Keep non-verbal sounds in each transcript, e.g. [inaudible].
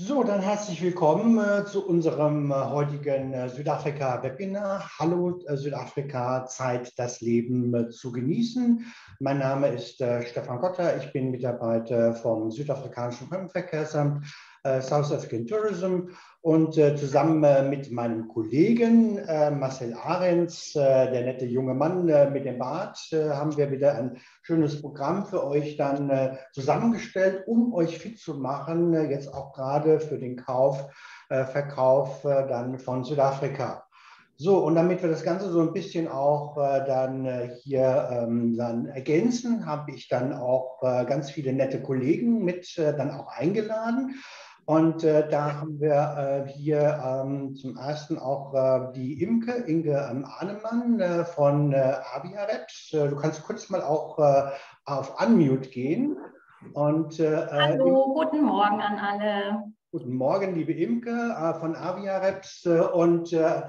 So, dann herzlich willkommen äh, zu unserem äh, heutigen äh, Südafrika-Webinar. Hallo Südafrika, Zeit, das Leben zu genießen. Mein Name ist Stefan Gotter, ich bin Mitarbeiter vom Südafrikanischen Fremdenverkehrsamt South African Tourism und zusammen mit meinem Kollegen Marcel Ahrens, der nette junge Mann mit dem Bart, haben wir wieder ein schönes Programm für euch dann zusammengestellt, um euch fit zu machen, jetzt auch gerade für den Kauf, Verkauf dann von Südafrika. So, und damit wir das Ganze so ein bisschen auch äh, dann äh, hier ähm, dann ergänzen, habe ich dann auch äh, ganz viele nette Kollegen mit dann auch eingeladen. Und äh, da haben wir äh, hier ähm, zum ersten auch äh, die Imke, Inge ähm, Ahnemann äh, von äh, Abiaret. Äh, du kannst kurz mal auch auf Unmute gehen. Und, Hallo, guten Morgen an alle. Guten Morgen, liebe Imke von Aviareps. Und äh,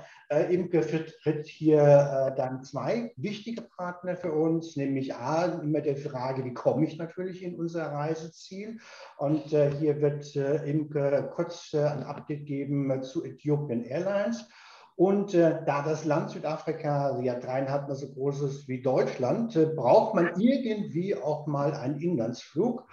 Imke vertritt hier äh, dann zwei wichtige Partner für uns, nämlich A, immer der Frage, wie komme ich natürlich in unser Reiseziel? Und äh, hier wird äh, Imke kurz äh, ein Update geben äh, zu Ethiopian Airlines. Und äh, da das Land Südafrika ja dreieinhalb Mal so groß ist wie Deutschland, äh, braucht man irgendwie auch mal einen Inlandsflug.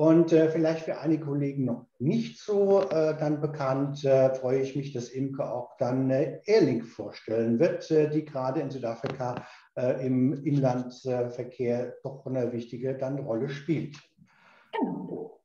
Und äh, vielleicht für einige Kollegen noch nicht so äh, dann bekannt, äh, freue ich mich, dass Imke auch dann äh, Airlink vorstellen wird, äh, die gerade in Südafrika äh, im Inlandsverkehr doch eine wichtige dann Rolle spielt. Genau.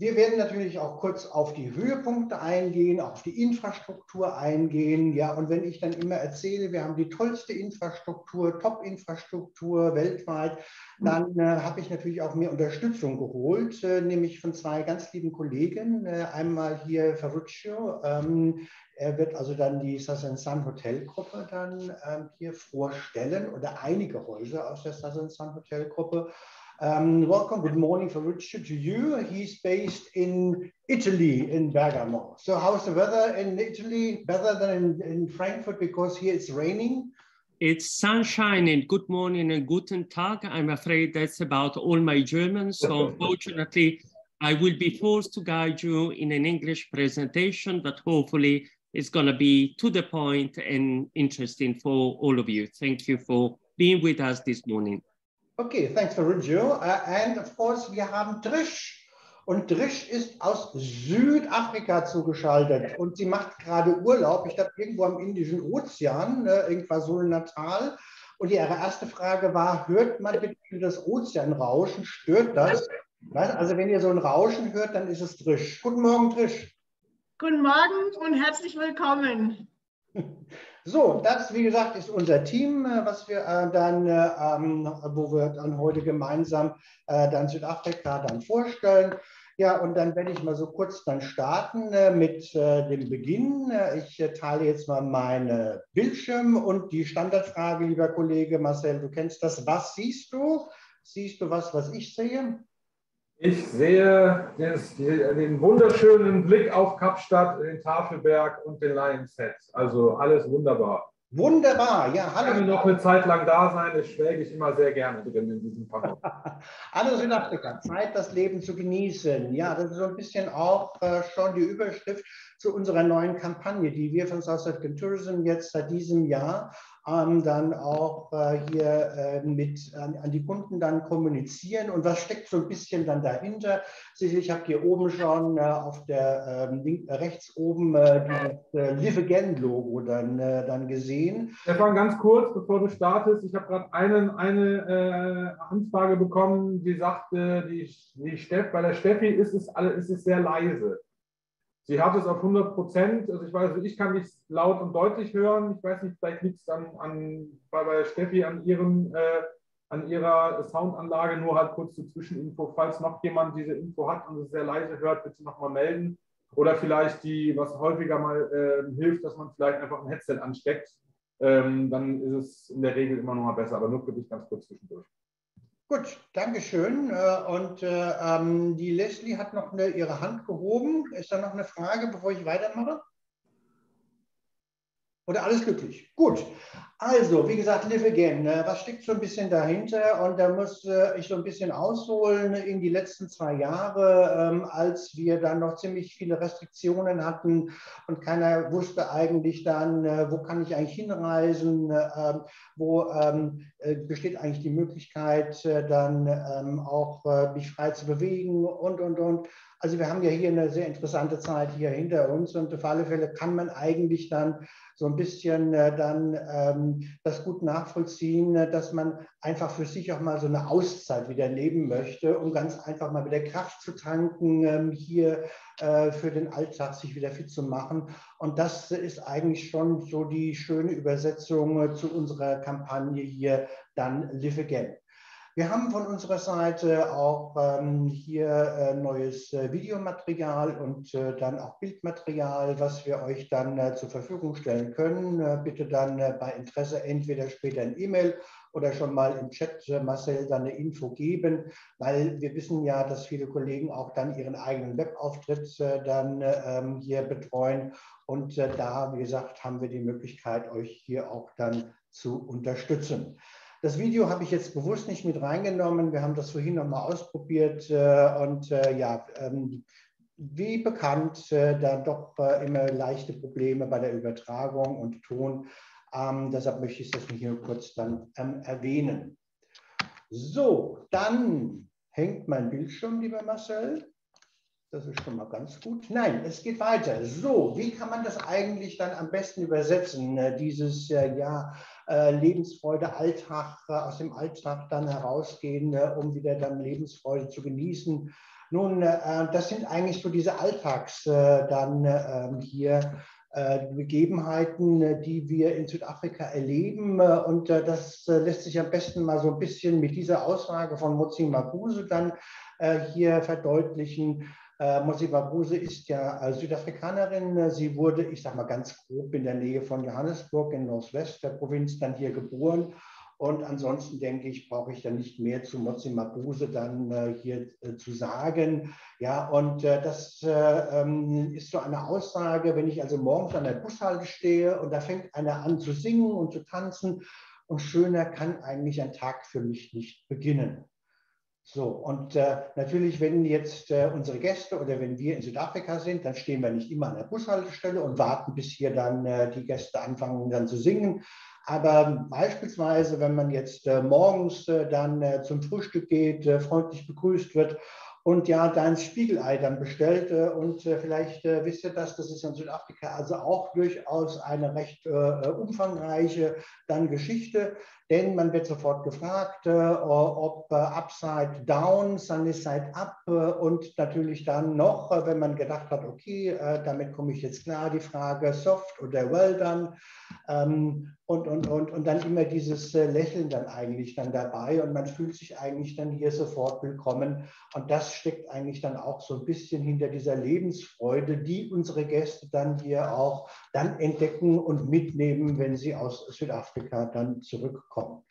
Wir werden natürlich auch kurz auf die Höhepunkte eingehen, auf die Infrastruktur eingehen. Ja, und wenn ich dann immer erzähle, wir haben die tollste Infrastruktur, Top-Infrastruktur weltweit, dann äh, habe ich natürlich auch mehr Unterstützung geholt, äh, nämlich von zwei ganz lieben Kollegen. Äh, einmal hier Ferruccio, ähm, er wird also dann die Southern Sun Hotelgruppe dann ähm, hier vorstellen oder einige Häuser aus der Southern Sun Hotelgruppe. Um, welcome, good morning for Richard to you. He's based in Italy, in Bergamo. So how's the weather in Italy? Better than in, in Frankfurt because here it's raining? It's sunshine and good morning and guten Tag. I'm afraid that's about all my German. So [laughs] unfortunately, I will be forced to guide you in an English presentation, but hopefully it's going to be to the point and interesting for all of you. Thank you for being with us this morning. Okay, thanks for Rugio. Uh, and of course, wir haben Trish. Und Trish ist aus Südafrika zugeschaltet und sie macht gerade Urlaub, ich glaube irgendwo am Indischen Ozean, äh, irgendwas so in Natal. Und ihre erste Frage war, hört man bitte das Ozeanrauschen? Stört das? Also wenn ihr so ein Rauschen hört, dann ist es Trish. Guten Morgen, Trish. Guten Morgen und herzlich willkommen. So, das, wie gesagt, ist unser Team, äh, was wir äh, dann, äh, wo wir dann heute gemeinsam dann Südafrika dann vorstellen. Ja, und dann werde ich mal so kurz dann starten mit dem Beginn. Ich teile jetzt mal meine Bildschirm und die Standardfrage, lieber Kollege Marcel, du kennst das. Was siehst du? Siehst du was, was ich sehe? Ich sehe des, den wunderschönen Blick auf Kapstadt, den Tafelberg und den Lions Head. Also alles wunderbar. Wunderbar, ja, hallo. Ich kann noch eine Zeit lang da sein, das schwelge ich immer sehr gerne drin in diesem Park. [laughs] hallo Südafrika, Zeit, das Leben zu genießen. Ja, das ist so ein bisschen auch äh, schon die Überschrift zu unserer neuen Kampagne, die wir von South African Tourism jetzt seit diesem Jahr dann auch äh, hier äh, mit an, die Kunden dann kommunizieren. Und was steckt so ein bisschen dann dahinter? Ich habe hier oben schon äh, auf der ähm, rechts oben äh, äh, Live Again Logo dann, äh, dann gesehen. Stefan, ganz kurz, bevor du startest, ich habe gerade eine, eine Anfrage bekommen, die sagte, die, die Steff, bei der Steffi ist es, alle, ist es sehr leise. Sie hat es auf 100 Prozent. Also ich weiß, ich kann nicht laut und deutlich hören. Ich weiß nicht, vielleicht liegt es an, an, bei, bei Steffi an, ihrem, äh, an ihrer Soundanlage. Nur halt kurz zur Zwischeninfo. Falls noch jemand diese Info hat und es sehr leise hört, bitte nochmal melden. Oder vielleicht die, was häufiger mal äh, hilft, dass man vielleicht einfach ein Headset ansteckt. Ähm, dann ist es in der Regel immer noch mal besser. Aber nur für dich ganz kurz zwischendurch. Gut, danke schön. Äh, und äh, ähm, die Leslie hat noch eine, ihre Hand gehoben. Ist da noch eine Frage, bevor ich weitermache? Oder alles glücklich? Gut. Also, wie gesagt, Live Again, ne? was steckt so ein bisschen dahinter? Und da muss ich so ein bisschen ausholen in die letzten zwei Jahre, ähm, als wir dann noch ziemlich viele Restriktionen hatten und keiner wusste eigentlich dann, äh, wo kann ich eigentlich hinreisen, ähm, wo ähm, äh, besteht eigentlich die Möglichkeit, äh, dann auch mich frei zu bewegen und, und, und. Also wir haben ja hier eine sehr interessante Zeit hier hinter uns und auf alle Fälle kann man eigentlich dann so ein bisschen äh, dann ähm, das gut nachvollziehen, äh, dass man einfach für sich auch mal so eine Auszeit wieder nehmen möchte, um ganz einfach mal wieder Kraft zu tanken, ähm, hier äh, für den Alltag sich wieder fit zu machen. Und das ist eigentlich schon so die schöne Übersetzung äh, zu unserer Kampagne hier, dann Live Again. Wir haben von unserer Seite auch ähm, hier äh, neues äh, Videomaterial und äh, dann auch Bildmaterial, was wir euch dann äh, zur Verfügung stellen können. Äh, bitte dann äh, bei Interesse entweder später ein E-Mail oder schon mal im Chat Marcel dann eine Info geben, weil wir wissen ja, dass viele Kollegen auch dann ihren eigenen Webauftritt dann ähm, hier betreuen. Und da, wie gesagt, haben wir die Möglichkeit, euch hier auch dann zu unterstützen. Das Video habe ich jetzt bewusst nicht mit reingenommen. Wir haben das vorhin nochmal ausprobiert äh, und äh, ja, ähm, wie bekannt, äh, dann doch immer leichte Probleme bei der Übertragung und Ton. Ähm, deshalb möchte ich das hier kurz dann ähm, erwähnen. So, dann hängt mein Bildschirm, lieber Marcel. Das ist schon mal ganz gut. Nein, es geht weiter. So, wie kann man das eigentlich dann am besten übersetzen? Dieses ja, äh, Lebensfreude, Alltag, äh, aus dem Alltag dann herausgehen, äh, um wieder dann Lebensfreude zu genießen. Nun, das sind eigentlich so diese Alltags dann ähm, hier Begebenheiten, die wir in Südafrika erleben. Und das lässt sich am besten mal so ein bisschen mit dieser Aussage von Motsi Mabuse dann hier verdeutlichen. Äh, Mosiba Buse ist ja äh, Südafrikanerin. Sie wurde, ich sage mal ganz grob, in der Nähe von Johannesburg in Nordwest der Provinz dann hier geboren. Und ansonsten denke ich, brauche ich dann nicht mehr zu Mozi Mabuse dann äh, hier äh, zu sagen. Ja, und äh, das äh, ähm, ist so eine Aussage, wenn ich also morgens an der Bushalte stehe und da fängt einer an zu singen und zu tanzen und schöner kann eigentlich ein Tag für mich nicht beginnen. So, und äh, natürlich, wenn jetzt äh, unsere Gäste oder wenn wir in Südafrika sind, dann stehen wir nicht immer an der Bushaltestelle und warten, bis hier dann äh, die Gäste anfangen dann zu singen. Aber beispielsweise, wenn man jetzt äh, morgens äh, dann äh, zum Frühstück geht, freundlich begrüßt wird und ja, dein Spiegelei dann bestellt. Äh, und äh, vielleicht äh, wisst ihr das, das ist in Südafrika also auch durchaus eine recht umfangreiche dann Geschichte, denn man wird sofort gefragt, ob Upside Down, Sunny Side Up und natürlich dann noch, wenn man gedacht hat, okay, damit komme ich jetzt klar, die Frage Soft oder Well Done. Ähm, und, und, und, und dann immer dieses Lächeln dann eigentlich dann dabei und man fühlt sich eigentlich dann hier sofort willkommen. Und das steckt eigentlich dann auch so ein bisschen hinter dieser Lebensfreude, die unsere Gäste dann hier auch dann entdecken und mitnehmen, wenn sie aus Südafrika dann zurückkommen.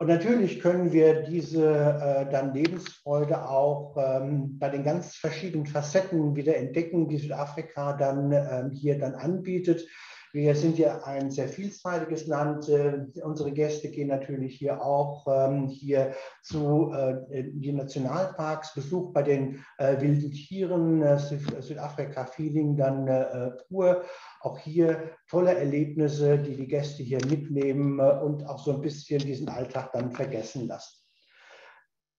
Und natürlich können wir diese äh, dann Lebensfreude auch ähm, bei den ganz verschiedenen Facetten wieder entdecken, die Südafrika dann ähm, hier dann anbietet. Wir sind ja ein sehr vielseitiges Land. Äh, unsere Gäste gehen natürlich hier auch ähm, hier zu äh, die Nationalparks, Besuch bei den äh, wilden Tieren, äh, Südafrika-Feeling dann äh, pur. Auch hier tolle Erlebnisse, die die Gäste hier mitnehmen äh, und auch so ein bisschen diesen Alltag dann vergessen lassen.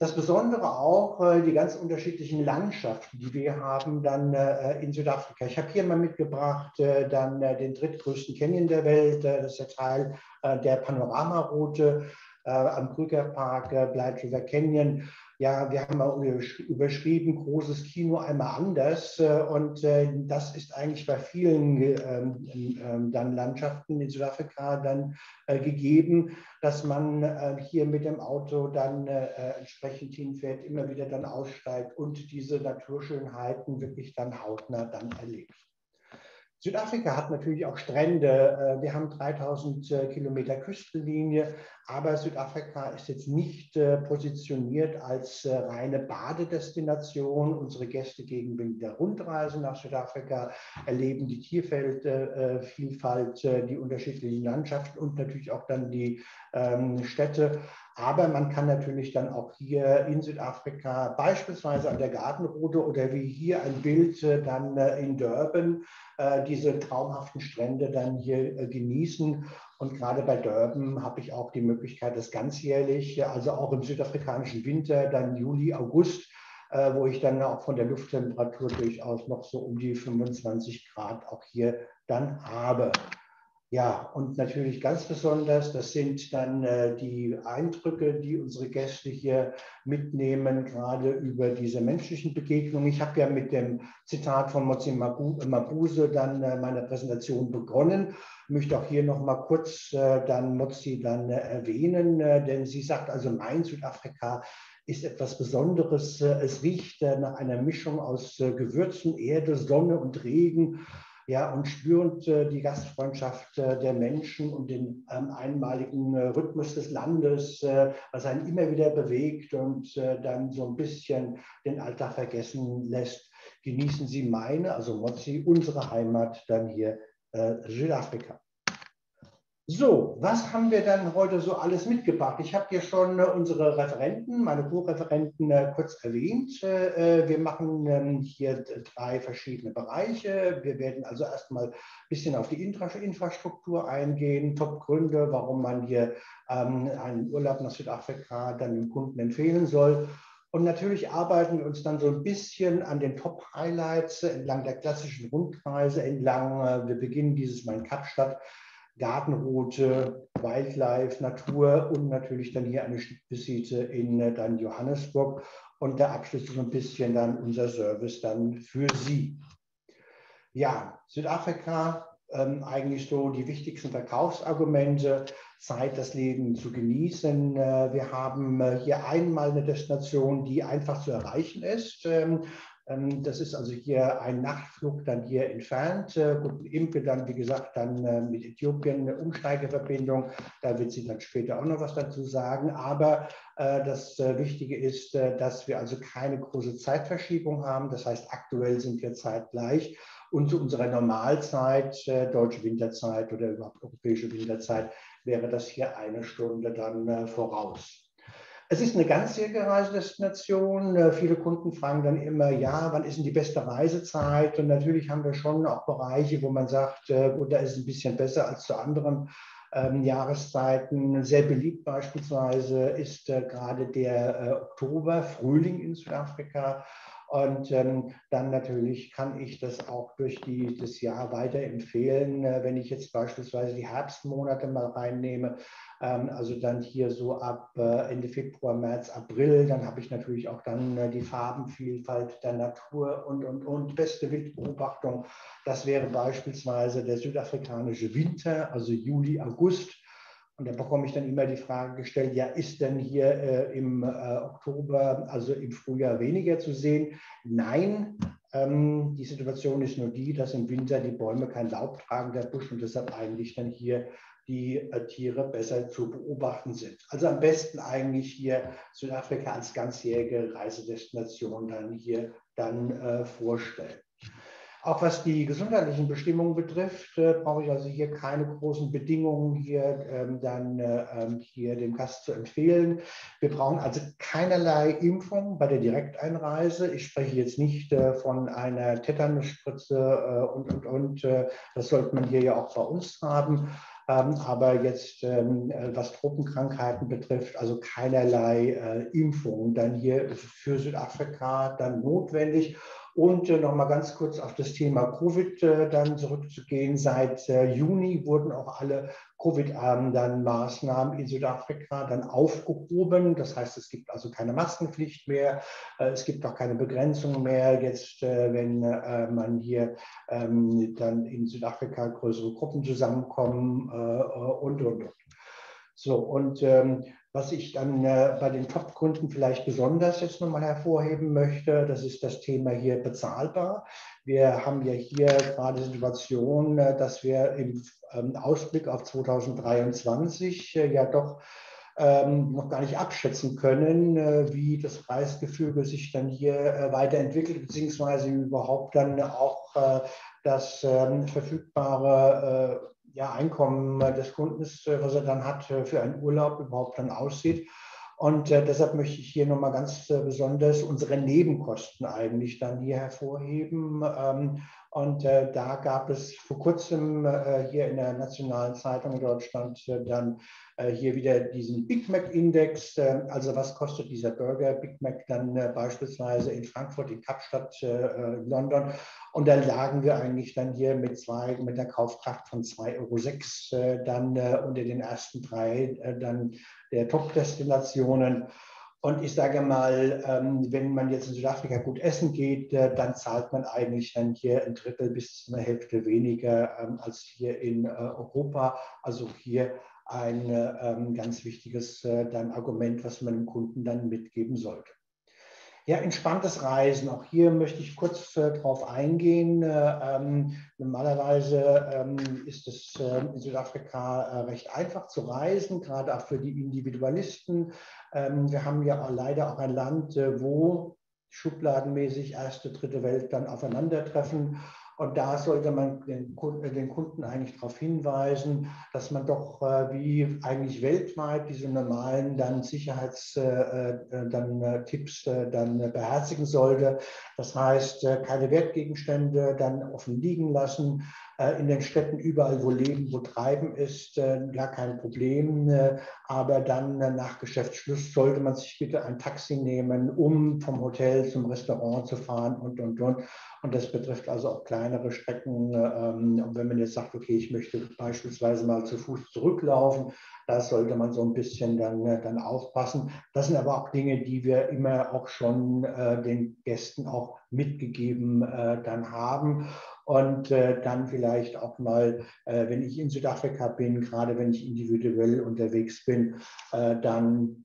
Das Besondere auch äh, die ganz unterschiedlichen Landschaften, die wir haben dann äh, in Südafrika. Ich habe hier mal mitgebracht äh, dann den drittgrößten Canyon der Welt. das ist der Teil der Panoramaroute am Krügerpark, Blight River Canyon ja, wir haben mal überschrieben, großes Kino einmal anders. Äh, und äh, das ist eigentlich bei vielen ähm, ähm, dann Landschaften in Südafrika dann äh, gegeben, dass man hier mit dem Auto dann entsprechend hinfährt, immer wieder dann aussteigt und diese Naturschönheiten wirklich dann hautnah dann erlebt. Südafrika hat natürlich auch Strände. Äh, wir haben 3000 äh, Kilometer Küstenlinie, aber Südafrika ist jetzt nicht äh, positioniert als reine Badedestination. Unsere Gäste gegen der Rundreise nach Südafrika erleben die Tierfeldvielfalt, die unterschiedlichen Landschaften und natürlich auch dann die ähm, Städte. Aber man kann natürlich dann auch hier in Südafrika beispielsweise an der Gartenroute oder wie hier ein Bild dann in Durban äh, diese traumhaften Strände dann hier äh, genießen. Und gerade bei Durban habe ich auch die Möglichkeit, das ganzjährlich, also auch im südafrikanischen Winter, dann Juli, August, äh, wo ich dann auch von der Lufttemperatur durchaus noch so um die 25 Grad auch hier dann habe. Ja, und natürlich ganz besonders, das sind dann äh, die Eindrücke, die unsere Gäste hier mitnehmen, gerade über diese menschlichen Begegnungen. Ich habe ja mit dem Zitat von Mozi Mabuse dann äh, meine Präsentation begonnen. Möchte auch hier noch mal kurz äh, dann Mozi dann äh, erwähnen, äh, denn sie sagt also, mein Südafrika ist etwas Besonderes. Äh, es riecht nach einer Mischung aus Gewürzen, Erde, Sonne und Regen ja, und spürend äh, die Gastfreundschaft äh, der Menschen und den ähm, einmaligen äh, Rhythmus des Landes, äh, was einen immer wieder bewegt und äh, dann so ein bisschen den Alltag vergessen lässt, genießen Sie meine, also Mozi, unsere Heimat, dann hier äh, Südafrika. So, was haben wir dann heute so alles mitgebracht? Ich habe hier schon äh, unsere Referenten, meine Co-Referenten äh, kurz erwähnt. Äh, wir machen ähm, hier drei verschiedene Bereiche. Wir werden also erstmal ein bisschen auf die Infra Infrastruktur eingehen, Top-Gründe, warum man hier ähm, einen Urlaub nach Südafrika dann dem Kunden empfehlen soll. Und natürlich arbeiten wir uns dann so ein bisschen an den Top-Highlights entlang der klassischen Rundreise, entlang, wir beginnen dieses Mal in Kapstadt Gartenroute, Wildlife, Natur und natürlich dann hier eine Visite in äh, dann Johannesburg und der Abschluss so ein bisschen dann unser Service dann für Sie. Ja, Südafrika, ähm, eigentlich so die wichtigsten Verkaufsargumente, Zeit, das Leben zu genießen. Äh, wir haben äh, hier einmal eine Destination, die einfach zu erreichen ist. Ähm, das ist also hier ein Nachtflug dann hier entfernt. Äh, Gut, Impe dann, wie gesagt, dann äh, mit Äthiopien eine Umsteigeverbindung. Da wird sie dann später auch noch was dazu sagen. Aber äh, das Wichtige ist, dass wir also keine große Zeitverschiebung haben. Das heißt, aktuell sind wir zeitgleich. Und zu unserer Normalzeit, deutsche Winterzeit oder überhaupt europäische Winterzeit, wäre das hier eine Stunde dann voraus. Es ist eine ganzjährige Reisedestination. Äh, viele Kunden fragen dann immer, ja, wann ist denn die beste Reisezeit? Und natürlich haben wir schon auch Bereiche, wo man sagt, äh, gut, da ist es ein bisschen besser als zu anderen ähm, Jahreszeiten. Sehr beliebt beispielsweise ist äh, gerade der äh, Oktober, Frühling in Südafrika. Und ähm, dann natürlich kann ich das auch durch die, das Jahr weiterempfehlen. Äh, wenn ich jetzt beispielsweise die Herbstmonate mal reinnehme, also dann hier so ab äh, Ende Februar, März, April, dann habe ich natürlich auch dann äh, die Farbenvielfalt der Natur und, und, und beste Wildbeobachtung. Das wäre beispielsweise der südafrikanische Winter, also Juli, August. Und da bekomme ich dann immer die Frage gestellt, ja, ist denn hier äh, im äh, Oktober, also im Frühjahr weniger zu sehen? Nein, ähm, die Situation ist nur die, dass im Winter die Bäume kein Laub tragen, der Busch, und deshalb eigentlich dann hier die äh, Tiere besser zu beobachten sind. Also am besten eigentlich hier Südafrika als ganzjährige Reisedestination dann hier dann äh, vorstellen. Auch was die gesundheitlichen Bestimmungen betrifft, äh, brauche ich also hier keine großen Bedingungen hier ähm, dann äh, ähm, hier dem Gast zu empfehlen. Wir brauchen also keinerlei Impfung bei der Direkteinreise. Ich spreche jetzt nicht äh, von einer Tetanusspritze äh, und, und, und. Das sollte man hier ja auch bei uns haben. Aber jetzt, ähm, äh, was Tropenkrankheiten betrifft, also keinerlei äh, Impfung dann hier für Südafrika dann notwendig. Und äh, noch mal ganz kurz auf das Thema Covid äh, dann zurückzugehen. Seit Juni wurden auch alle Covid-Maßnahmen in Südafrika dann aufgehoben. Das heißt, es gibt also keine Maskenpflicht mehr. Äh, es gibt auch keine Begrenzung mehr. Jetzt, äh, wenn äh, man hier ähm, dann in Südafrika größere Gruppen zusammenkommen und, und, und. So, und ähm, Was ich dann äh, bei den Top-Kunden vielleicht besonders jetzt nochmal hervorheben möchte, das ist das Thema hier bezahlbar. Wir haben ja hier gerade die Situation, äh, dass wir im ähm, Ausblick auf 2023 äh, ja doch ähm, noch gar nicht abschätzen können, äh, wie das Preisgefüge sich dann hier äh, weiterentwickelt, beziehungsweise überhaupt dann auch äh, das ähm, verfügbare ja, Einkommen des Kunden, äh, was er dann hat äh, für einen Urlaub, überhaupt dann aussieht. Und äh, deshalb möchte ich hier nochmal ganz besonders unsere Nebenkosten eigentlich dann hier hervorheben. Und äh, da gab es vor kurzem äh, hier in der Nationalen Zeitung in Deutschland dann äh, hier wieder diesen Big Mac Index. Äh, also was kostet dieser Burger Big Mac dann äh, beispielsweise in Frankfurt, in Kapstadt, London? Und da lagen wir eigentlich dann hier mit zwei, mit einer Kaufkraft von 2,06 Euro dann unter den ersten drei dann der Top-Destinationen. Und ich sage mal, ähm, wenn man jetzt in Südafrika gut essen geht, dann zahlt man eigentlich dann hier ein Drittel bis eine Hälfte weniger ähm, als hier in Europa. Also hier ein ähm, ganz wichtiges äh, dann Argument, was man dem Kunden dann mitgeben sollte. Ja, entspanntes Reisen. Auch hier möchte ich kurz äh, drauf eingehen. Äh, ähm, normalerweise ähm, ist es äh, in Südafrika äh, recht einfach zu reisen, gerade auch für die Individualisten. Ähm, wir haben ja auch leider auch ein Land, äh, wo schubladenmäßig erste, dritte Welt dann aufeinandertreffen. Und da sollte man den Kunden, den Kunden eigentlich darauf hinweisen, dass man doch äh, wie eigentlich weltweit diese normalen dann Sicherheitstipps äh, äh, dann, äh, äh, dann beherzigen sollte. Das heißt, äh, keine Wertgegenstände dann offen liegen lassen, in den Städten überall, wo Leben, wo Treiben ist, gar kein Problem. Aber dann nach Geschäftsschluss sollte man sich bitte ein Taxi nehmen, um vom Hotel zum Restaurant zu fahren und, und, und. Und das betrifft also auch kleinere Strecken. Ähm, wenn man jetzt sagt, okay, ich möchte beispielsweise mal zu Fuß zurücklaufen, da sollte man so ein bisschen dann, äh, dann aufpassen. Das sind aber auch Dinge, die wir immer auch schon äh, den Gästen auch mitgegeben äh, dann haben. Und äh, dann vielleicht auch mal, äh, wenn ich in Südafrika bin, gerade wenn ich individuell unterwegs bin, äh, dann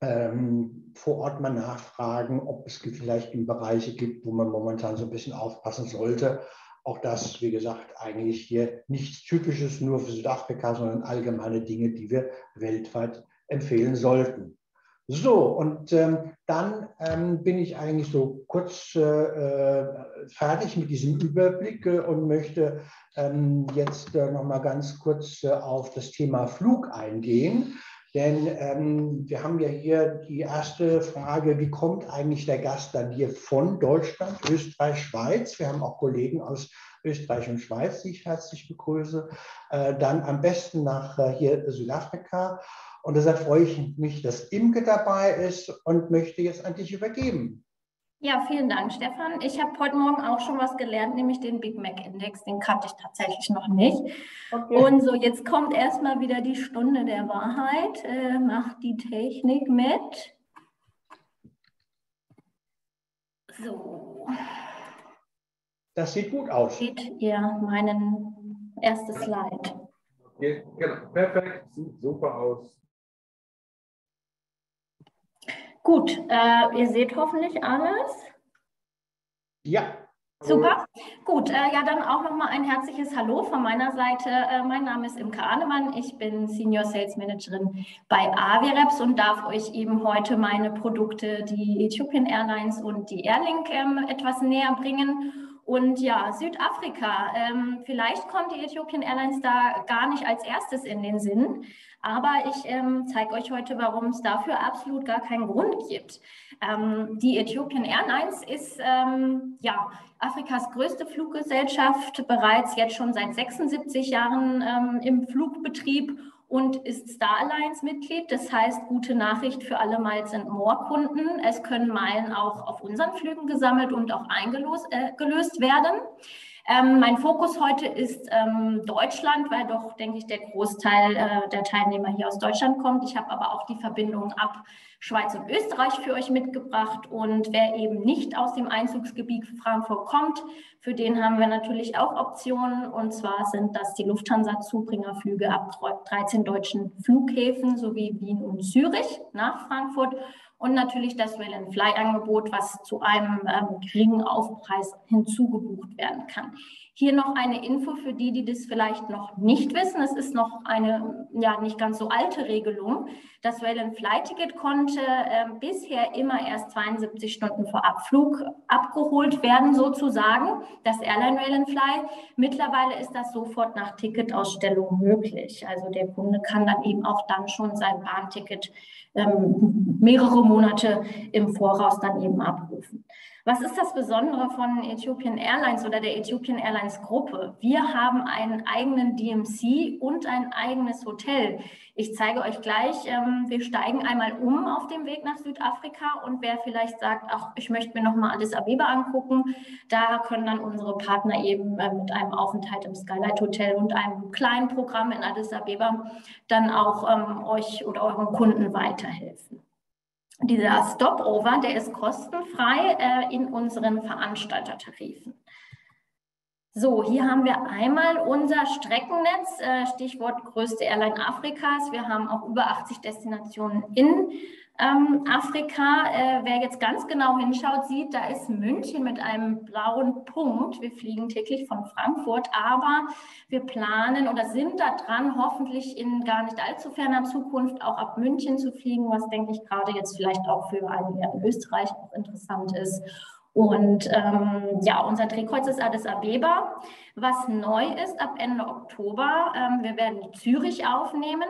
ähm, vor Ort mal nachfragen, ob es vielleicht Bereiche gibt, wo man momentan so ein bisschen aufpassen sollte. Auch das, wie gesagt, eigentlich hier nichts Typisches nur für Südafrika, sondern allgemeine Dinge, die wir weltweit empfehlen sollten. So, und ähm, dann ähm, bin ich eigentlich so kurz äh, äh fertig mit diesem Überblick äh, und möchte ähm, jetzt äh, noch mal ganz kurz äh, auf das Thema Flug eingehen. Denn ähm, wir haben ja hier die erste Frage, wie kommt eigentlich der Gast dann hier von Deutschland, Österreich, Schweiz? Wir haben auch Kollegen aus Österreich und Schweiz, die ich herzlich begrüße. Äh, dann am besten nach äh, hier Südafrika. Und deshalb freue ich mich, dass Imke dabei ist und möchte jetzt an dich übergeben. Ja, vielen Dank, Stefan. Ich habe heute Morgen auch schon was gelernt, nämlich den Big Mac Index. Den kannte ich tatsächlich noch nicht. Okay. Und so, jetzt kommt erstmal wieder die Stunde der Wahrheit. Äh, macht die Technik mit. So. Das sieht gut aus. Seht ihr meinen erstes Slide? Okay, genau. Perfekt, sieht super aus. Gut, äh, ihr seht hoffentlich alles. Ja. Super. Gut, äh, ja, dann auch nochmal ein herzliches Hallo von meiner Seite. Äh, mein Name ist Imke Ahnemann. Ich bin Senior Sales Managerin bei Avireps und darf euch eben heute meine Produkte, die Ethiopian Airlines und die Airlink, ähm, etwas näher bringen. Und ja, Südafrika, ähm, vielleicht kommt die Ethiopian Airlines da gar nicht als erstes in den Sinn, aber ich ähm, zeige euch heute, warum es dafür absolut gar keinen Grund gibt. Ähm, die Ethiopian Airlines ist ähm, ja Afrikas größte Fluggesellschaft, bereits jetzt schon seit 76 Jahren ähm, im Flugbetrieb und ist Star Alliance Mitglied. Das heißt, gute Nachricht für alle Miles and More Kunden. Es können Meilen auch auf unseren Flügen gesammelt und auch eingelöst äh, werden. Ähm, mein Fokus heute ist ähm, Deutschland, weil doch, denke ich, der Großteil äh, der Teilnehmer hier aus Deutschland kommt. Ich habe aber auch die Verbindung ab Schweiz und Österreich für euch mitgebracht. Und wer eben nicht aus dem Einzugsgebiet Frankfurt kommt, für den haben wir natürlich auch Optionen. Und zwar sind das die Lufthansa-Zubringerflüge ab 13 deutschen Flughäfen sowie Wien und Zürich nach Frankfurt und natürlich das Rail-and-Fly-Angebot, was zu einem ähm, geringen Aufpreis hinzugebucht werden kann. Hier noch eine Info für die, die das vielleicht noch nicht wissen. Es ist noch eine ja nicht ganz so alte Regelung. Das Rail-and-Fly-Ticket konnte äh, bisher immer erst 72 Stunden vor Abflug abgeholt werden, sozusagen. Das Airline Rail-and-Fly. Mittlerweile ist das sofort nach Ticketausstellung möglich. Also der Kunde kann dann eben auch dann schon sein Bahnticket ähm, mehrere Monate im Voraus dann eben abrufen. Was ist das Besondere von Ethiopian Airlines oder der Ethiopian Airlines Gruppe? Wir haben einen eigenen DMC und ein eigenes Hotel. Ich zeige euch gleich, ähm, wir steigen einmal um auf dem Weg nach Südafrika und wer vielleicht sagt, ach, ich möchte mir nochmal Addis Abeba angucken, da können dann unsere Partner eben äh, mit einem Aufenthalt im Skylight Hotel und einem kleinen Programm in Addis Abeba dann auch ähm, euch oder euren Kunden weiterhelfen. Dieser Stopover, der ist kostenfrei äh, in unseren Veranstaltertarifen. So, hier haben wir einmal unser Streckennetz, äh, Stichwort größte Airline Afrikas. Wir haben auch über 80 Destinationen in ähm, Afrika. Äh, wer jetzt ganz genau hinschaut, sieht, da ist München mit einem blauen Punkt. Wir fliegen täglich von Frankfurt, aber wir planen oder sind da dran, hoffentlich in gar nicht allzu ferner Zukunft auch ab München zu fliegen, was denke ich gerade jetzt vielleicht auch für einige in Österreich auch interessant ist. Und ähm, ja, unser Drehkreuz ist Addis Abeba. Was neu ist ab Ende Oktober, ähm, wir werden Zürich aufnehmen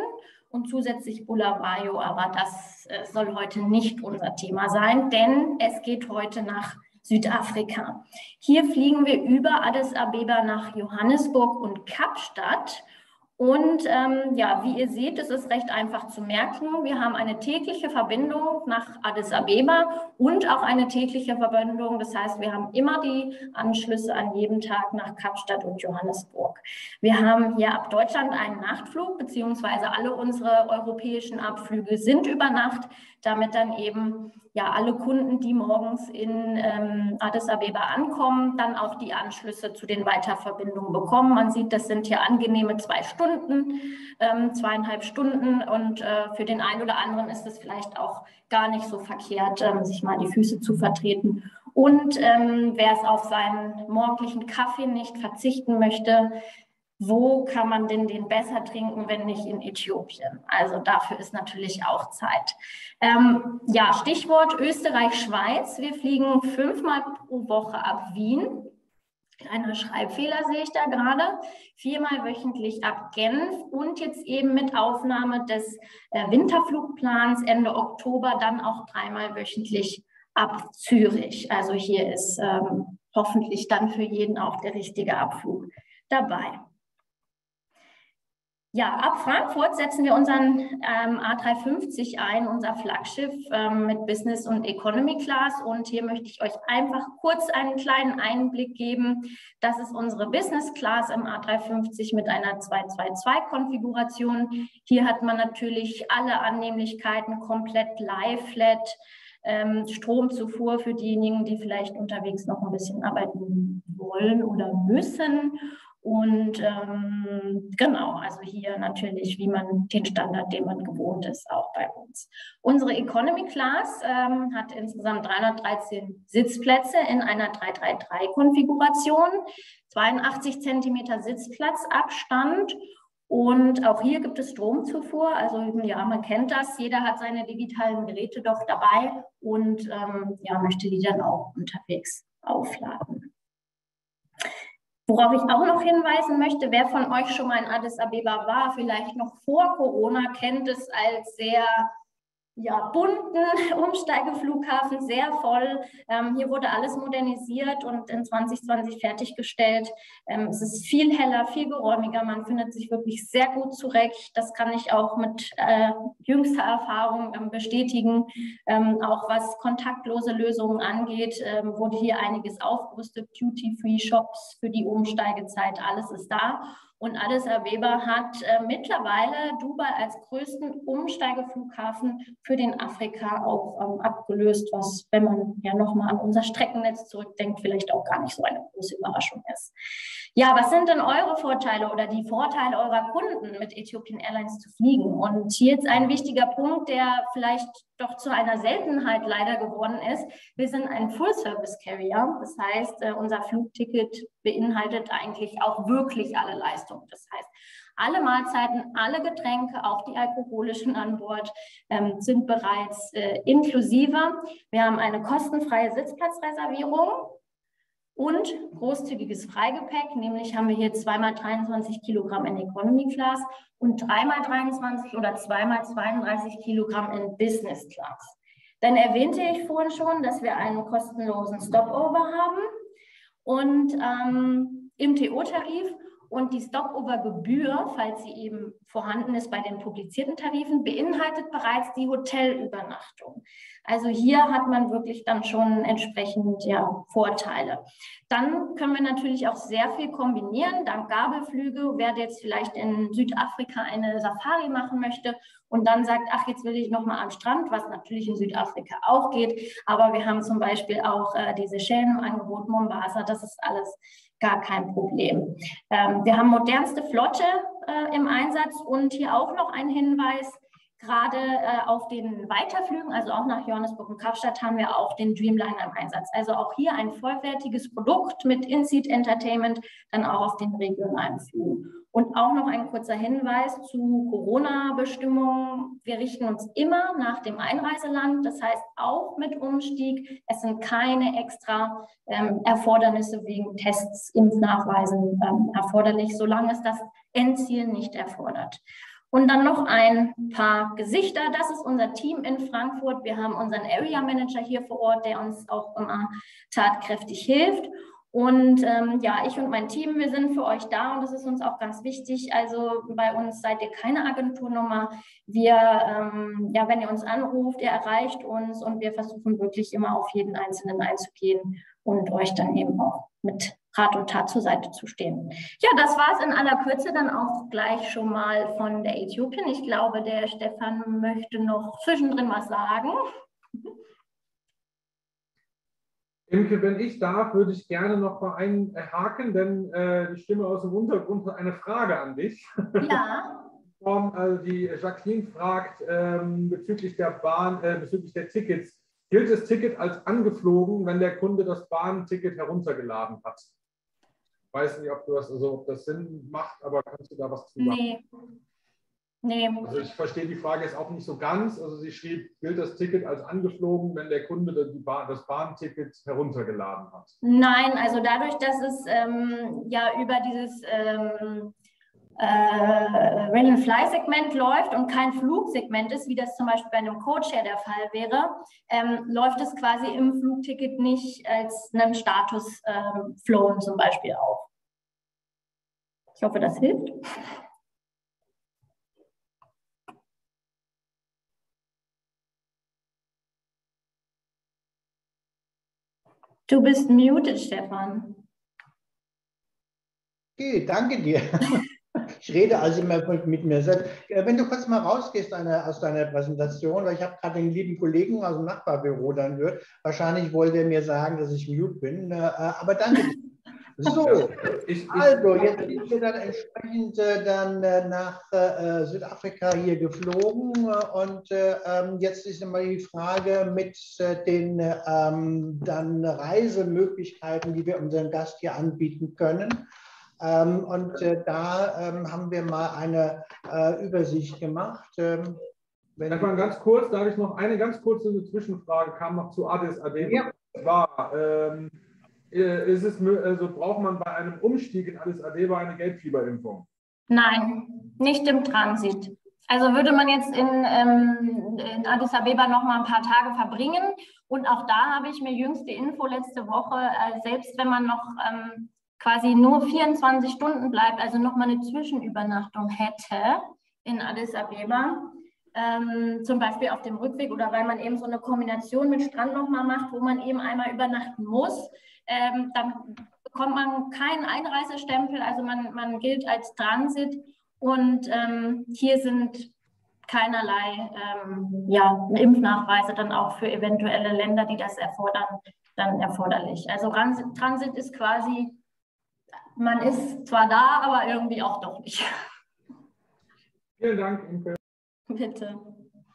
und zusätzlich Bulawayo, aber das äh, soll heute nicht unser Thema sein, denn es geht heute nach Südafrika. Hier fliegen wir über Addis Abeba nach Johannesburg und Kapstadt und ähm, ja, wie ihr seht, es ist recht einfach zu merken. Wir haben eine tägliche Verbindung nach Addis Abeba und auch eine tägliche Verbindung. Das heißt, wir haben immer die Anschlüsse an jedem Tag nach Kapstadt und Johannesburg. Wir haben hier ab Deutschland einen Nachtflug, beziehungsweise alle unsere europäischen Abflüge sind über Nacht, damit dann eben ja alle Kunden, die morgens in ähm, Addis Abeba ankommen, dann auch die Anschlüsse zu den Weiterverbindungen bekommen. Man sieht, das sind hier angenehme zwei Stunden, ähm, zweieinhalb Stunden und äh, für den einen oder anderen ist es vielleicht auch gar nicht so verkehrt, ähm, sich mal die Füße zu vertreten. Und ähm, wer es auf seinen morgendlichen Kaffee nicht verzichten möchte, wo kann man denn den besser trinken, wenn nicht in Äthiopien? Also dafür ist natürlich auch Zeit. Ähm, ja, Stichwort Österreich-Schweiz. Wir fliegen fünfmal pro Woche ab Wien. Kleiner Schreibfehler sehe ich da gerade. Viermal wöchentlich ab Genf und jetzt eben mit Aufnahme des äh, Winterflugplans Ende Oktober dann auch dreimal wöchentlich ab Zürich. Also hier ist ähm, hoffentlich dann für jeden auch der richtige Abflug dabei. Ja, ab Frankfurt setzen wir unseren ähm, A350 ein, unser Flaggschiff ähm, mit Business und Economy Class. Und hier möchte ich euch einfach kurz einen kleinen Einblick geben. Das ist unsere Business Class im A350 mit einer 222-Konfiguration. Hier hat man natürlich alle Annehmlichkeiten komplett live, flat. Ähm, Stromzufuhr für diejenigen, die vielleicht unterwegs noch ein bisschen arbeiten wollen oder müssen und ähm, genau, also hier natürlich, wie man den Standard, den man gewohnt ist, auch bei uns. Unsere Economy Class ähm, hat insgesamt 313 Sitzplätze in einer 333-Konfiguration, 82 Zentimeter Sitzplatzabstand und auch hier gibt es Stromzufuhr. Also ja, man kennt das. Jeder hat seine digitalen Geräte doch dabei und ähm, ja, möchte die dann auch unterwegs aufladen. Worauf ich auch noch hinweisen möchte, wer von euch schon mal in Addis Abeba war, vielleicht noch vor Corona, kennt es als sehr ja, bunten [laughs] Umsteigeflughafen, sehr voll. Ähm, hier wurde alles modernisiert und in 2020 fertiggestellt. Ähm, es ist viel heller, viel geräumiger. Man findet sich wirklich sehr gut zurecht. Das kann ich auch mit äh, jüngster Erfahrung ähm, bestätigen. Ähm, auch was kontaktlose Lösungen angeht, ähm, wurde hier einiges aufgerüstet. Duty-Free-Shops für die Umsteigezeit, alles ist da. Und Addis Abeba hat äh, mittlerweile Dubai als größten Umsteigeflughafen für den Afrika auch ähm, abgelöst, was, wenn man ja nochmal an unser Streckennetz zurückdenkt, vielleicht auch gar nicht so eine große Überraschung ist. Ja, was sind denn eure Vorteile oder die Vorteile eurer Kunden mit Ethiopian Airlines zu fliegen? Und hier jetzt ein wichtiger Punkt, der vielleicht doch zu einer Seltenheit leider geworden ist. Wir sind ein Full-Service-Carrier. Das heißt, äh, unser Flugticket beinhaltet eigentlich auch wirklich alle Leistungen. Das heißt, alle Mahlzeiten, alle Getränke, auch die alkoholischen an Bord, ähm, sind bereits äh, inklusive. Wir haben eine kostenfreie Sitzplatzreservierung und großzügiges Freigepäck, nämlich haben wir hier zweimal 23 Kilogramm in Economy Class und dreimal 23 oder zweimal 32 Kilogramm in Business Class. Dann erwähnte ich vorhin schon, dass wir einen kostenlosen Stopover haben und ähm, im TO-Tarif und die Stopover-Gebühr, falls sie eben vorhanden ist bei den publizierten Tarifen, beinhaltet bereits die Hotelübernachtung. Also hier hat man wirklich dann schon entsprechend ja, Vorteile. Dann können wir natürlich auch sehr viel kombinieren, dank Gabelflüge. Wer jetzt vielleicht in Südafrika eine Safari machen möchte und dann sagt, ach, jetzt will ich nochmal am Strand, was natürlich in Südafrika auch geht. Aber wir haben zum Beispiel auch äh, diese Schellen im Angebot, Mombasa, das ist alles gar kein Problem. Ähm, wir haben modernste Flotte äh, im Einsatz und hier auch noch ein Hinweis, gerade äh, auf den Weiterflügen, also auch nach Johannesburg und Kapstadt, haben wir auch den Dreamliner im Einsatz. Also auch hier ein vollwertiges Produkt mit In-Seat Entertainment, dann auch auf den regionalen Flügen. Und auch noch ein kurzer Hinweis zu Corona-Bestimmungen. Wir richten uns immer nach dem Einreiseland, das heißt auch mit Umstieg. Es sind keine extra ähm, Erfordernisse wegen Tests, Impfnachweisen ähm, erforderlich, solange es das Endziel nicht erfordert. Und dann noch ein paar Gesichter. Das ist unser Team in Frankfurt. Wir haben unseren Area Manager hier vor Ort, der uns auch immer tatkräftig hilft. Und ähm, ja, ich und mein Team, wir sind für euch da und das ist uns auch ganz wichtig. Also bei uns seid ihr keine Agenturnummer. Wir, ähm, ja, wenn ihr uns anruft, ihr erreicht uns und wir versuchen wirklich immer auf jeden Einzelnen einzugehen und euch dann eben auch mit Rat und Tat zur Seite zu stehen. Ja, das war es in aller Kürze dann auch gleich schon mal von der Äthiopien. Ich glaube, der Stefan möchte noch zwischendrin was sagen. Imke, wenn ich darf, würde ich gerne noch mal einhaken, denn äh, die Stimme aus dem Untergrund hat eine Frage an dich. Ja. [laughs] also die Jacqueline fragt ähm, bezüglich der Bahn, äh, bezüglich der Tickets. Gilt das Ticket als angeflogen, wenn der Kunde das Bahnticket heruntergeladen hat? Ich weiß nicht, ob, du das, also, ob das Sinn macht, aber kannst du da was zu sagen? Nee. Nee. Also ich verstehe die Frage jetzt auch nicht so ganz. Also sie schrieb, gilt das Ticket als angeflogen, wenn der Kunde Bahn, das Bahnticket heruntergeladen hat? Nein, also dadurch, dass es ähm, ja über dieses ähm, äh, Rail-and-Fly-Segment läuft und kein Flugsegment ist, wie das zum Beispiel bei einem Codeshare der Fall wäre, ähm, läuft es quasi im Flugticket nicht als einen Status ähm, Flown zum Beispiel auf. Ich hoffe, das hilft. Du bist muted, Stefan. Okay, danke dir. [laughs] Ich rede also immer mit mir selbst. Äh, wenn du kurz mal rausgehst aus deiner Präsentation, weil ich habe gerade den lieben Kollegen aus dem Nachbarbüro dann gehört, wahrscheinlich wollte er mir sagen, dass ich mute bin, äh, äh, aber danke. [laughs] So, also jetzt sind wir dann entsprechend dann nach Südafrika hier geflogen und ähm, jetzt ist immer die Frage mit den ähm, dann Reisemöglichkeiten, die wir unserem Gast hier anbieten können. Ähm, und äh, da ähm, haben wir mal eine äh, Übersicht gemacht. Ähm, wenn Sag mal ganz kurz, da habe ich noch eine ganz kurze Zwischenfrage, kam noch zu Addis Abeba. Ja. War, ähm, äh, ist es, also braucht man bei einem Umstieg in Addis Abeba eine Gelbfieberimpfung? Nein, nicht im Transit. Also würde man jetzt in, ähm, in Addis Abeba noch mal ein paar Tage verbringen. Und auch da habe ich mir jüngste Info letzte Woche, äh, selbst wenn man noch ähm, quasi nur 24 Stunden bleibt, also noch mal eine Zwischenübernachtung hätte in Addis Abeba, ähm, zum Beispiel auf dem Rückweg oder weil man eben so eine Kombination mit Strand noch mal macht, wo man eben einmal übernachten muss, ähm, dann bekommt man keinen Einreisestempel, also man, man gilt als Transit und ähm, hier sind keinerlei ähm, ja, Impfnachweise dann auch für eventuelle Länder, die das erfordern, dann erforderlich. Also Transit ist quasi, man ist zwar da, aber irgendwie auch doch nicht. Vielen Dank, Inke. Bitte.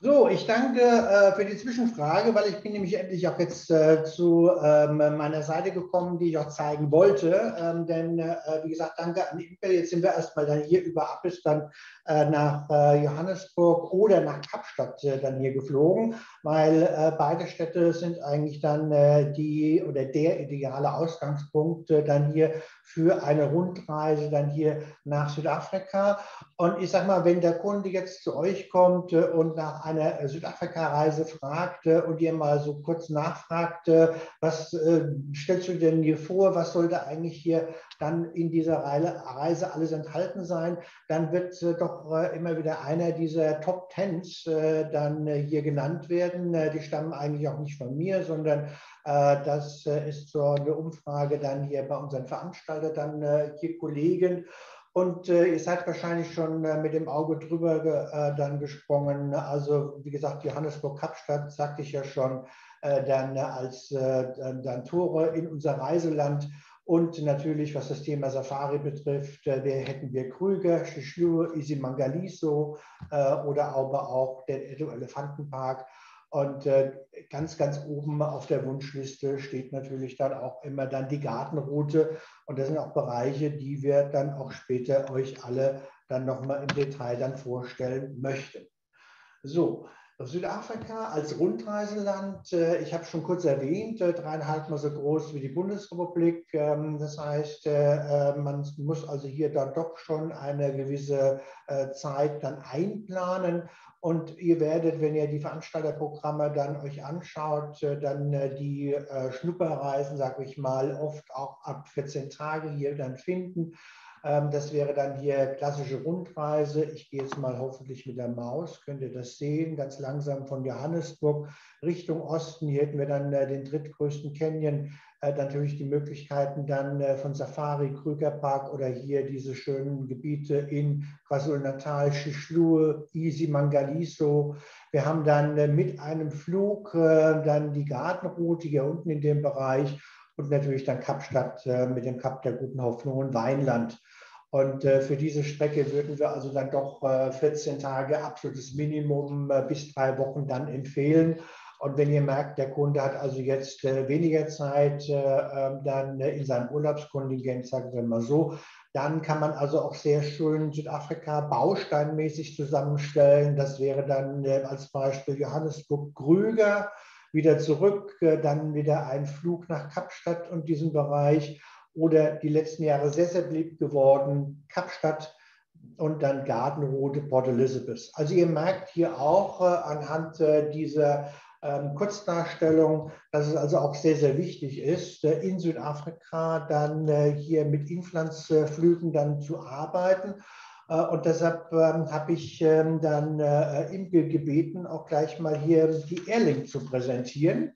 So, ich danke äh, für die Zwischenfrage, weil ich bin nämlich endlich auch jetzt äh, zu ähm, meiner Seite gekommen, die ich auch zeigen wollte. Ähm, denn, äh, wie gesagt, danke an Impel. Jetzt sind wir erstmal dann hier über äh, nach äh, Johannesburg oder nach Kapstadt äh, dann hier geflogen, weil beide Städte sind eigentlich dann die oder der ideale Ausgangspunkt dann hier für eine Rundreise dann hier nach Südafrika. Und ich sage mal, wenn der Kunde jetzt zu euch kommt und nach einer Südafrika-Reise fragt und ihr mal so kurz nachfragt, was stellst du denn hier vor, was sollte eigentlich hier dann in dieser Reise alles enthalten sein, dann wird doch auch äh, immer wieder einer dieser Top Tens äh, dann äh, hier genannt werden. die stammen eigentlich auch nicht von mir, sondern das ist so eine Umfrage dann hier bei unseren Veranstaltern, dann hier Kollegen. Und äh, ihr seid wahrscheinlich schon äh, mit dem Auge drüber ge, äh, dann gesprungen. Also wie gesagt, Johannesburg-Kapstadt sagte ich ja schon, dann als dann Tore in unser Reiseland. Und natürlich, was das Thema Safari betrifft, äh, hätten wir Krüger, Shishlu, Isimangaliso äh, oder aber auch den Edo Elefantenpark. Und äh, ganz, ganz oben auf der Wunschliste steht natürlich dann auch immer dann die Gartenroute. Und das sind auch Bereiche, die wir dann auch später euch alle dann nochmal im Detail dann vorstellen möchten. So, Südafrika als Rundreiseland, äh, ich habe schon kurz erwähnt, äh, dreieinhalb Mal so groß wie die Bundesrepublik. Ähm, das heißt, äh, man muss also hier dann doch schon eine gewisse Zeit dann einplanen. Und ihr werdet, wenn ihr die Veranstalterprogramme dann euch anschaut, dann die Schnupperreisen, sage ich mal, oft auch ab 14 Tage hier dann finden. Ähm, das wäre dann hier klassische Rundreise. Ich gehe jetzt mal hoffentlich mit der Maus, könnt ihr das sehen, ganz langsam von Johannesburg Richtung Osten. Hier hätten wir dann äh, den drittgrößten Canyon. Äh, natürlich die Möglichkeiten dann äh, von Safari, Krügerpark oder hier diese schönen Gebiete in KwaZulu-Natal, Shishlu, Isi, Mangaliso. Wir haben dann mit einem Flug dann die Gartenroute hier unten in dem Bereich und natürlich dann Kapstadt mit dem Kap der Guten Hoffnung und Weinland. Und äh, für diese Strecke würden wir also dann doch äh, 14 Tage absolutes Minimum äh, bis drei Wochen dann empfehlen. Und wenn ihr merkt, der Kunde hat also jetzt äh, weniger Zeit äh, ähm, dann äh, in seinem Urlaubskontingent, sagen wir mal so, dann kann man also auch sehr schön Südafrika bausteinmäßig zusammenstellen. Das wäre dann als Beispiel Johannesburg Grüger, wieder zurück, dann wieder ein Flug nach Kapstadt und diesen Bereich oder die letzten Jahre sehr, sehr beliebt geworden, Kapstadt und dann Gardenroute, Port Elizabeth. Also ihr merkt hier auch äh, anhand äh, dieser ähm, Kurzdarstellung, dass es also auch sehr, sehr wichtig ist, äh, in Südafrika dann äh, hier mit Influenzflügen dann zu arbeiten. Äh, und deshalb ähm, habe ich ähm, dann äh, Imke gebeten, auch gleich mal hier die Airlink zu präsentieren.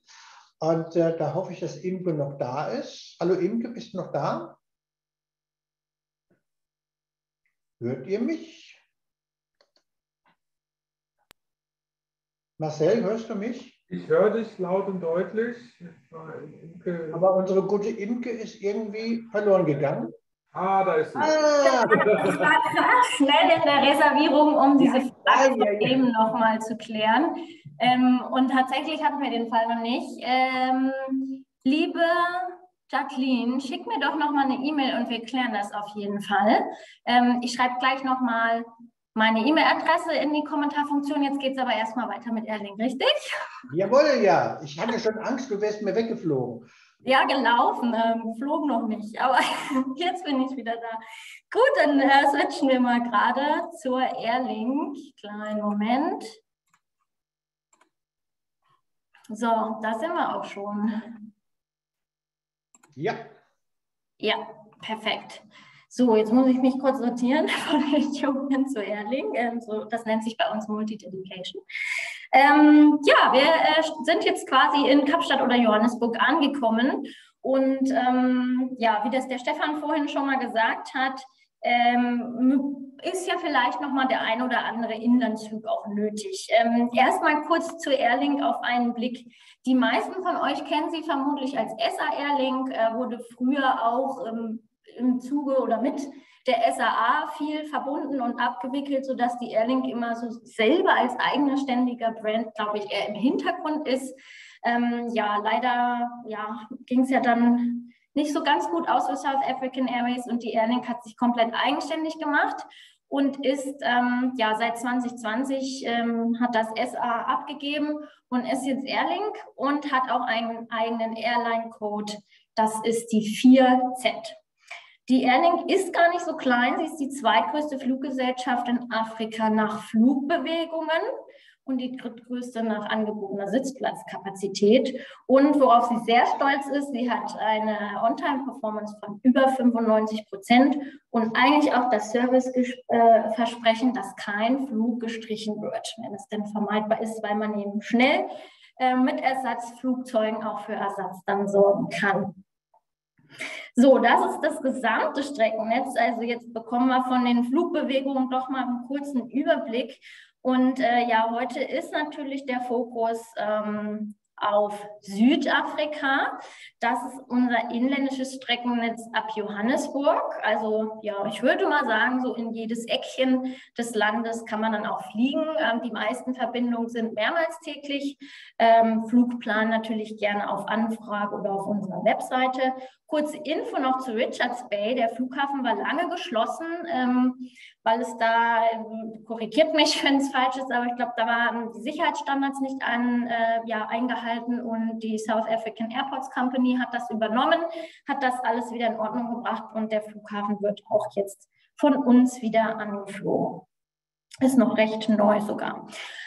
Und äh, da hoffe ich, dass Imke noch da ist. Hallo Imke, bist du noch da? Hört ihr mich? Marcel, hörst du mich? Ich höre dich laut und deutlich. Aber unsere gute Imke ist irgendwie verloren gegangen. Ah, da ist sie. Ah. Ich war gerade schnell in der Reservierung, um diese Frage ja, ja, ja. eben nochmal zu klären. Ähm, und tatsächlich hatten wir den Fall noch nicht. Ähm, liebe Jacqueline, schick mir doch nochmal eine E-Mail und wir klären das auf jeden Fall. Ähm, ich schreibe gleich nochmal meine E-Mail-Adresse in die Kommentarfunktion. Jetzt geht es aber erstmal weiter mit Erling, richtig? Jawohl, ja. Ich hatte schon Angst, du wärst mir weggeflogen. Ja, gelaufen, ähm, flog noch nicht, aber [laughs] jetzt bin ich wieder da. Gut, dann äh, switchen wir mal gerade zur Airlink. Kleinen Moment. So, da sind wir auch schon. Ja. Ja, perfekt. So, jetzt muss ich mich kurz sortieren [laughs] von Äthiopien zu Airlink. Ähm, so, das nennt sich bei uns Multi-Dedication. Ähm, ja, wir äh, sind jetzt quasi in Kapstadt oder Johannesburg angekommen. Und ähm, ja, wie das der Stefan vorhin schon mal gesagt hat, ähm, ist ja vielleicht nochmal der ein oder andere Inlandsflug auch nötig. Ähm, Erstmal kurz zu Airlink auf einen Blick. Die meisten von euch kennen sie vermutlich als SA Airlink, äh, wurde früher auch ähm, im Zuge oder mit der SAA viel verbunden und abgewickelt, sodass die Airlink immer so selber als eigener ständiger Brand, glaube ich, eher im Hintergrund ist. Ähm, ja, leider ja, ging es ja dann nicht so ganz gut aus für South African Airways und die Airlink hat sich komplett eigenständig gemacht und ist ja seit 2020 ähm, hat das SA abgegeben und ist jetzt Airlink und hat auch einen eigenen Airline-Code. Das ist die 4Z. Die Airlink ist gar nicht so klein. Sie ist die zweitgrößte Fluggesellschaft in Afrika nach Flugbewegungen und die drittgrößte nach angebotener Sitzplatzkapazität. Und worauf sie sehr stolz ist, sie hat eine On-Time-Performance von über 95 Prozent und eigentlich auch das Serviceversprechen, dass kein Flug gestrichen wird, wenn es denn vermeidbar ist, weil man eben schnell äh, mit Ersatzflugzeugen auch für Ersatz dann sorgen kann. So, das ist das gesamte Streckennetz. Also jetzt bekommen wir von den Flugbewegungen doch mal einen kurzen Überblick. Und äh, ja, heute ist natürlich der Fokus ähm, auf Südafrika. Das ist unser inländisches Streckennetz ab Johannesburg. Also ja, ich würde mal sagen, so in jedes Eckchen des Landes kann man dann auch fliegen. Ähm, die meisten Verbindungen sind mehrmals täglich. Ähm, Flugplan natürlich gerne auf Anfrage oder auf unserer Webseite. Kurze Info noch zu Richards Bay. Der Flughafen war lange geschlossen, ähm, weil es da, ähm, korrigiert mich, [laughs] wenn es falsch ist, aber ich glaube, da waren die Sicherheitsstandards nicht an, äh, ja, eingehalten und die South African Airports Company hat das übernommen, hat das alles wieder in Ordnung gebracht und der Flughafen wird auch jetzt von uns wieder angeflogen. Ist noch recht neu sogar.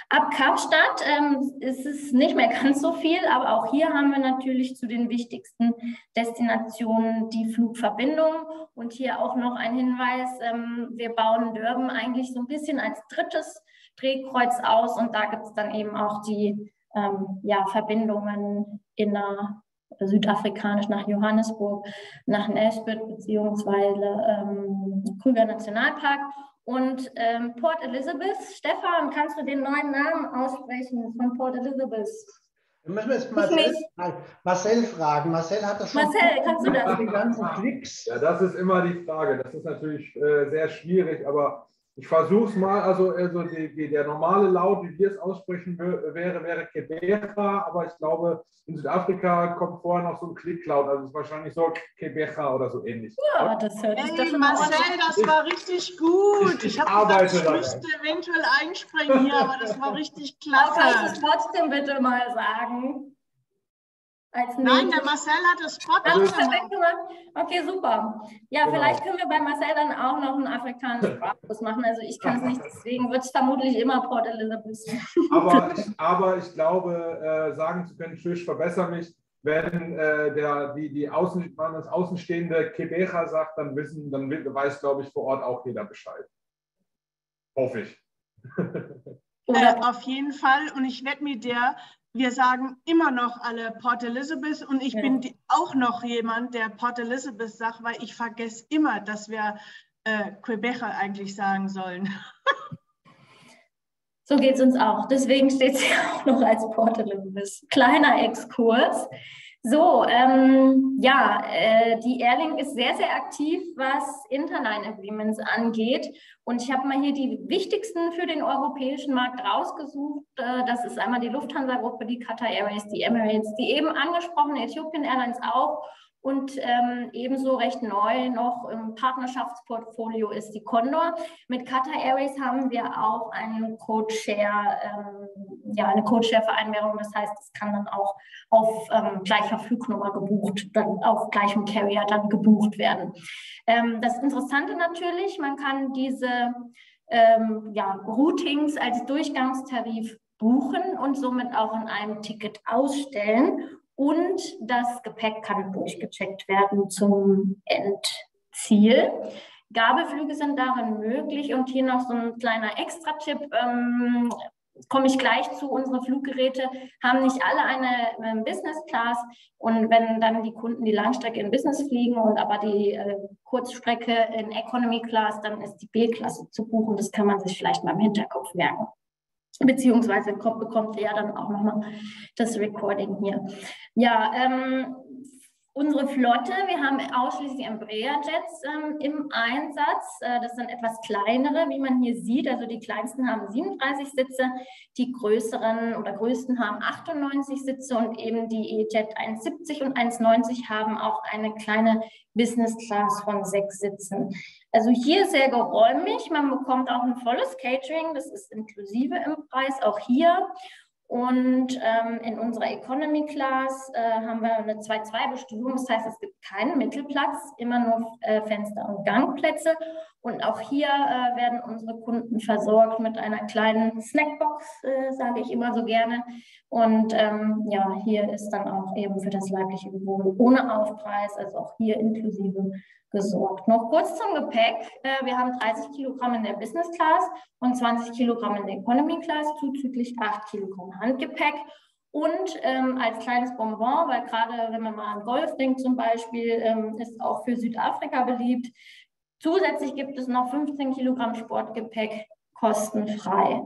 Ab Kapstadt ähm, ist es nicht mehr [laughs] ganz so viel, aber auch hier haben wir natürlich zu den wichtigsten Destinationen die Flugverbindung. Und hier auch noch ein Hinweis, ähm, wir bauen Dörben eigentlich so ein bisschen als drittes Drehkreuz aus und da gibt es dann eben auch die ähm, ja, Verbindungen inner südafrikanisch nach Johannesburg, nach Nelspruit beziehungsweise ähm, Krüger Nationalpark und ähm, Port Elizabeth. Stefan, kannst du den neuen Namen aussprechen von Port Elizabeth? Wir müssen jetzt Marcel, Marcel, fragen. Marcel hat das schon. Marcel, kannst du das? Die ganzen Klicks. Ja, das ist immer die Frage. Das ist natürlich äh, sehr schwierig, aber ich versuche es mal, also, also die, die, der normale Laut, wie wir es aussprechen wäre, wäre Kebecha, aber ich glaube, in Südafrika kommt vorher noch so ein Klicklaut, also es ist wahrscheinlich so Kebecha oder so ähnlich. Ja, das hört sich hey, Marcel, das war richtig gut. Ich, ich habe gedacht, ich müsste eventuell einspringen hier, aber das war richtig klasse. Kannst du trotzdem bitte mal sagen? Nein, der Marcel hat das Spot gemacht. Okay, super. Ja, genau. vielleicht können wir bei Marcel dann auch noch einen afrikanischen [laughs] Sprachkurs machen. Also ich kann es nicht, deswegen wird es vermutlich immer Port Elizabeth. Aber, [laughs] aber ich glaube, äh, sagen zu können, Fisch, verbessere mich, wenn äh, der, die, die Außen, man das Außenstehende Kebecha sagt, dann wissen, dann weiß, glaube ich, vor Ort auch jeder Bescheid. Hoffe ich. [laughs] Äh, auf jeden Fall. Und ich werde mit der wir sagen immer noch alle Port Elizabeth und ich ja. bin die, auch noch jemand, der Port Elizabeth sagt, weil ich vergesse immer, dass wir äh, Quebecer eigentlich sagen sollen. [laughs] So geht es uns auch. Deswegen steht sie [laughs] auch noch als Port Elizabeth. Kleiner Exkurs. So, ähm, ja, äh, die Airlink ist sehr, sehr aktiv, was Interline Agreements angeht. Und ich habe mal hier die wichtigsten für den europäischen Markt rausgesucht. Äh, das ist einmal die Lufthansa-Gruppe, die Qatar Airways, die Emirates, die eben angesprochene Ethiopian Airlines auch Und ähm, ebenso recht neu noch im Partnerschaftsportfolio ist die Condor. Mit Qatar Airways haben wir auch einen Code-Share, ähm, ja, eine Code-Share-Vereinbarung. Das heißt, es kann dann auch auf ähm, gleicher Flugnummer gebucht, dann auf gleichem Carrier dann gebucht werden. Ähm, das Interessante natürlich, man kann diese ähm, ja, Routings als Durchgangstarif buchen und somit auch in einem Ticket ausstellen und das Gepäck kann durchgecheckt werden zum Endziel. Gabelflüge sind darin möglich und hier noch so ein kleiner Extra-Tipp. Ähm, komme ich gleich zu. Unsere Fluggeräte haben nicht alle eine äh, Business Class und wenn dann die Kunden die Langstrecke in Business fliegen und aber die äh, Kurzstrecke in Economy Class, dann ist die B-Klasse zu buchen. Das kann man sich vielleicht mal im Hinterkopf merken beziehungsweise kommt, bekommt er dann auch nochmal das Recording hier. Ja, ähm, unsere Flotte, wir haben ausschließlich Embraer-Jets ähm, im Einsatz. Äh, das sind etwas kleinere, wie man hier sieht. Also die kleinsten haben 37 Sitze, die größeren oder größten haben 98 Sitze und eben die E-Jet 170 und 190 haben auch eine kleine Business Class von sechs Sitzen. Also hier sehr geräumig. Man bekommt auch ein volles Catering. Das ist inklusive im Preis, auch hier. Und ähm, in unserer Economy Class äh, haben wir eine 2-2-Bestimmung. Das heißt, es gibt keinen Mittelplatz, immer nur äh, Fenster- und Gangplätze. Und auch hier äh, werden unsere Kunden versorgt mit einer kleinen Snackbox, äh, sage ich immer so gerne. Und ähm, ja, hier ist dann auch eben für das leibliche Wohl ohne Aufpreis, also auch hier inklusive gesorgt. Noch kurz zum Gepäck. Äh, wir haben 30 Kilogramm in der Business Class und 20 Kilogramm in der Economy Class, zuzüglich 8 Kilogramm Handgepäck. Und ähm, als kleines Bonbon, weil gerade wenn man mal an Golf denkt zum Beispiel, ähm, ist auch für Südafrika beliebt. Zusätzlich gibt es noch 15 Kilogramm Sportgepäck kostenfrei.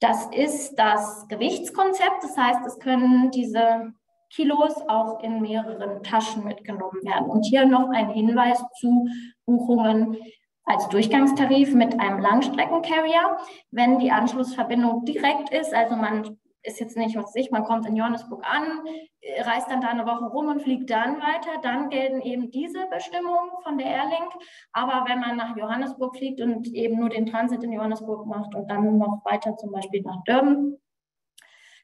Das ist das Gewichtskonzept. Das heißt, es können diese Kilos auch in mehreren Taschen mitgenommen werden. Und hier noch ein Hinweis zu Buchungen als Durchgangstarif mit einem Langstreckencarrier. Wenn die Anschlussverbindung direkt ist, also man ist jetzt nicht, was ich, man kommt in Johannesburg an, reist dann da eine Woche rum und fliegt dann weiter, dann gelten eben diese Bestimmungen von der Airlink. Aber wenn man nach Johannesburg fliegt und eben nur den Transit in Johannesburg macht und dann noch weiter zum Beispiel nach Durban,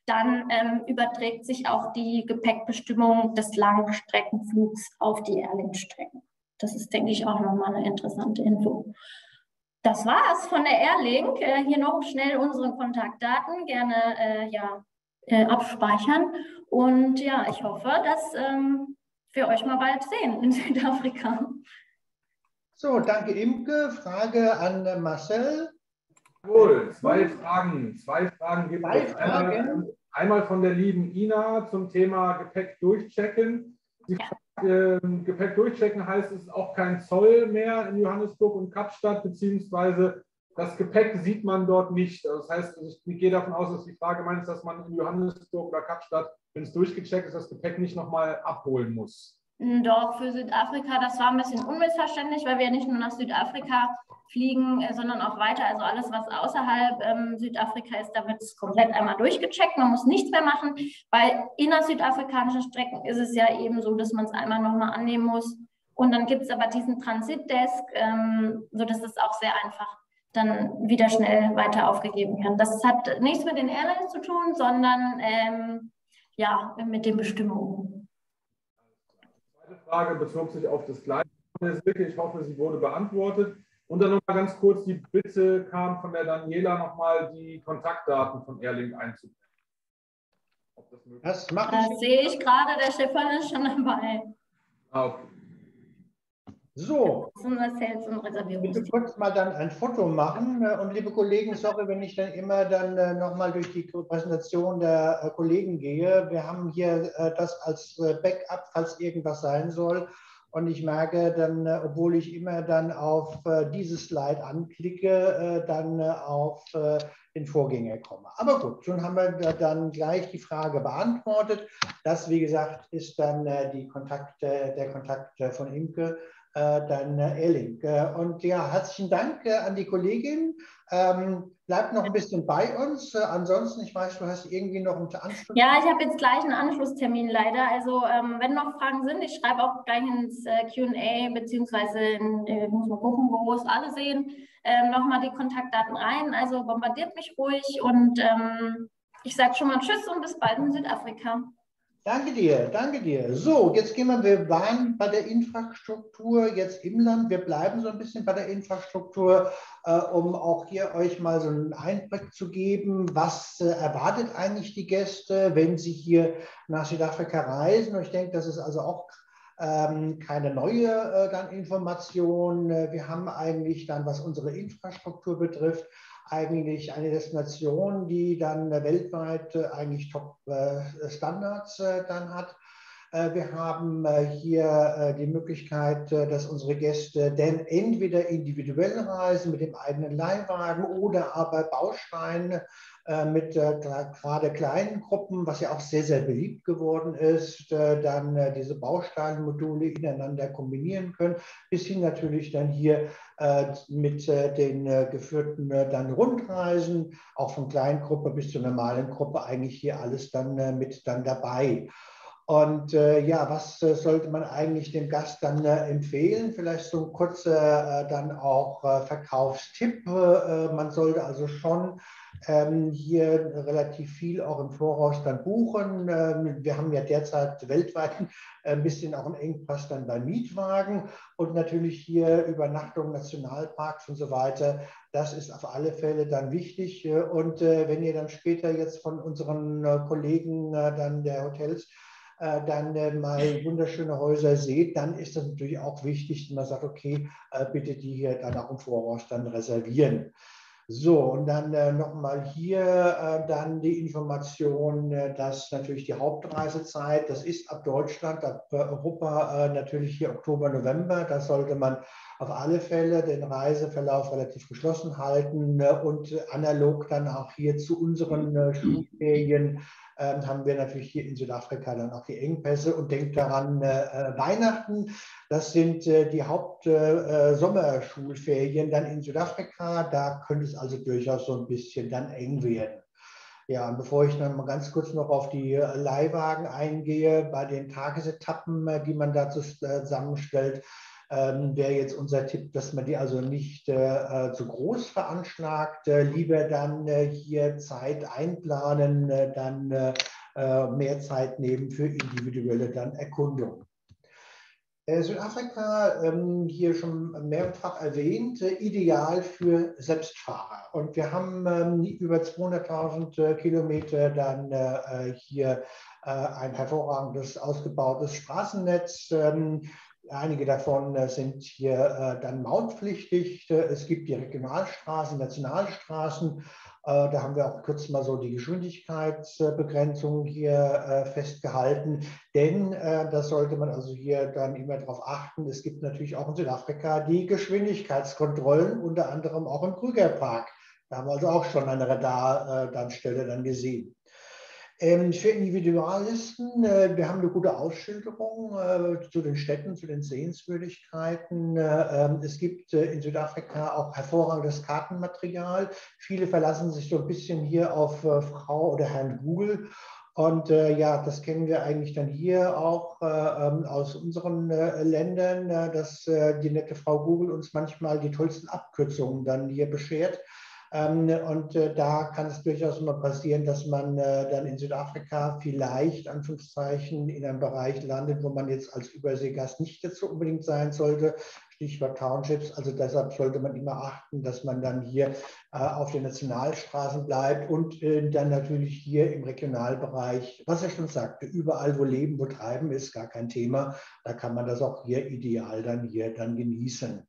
dann ähm, überträgt sich auch die Gepäckbestimmung des Langstreckenflugs auf die Airlink-Strecken. Das ist, denke ich, auch nochmal eine interessante Info. Das war es von der Airlink. Äh, hier noch schnell unsere Kontaktdaten gerne äh, ja, äh, abspeichern. Und ja, ich hoffe, dass ähm, wir euch mal bald sehen in [laughs] Südafrika. So, danke Imke. Frage an Marcel. Jawohl, zwei Fragen. Zwei Fragen gibt es. Einmal, einmal, von der lieben Ina zum Thema Gepäck durchchecken. Sie fragt, äh, Gepäck durchchecken heißt, es ist auch kein Zoll mehr in Johannesburg und Kapstadt, beziehungsweise das Gepäck sieht man dort nicht. Also das heißt, ich gehe davon aus, dass die Frage meint, dass man in Johannesburg oder Kapstadt, wenn es durchgecheckt ist, das Gepäck nicht nochmal abholen muss. Doch, für Südafrika, das war ein bisschen unmissverständlich, weil wir nicht nur nach Südafrika fliegen, äh, sondern auch weiter. Also alles, was außerhalb ähm, Südafrika ist, da wird es komplett einmal durchgecheckt. Man muss nichts mehr machen. Bei innersüdafrikanischen Strecken ist es ja eben so, dass man es einmal nochmal annehmen muss. Und dann gibt es aber diesen Transitdesk, ähm, sodass es auch sehr einfach dann wieder schnell weiter aufgegeben kann. Das hat nichts mit den Airlines zu tun, sondern ähm, ja, mit den Bestimmungen. Die zweite Frage bezog sich auf das Gleiche. Ich hoffe, sie wurde beantwortet. Und dann nochmal ganz kurz, die Bitte kam von der Daniela nochmal die Kontaktdaten von Airlink einzubringen. Das, mache ich. Das sehe ich gerade, der Stefan ist schon dabei. Ah, okay. So. Will kurz mal dann ein Foto machen. Und liebe Kollegen, sorry, wenn ich dann immer dann äh, nochmal durch die Präsentation der äh, Kollegen gehe. Wir haben hier äh, das als Backup, falls irgendwas sein soll. Und ich merke dann, äh, obwohl ich immer dann auf äh, dieses Slide anklicke, äh, dann auf den Vorgänger komme. Aber gut, schon haben wir dann gleich die Frage beantwortet. Das, wie gesagt, ist dann die Kontakt, der Kontakt von Imke dann Elling. Und ja, herzlichen Dank an die Kollegin. Ähm, bleibt noch ein bisschen bei uns. Äh, ansonsten, ich weiß, du hast irgendwie noch einen Anschluss. Ja, ich habe jetzt gleich einen Anschlusstermin leider. Also ähm, wenn noch Fragen sind, ich schreibe auch gleich ins äh, QA, beziehungsweise in, äh, muss mal gucken, wo es alle sehen, äh, nochmal die Kontaktdaten rein. Also bombardiert mich ruhig und ähm, ich sage schon mal Tschüss und bis bald in Südafrika. Danke dir, danke dir. So, jetzt gehen wir, wir waren bei der Infrastruktur jetzt im Land. Wir bleiben so ein bisschen bei der Infrastruktur, äh, um auch hier euch mal so einen Einblick zu geben, was äh, erwartet eigentlich die Gäste, wenn sie hier nach Südafrika reisen. Und ich denke, das ist also auch ähm, keine neue äh, dann Information. Äh, wir haben eigentlich dann, was unsere Infrastruktur betrifft, eigentlich eine Destination, die dann weltweit äh, eigentlich Top-Standards äh, dann hat. Äh, wir haben hier die Möglichkeit, dass unsere Gäste denn entweder individuell reisen mit dem eigenen Leihwagen oder aber Bausteine mit gerade kleinen Gruppen, was ja auch sehr, sehr beliebt geworden ist, dann diese Bausteinmodule ineinander kombinieren können, bis hin natürlich dann hier äh, mit äh, den äh, geführten dann Rundreisen, auch von Kleingruppe bis zur normalen Gruppe, eigentlich hier alles dann mit dann dabei. Und äh, ja, was äh, sollte man eigentlich dem Gast dann äh, empfehlen? Vielleicht so ein kurzer dann auch Verkaufstipp. man sollte also schon ähm, hier relativ viel auch im Voraus dann buchen. Ähm, wir haben ja derzeit weltweit [laughs] ein bisschen auch einen Engpass dann bei Mietwagen und natürlich hier Übernachtung, Nationalparks und so weiter. Das ist auf alle Fälle dann wichtig. Und äh, wenn ihr dann später jetzt von unseren äh, Kollegen äh, dann der Hotels dann mal wunderschöne Häuser seht, dann ist das natürlich auch wichtig, dass man sagt, okay, bitte die hier dann auch im Voraus dann reservieren. So, und dann äh, nochmal hier äh, dann die Information, äh, dass natürlich die Hauptreisezeit, das ist ab Deutschland, ab äh, Europa äh, natürlich hier Oktober, November. Da sollte man auf alle Fälle den Reiseverlauf relativ geschlossen halten äh, und analog dann auch hier zu unseren Schulferien ähm, haben wir natürlich hier in Südafrika dann auch die Engpässe und denkt daran, äh, äh, Weihnachten, das sind äh, die Hauptsommerschulferien äh, dann in Südafrika. Da könnte es also durchaus so ein bisschen dann eng werden. Ja, und bevor ich dann mal ganz kurz noch auf die Leihwagen eingehe, bei den Tagesetappen, die man dazu zusammenstellt, ähm, wäre jetzt unser Tipp, dass man die also nicht äh, zu groß veranschlagt, äh, lieber dann äh, hier Zeit einplanen, äh, dann äh, äh, mehr Zeit nehmen für individuelle dann Erkundungen. Südafrika, ähm, hier schon mehrfach erwähnt, ideal für Selbstfahrer. Und wir haben ähm, über 200.000 Kilometer dann hier ein hervorragendes ausgebautes Straßennetz. Ähm, Einige davon äh, sind hier äh, dann mautpflichtig. Äh, es gibt die Regionalstraßen, Nationalstraßen. Da haben wir auch kurz mal so die Geschwindigkeitsbegrenzung hier festgehalten. Denn das sollte man also hier dann immer darauf achten. Es gibt natürlich auch in Südafrika die Geschwindigkeitskontrollen, unter anderem auch im Krügerpark. Da haben wir also auch schon eine Radarstelle dann gesehen. Ähm, für Individualisten, äh, wir haben eine gute Ausschilderung äh, zu den Städten, zu den Sehenswürdigkeiten. Äh, ähm, es gibt in Südafrika auch hervorragendes Kartenmaterial. Viele verlassen sich so ein bisschen hier auf Frau oder Herrn Google. Und ja, das kennen wir eigentlich dann hier auch ähm, aus unseren Ländern, dass die nette Frau Google uns manchmal die tollsten Abkürzungen dann hier beschert. Ähm, und äh, da kann es durchaus mal passieren, dass man äh, dann in Südafrika vielleicht, Anführungszeichen, in einem Bereich landet, wo man jetzt als Überseegast nicht dazu unbedingt sein sollte. Stichwort Townships. Also deshalb sollte man immer achten, dass man dann hier äh, auf den Nationalstraßen bleibt und dann natürlich hier im Regionalbereich, was er schon sagte, überall, wo Leben, wo Treiben ist, gar kein Thema. Da kann man das auch hier ideal dann hier dann genießen.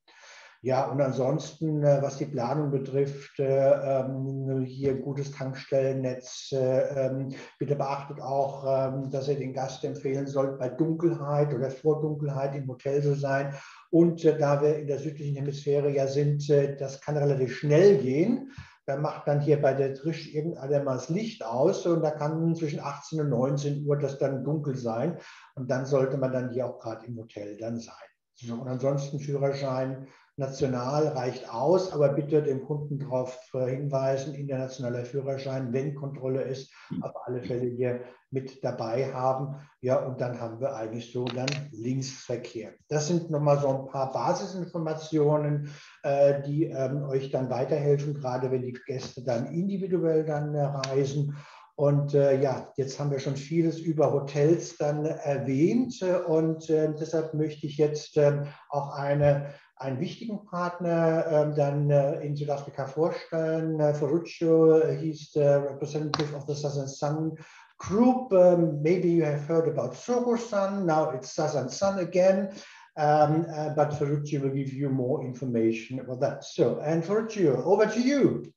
Ja, und ansonsten, äh, was die Planung betrifft, äh, ähm, hier gutes Tankstellennetz. Äh, ähm, bitte beachtet auch, ähm, dass ihr den Gast empfehlen sollt, bei Dunkelheit oder vor Dunkelheit im Hotel zu sein. Und da wir in der südlichen Hemisphäre ja sind, das kann relativ schnell gehen. Da macht dann hier bei der Trisch irgendeiner mal das Licht aus und da kann zwischen 18 und 19 Uhr das dann dunkel sein. Und dann sollte man dann hier auch gerade im Hotel dann sein. So, und ansonsten Führerschein national reicht aus, aber bitte dem Kunden darauf äh, hinweisen, internationaler Führerschein, wenn Kontrolle ist, auf alle Fälle hier mit dabei haben. Ja, und dann haben wir eigentlich so dann Linksverkehr. Das sind nochmal so ein paar Basisinformationen, äh, die ähm, euch dann weiterhelfen, gerade wenn die Gäste dann individuell dann äh, reisen. Und äh, ja, jetzt haben wir schon vieles über Hotels dann erwähnt und äh, deshalb möchte ich jetzt äh, auch eine einen wichtigen Partner ähm, dann äh, in Südafrika vorstellen. Uh, Ferruccio, he's the representative of the Southern Sun Group. Um, maybe you have heard about Sogo Sun. Now it's Southern Sun again. Um, uh, but Ferruccio will give you more information about that. So, and Ferruccio, over to you.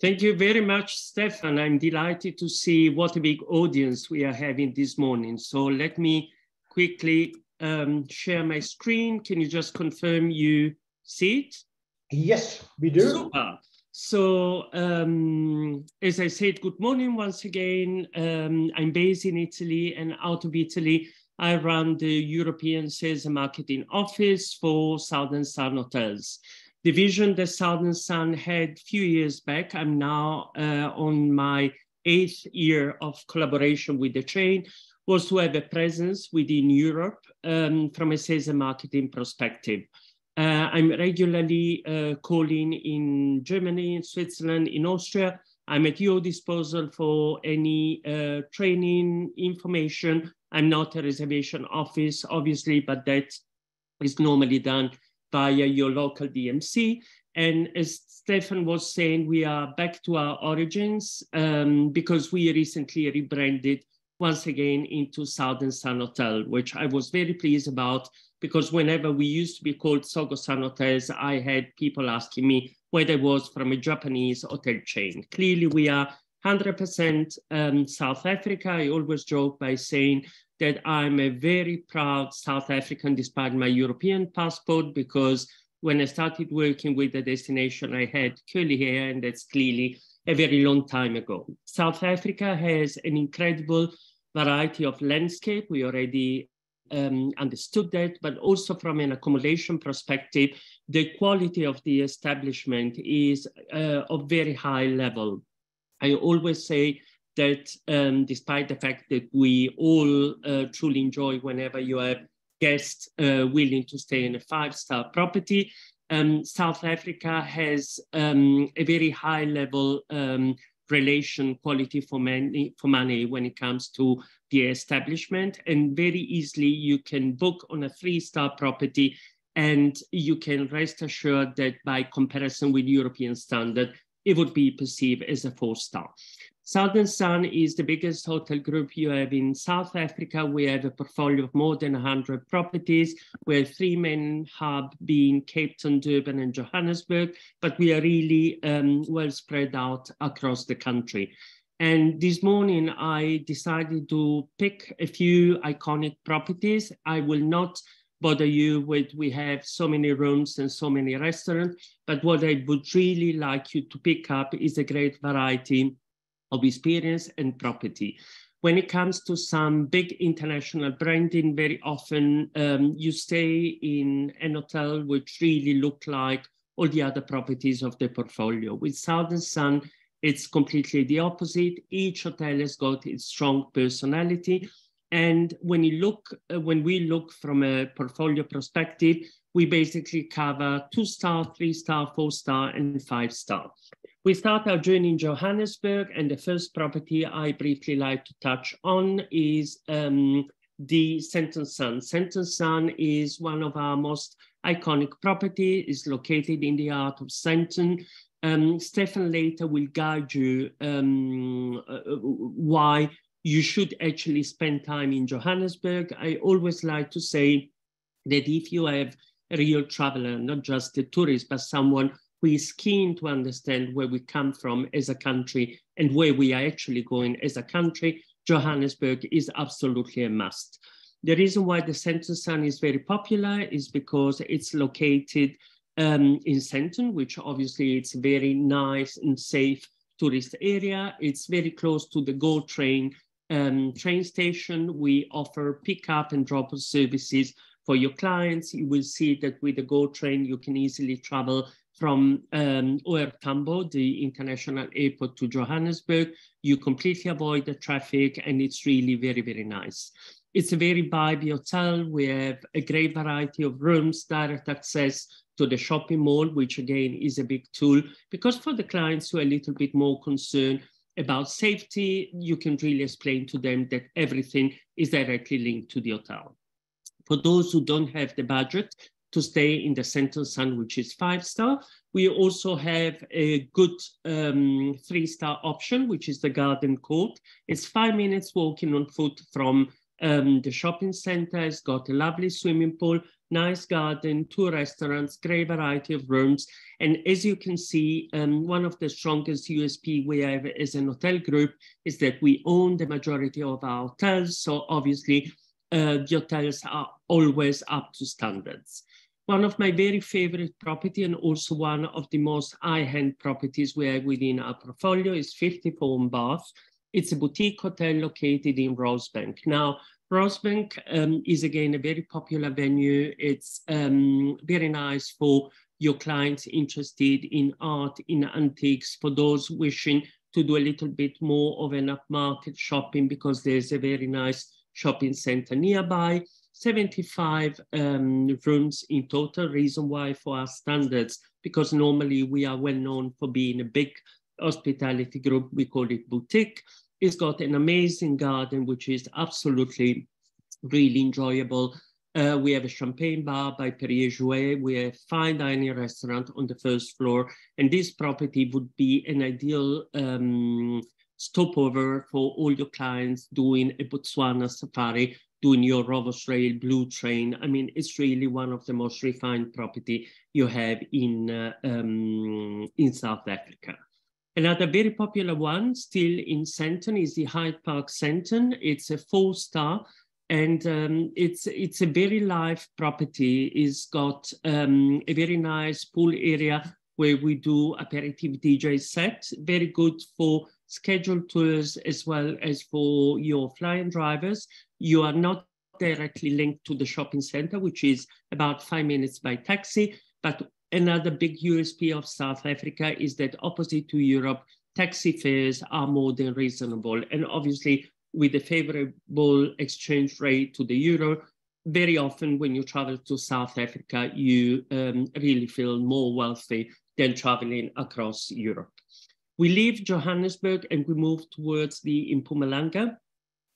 Thank you very much, Stefan. I'm delighted to see what a big audience we are having this morning. So let me quickly um, share my screen. Can you just confirm you see it? Yes, we do. Super. So, um, as I said, good morning once again. Um, I'm based in Italy and out of Italy, I run the European Sales and Marketing Office for Southern Sun Hotels. The vision that Southern Sun had a few years back, I'm now uh, on my eighth year of collaboration with the chain, was to have a presence within Europe um, from a sales and marketing perspective. Uh, I'm regularly uh, calling in Germany, in Switzerland, in Austria. I'm at your disposal for any uh, training information. I'm not a reservation office, obviously, but that is normally done via your local DMC. And as Stefan was saying, we are back to our origins um, because we recently rebranded once again into Southern Sun Hotel, which I was very pleased about because whenever we used to be called Sogo San Hotels, I had people asking me whether I was from a Japanese hotel chain. Clearly, we are 100% um, South Africa. I always joke by saying that I'm a very proud South African despite my European passport because when I started working with the destination, I had curly hair, and that's clearly a very long time ago. South Africa has an incredible variety of landscape. We already um, understood that, but also from an accommodation perspective, the quality of the establishment is uh, of very high level. I always say that um, despite the fact that we all uh, truly enjoy whenever you have guests uh, willing to stay in a five-star property, um, South Africa has um, a very high level um, relation quality for money, for money when it comes to the establishment. And very easily you can book on a three-star property and you can rest assured that by comparison with European standard, it would be perceived as a four-star. Southern Sun is the biggest hotel group you have in South Africa. We have a portfolio of more than 100 properties. We have three main hubs being Cape Town, Durban, and Johannesburg, but we are really um, well spread out across the country. And this morning, I decided to pick a few iconic properties. I will not bother you with we have so many rooms and so many restaurants, but what I would really like you to pick up is a great variety of experience and property. When it comes to some big international branding, very often um, you stay in an hotel which really look like all the other properties of the portfolio. With Southern Sun, it's completely the opposite. Each hotel has got its strong personality. And when you look, uh, when we look from a portfolio perspective, we basically cover two star, three star, four star, and five star. We start our journey in Johannesburg, and the first property I briefly like to touch on is um, the Senton Sun. Senton Sun is one of our most iconic property, is located in the heart of Senton. Um, Stefan later will guide you um, uh, why you should actually spend time in Johannesburg. I always like to say that if you have a real traveler, not just a tourist, but someone who is keen to understand where we come from as a country and where we are actually going as a country, Johannesburg is absolutely a must. The reason why the Central Sun is very popular is because it's located um, in Centon, which obviously it's a very nice and safe tourist area. It's very close to the GO train um, train station. We offer pick up and drop services for your clients. You will see that with the GO train, you can easily travel from um, OR Tambo, the international airport to Johannesburg. You completely avoid the traffic and it's really very, very nice. It's a very vibe hotel. We have a great variety of rooms, direct access to the shopping mall, which again is a big tool because for the clients who are a little bit more concerned about safety, you can really explain to them that everything is directly linked to the hotel. For those who don't have the budget to stay in the Central Sun, which is five star, we also have a good um, three star option, which is the Garden Court. It's five minutes walking on foot from um, the shopping center. It's got a lovely swimming pool, nice garden, two restaurants, great variety of rooms. And as you can see, um, one of the strongest USP we have as an hotel group is that we own the majority of our hotels. So obviously, uh, the hotels are always up to standards. One of my very favorite property and also one of the most high-end properties we have within our portfolio is 54 Bath. It's a boutique hotel located in Rosebank. Now, Rosebank um, is again a very popular venue. It's um, very nice for your clients interested in art, in antiques, for those wishing to do a little bit more of an upmarket shopping because there's a very nice shopping center nearby. 75 um, rooms in total. Reason why for our standards, because normally we are well known for being a big hospitality group. We call it boutique. It's got an amazing garden, which is absolutely really enjoyable. Uh, we have a champagne bar by Perrier Jouet. We have fine dining restaurant on the first floor. And this property would be an ideal um, stopover for all your clients doing a Botswana safari, doing your Rovos Rail Blue Train. I mean, it's really one of the most refined property you have in, uh, um, in South Africa. Another very popular one still in Sandton is the Hyde Park Sandton. It's a four star and um, it's it's a very live property. It's got um, a very nice pool area where we do aperitif DJ set. Very good for scheduled tours as well as for your flying drivers. You are not directly linked to the shopping center, which is about five minutes by taxi, but Another big USP of South Africa is that opposite to Europe, taxi fares are more than reasonable. And obviously, with a favorable exchange rate to the euro, very often when you travel to South Africa, you um, really feel more wealthy than traveling across Europe. We leave Johannesburg and we move towards the Mpumalanga.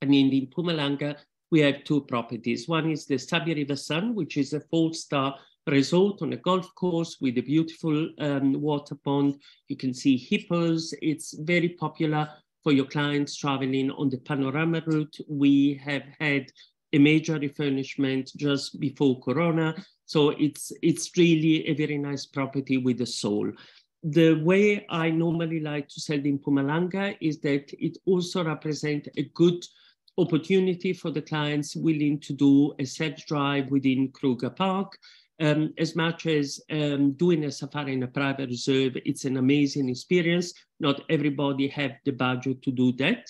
And in the Mpumalanga, we have two properties. One is the Sabi River Sun, which is a four-star resort on a golf course with a beautiful um, water pond. You can see hippos. It's very popular for your clients traveling on the panorama route. We have had a major refurbishment just before Corona. So it's, it's really a very nice property with a soul. The way I normally like to sell in Mpumalanga is that it also represents a good opportunity for the clients willing to do a set drive within Kruger Park um, as much as um, doing a safari in a private reserve, it's an amazing experience. Not everybody have the budget to do that.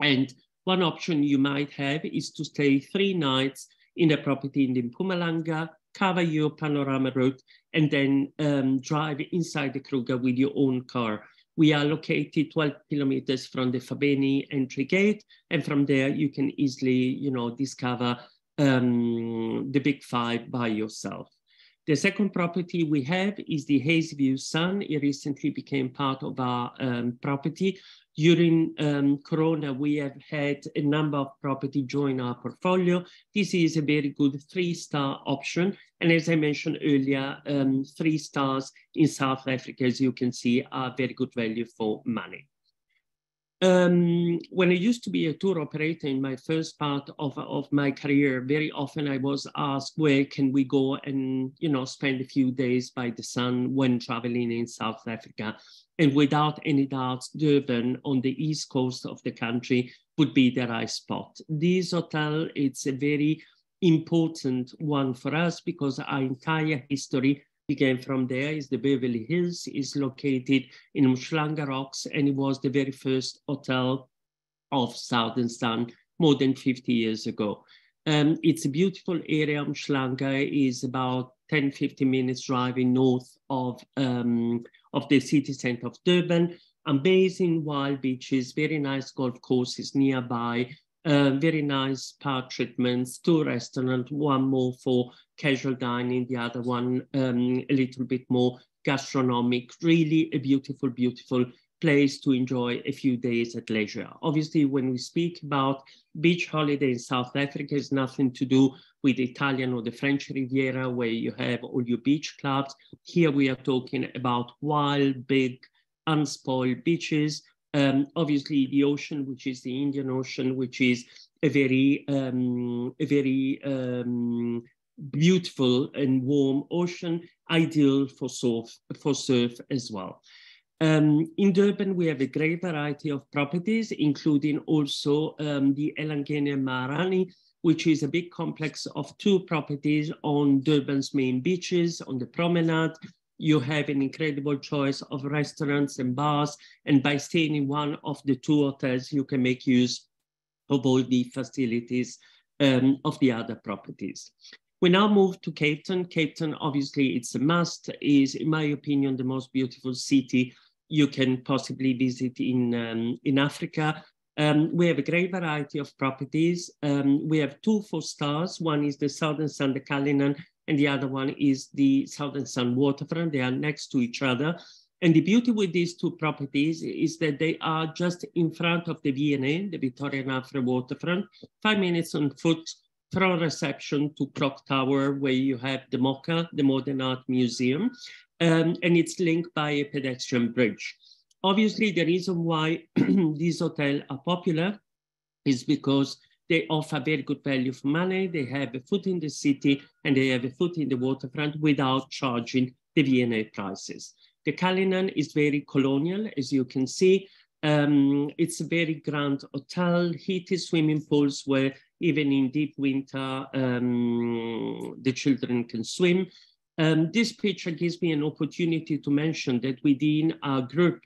And one option you might have is to stay three nights in a property in the Mpumalanga, cover your panorama route, and then um, drive inside the Kruger with your own car. We are located 12 kilometers from the Fabeni entry gate, and from there you can easily, you know, discover um, the big five by yourself. The second property we have is the Hazyview Sun. It recently became part of our um, property. During um, Corona, we have had a number of property join our portfolio. This is a very good three-star option. And as I mentioned earlier, um, three stars in South Africa, as you can see, are very good value for money. Um, when I used to be a tour operator in my first part of, of my career, very often I was asked, where can we go and, you know, spend a few days by the sun when traveling in South Africa? And without any doubt, Durban on the east coast of the country would be the right spot. This hotel, it's a very important one for us because our entire history began from there is the Beverly Hills, is located in Umhlanga Rocks, and it was the very first hotel of Southern Sun more than 50 years ago. Um, it's a beautiful area. Umhlanga is about 10, 15 minutes driving north of, um, of the city center of Durban. Amazing wild beaches, very nice golf courses nearby, uh, very nice park treatments, two restaurants, one more for casual dining, the other one um, a little bit more gastronomic, really a beautiful, beautiful place to enjoy a few days at leisure. Obviously, when we speak about beach holiday in South Africa, it's nothing to do with the Italian or the French Riviera, where you have all your beach clubs. Here we are talking about wild, big, unspoiled beaches. Um, obviously, the ocean, which is the Indian Ocean, which is a very, um, a very um, beautiful and warm ocean, ideal for surf, for surf as well. Um, in Durban, we have a great variety of properties, including also um, the Elangeni Maharani, which is a big complex of two properties on Durban's main beaches, on the promenade. You have an incredible choice of restaurants and bars, and by staying in one of the two hotels, you can make use of all the facilities um, of the other properties. We now move to Cape Town. Cape Town, obviously, it's a must, is, in my opinion, the most beautiful city you can possibly visit in, um, in Africa. Um, we have a great variety of properties. Um, we have two four stars. One is the Southern Sun, the Cullinan, and the other one is the Southern Sun Waterfront. They are next to each other. And the beauty with these two properties is that they are just in front of the V&A, the Victoria and Afro Waterfront, five minutes on foot from reception to Clock Tower, where you have the MOCA, the Modern Art Museum um, and it's linked by a pedestrian bridge. Obviously, the reason why [clears throat] these hotels are popular is because they offer very good value for money. They have a foot in the city and they have a foot in the waterfront without charging the V&A prices. The Cullinan is very colonial, as you can see. Um, it's a very grand hotel, heated swimming pools where even in deep winter, um, the children can swim. Um, this picture gives me an opportunity to mention that within our group,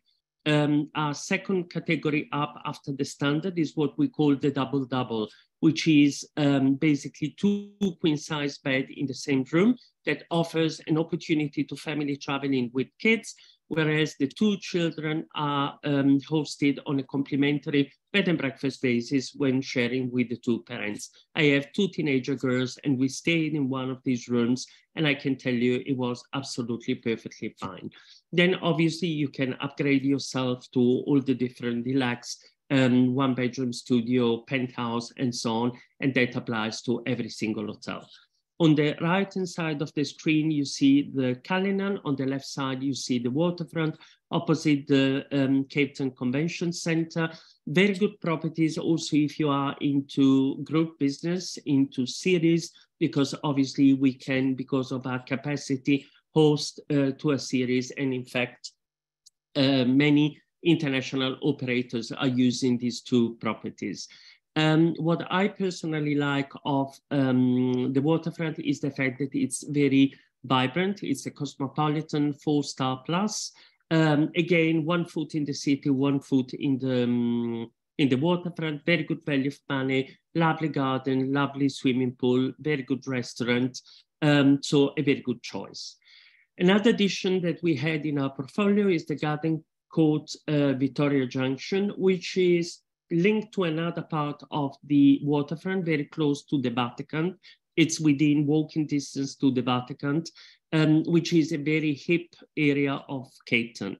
um, our second category up after the standard is what we call the double double, which is um, basically two queen size bed in the same room that offers an opportunity to family traveling with kids whereas the two children are um, hosted on a complimentary bed and breakfast basis when sharing with the two parents. I have two teenager girls and we stayed in one of these rooms and I can tell you it was absolutely perfectly fine. Then obviously you can upgrade yourself to all the different deluxe um, one bedroom studio, penthouse, and so on. And that applies to every single hotel. On the right-hand side of the screen, you see the Cullinan. On the left side, you see the waterfront opposite the um, Cape Town Convention Center. Very good properties also if you are into group business, into series, because obviously we can, because of our capacity, host uh, to a series. And in fact, uh, many international operators are using these two properties. Um, what I personally like of um, the waterfront is the fact that it's very vibrant. It's a cosmopolitan four star plus. Um, again, one foot in the city, one foot in the um, in the waterfront. Very good value for money. Lovely garden, lovely swimming pool, very good restaurant. Um, so a very good choice. Another addition that we had in our portfolio is the Garden Court uh, Victoria Junction, which is linked to another part of the waterfront, very close to the Vatican. It's within walking distance to the Vatican, um, which is a very hip area of Cape Town.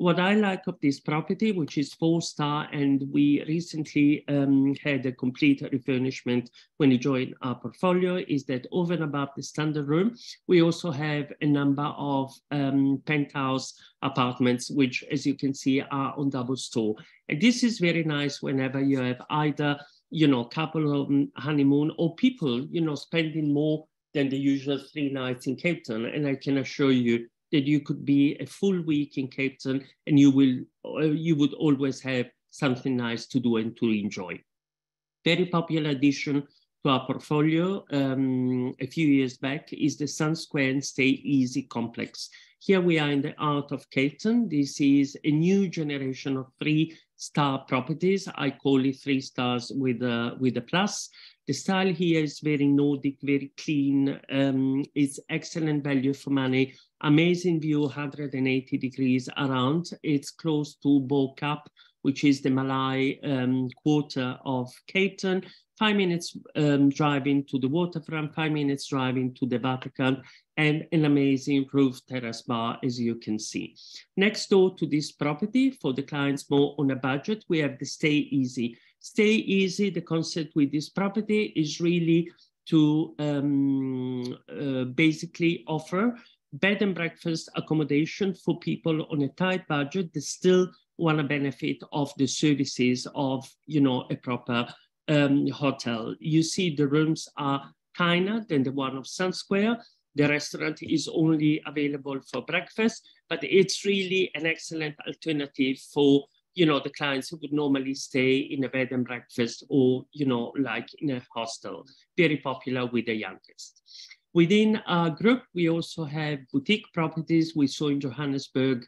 What I like of this property, which is four star, and we recently um, had a complete refurnishment when you joined our portfolio, is that over and above the standard room, we also have a number of um, penthouse apartments, which, as you can see, are on double store. And this is very nice whenever you have either, you know, a couple of honeymoon or people, you know, spending more than the usual three nights in Cape Town. And I can assure you that you could be a full week in Cape Town and you will uh, you would always have something nice to do and to enjoy. Very popular addition to our portfolio um, a few years back is the Sun Square and Stay Easy complex. Here we are in the art of Cape Town. This is a new generation of three star properties. I call it three stars with a, with a plus. The style here is very Nordic, very clean. Um, it's excellent value for money. Amazing view, 180 degrees around. It's close to Bo Cap, which is the Malay um, quarter of Cape Town. Five minutes um, driving to the waterfront, five minutes driving to the Vatican, and an amazing roof terrace bar, as you can see. Next door to this property, for the clients more on a budget, we have the Stay Easy. Stay Easy, the concept with this property is really to um, uh, basically offer bed and breakfast accommodation for people on a tight budget that still want to benefit of the services of, you know, a proper um, hotel. You see the rooms are kinder than the one of Sun Square. The restaurant is only available for breakfast, but it's really an excellent alternative for you know the clients who would normally stay in a bed and breakfast or you know like in a hostel. Very popular with the youngest. Within our group, we also have boutique properties. We saw in Johannesburg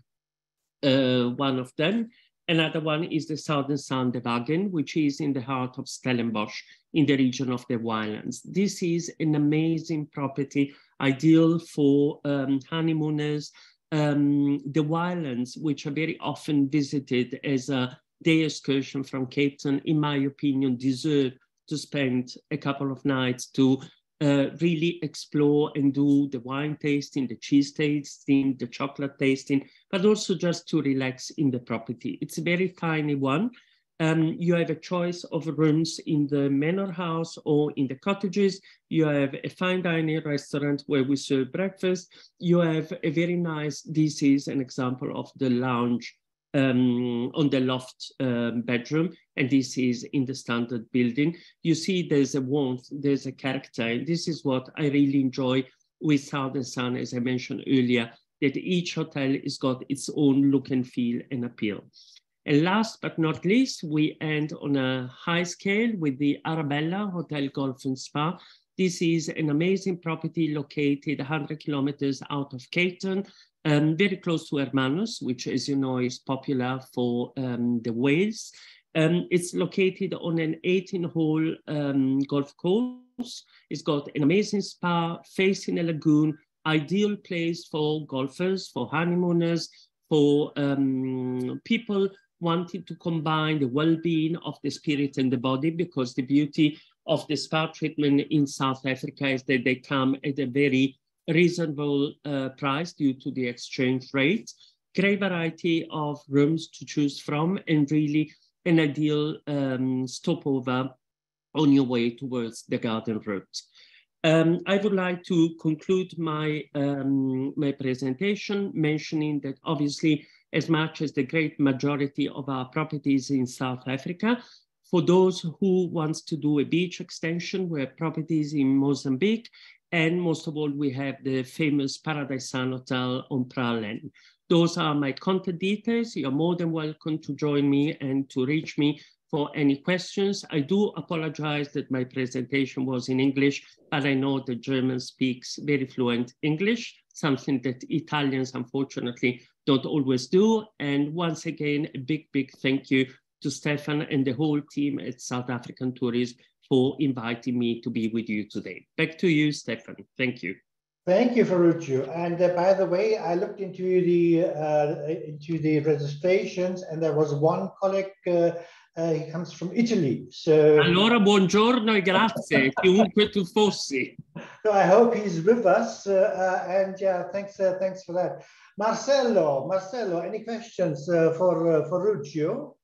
uh, one of them. Another one is the Southern Sun de Wagen, which is in the heart of Stellenbosch in the region of the Winelands. This is an amazing property, ideal for um, honeymooners. Um, the Winelands, which are very often visited as a day excursion from Cape Town, in my opinion, deserve to spend a couple of nights to uh, really explore and do the wine tasting, the cheese tasting, the chocolate tasting, but also just to relax in the property. It's a very tiny one. Um, you have a choice of rooms in the manor house or in the cottages. You have a fine dining restaurant where we serve breakfast. You have a very nice, this is an example of the lounge um, on the loft um, bedroom, and this is in the standard building. You see there's a warmth, there's a character, and this is what I really enjoy with Southern Sun, as I mentioned earlier, that each hotel has got its own look and feel and appeal. And last but not least, we end on a high scale with the Arabella Hotel Golf and Spa. This is an amazing property located 100 kilometers out of Cape Town, um, very close to Hermanos, which, as you know, is popular for um, the whales. Um, it's located on an 18-hole um, golf course. It's got an amazing spa facing a lagoon, ideal place for golfers, for honeymooners, for um, people wanting to combine the well-being of the spirit and the body because the beauty of the spa treatment in South Africa is that they come at a very reasonable uh, price due to the exchange rate, great variety of rooms to choose from, and really an ideal um, stopover on your way towards the garden route. Um, I would like to conclude my, um, my presentation mentioning that obviously as much as the great majority of our properties in South Africa, for those who wants to do a beach extension, we have properties in Mozambique and most of all, we have the famous Paradise Sun Hotel on Pralen. Those are my contact details. You're more than welcome to join me and to reach me for any questions. I do apologize that my presentation was in English, but I know that German speaks very fluent English, something that Italians unfortunately don't always do. And once again, a big, big thank you to Stefan and the whole team at South African Tourism for inviting me to be with you today. Back to you, Stefan. Thank you. Thank you, Ferruccio. And uh, by the way, I looked into the uh, into the registrations, and there was one colleague. Uh, uh he comes from Italy. So allora, buongiorno e grazie, [laughs] chiunque tu fossi. So I hope he's with us, uh, uh, and yeah, thanks, thanks for that. Marcello, Marcello, any questions for for Ferruccio?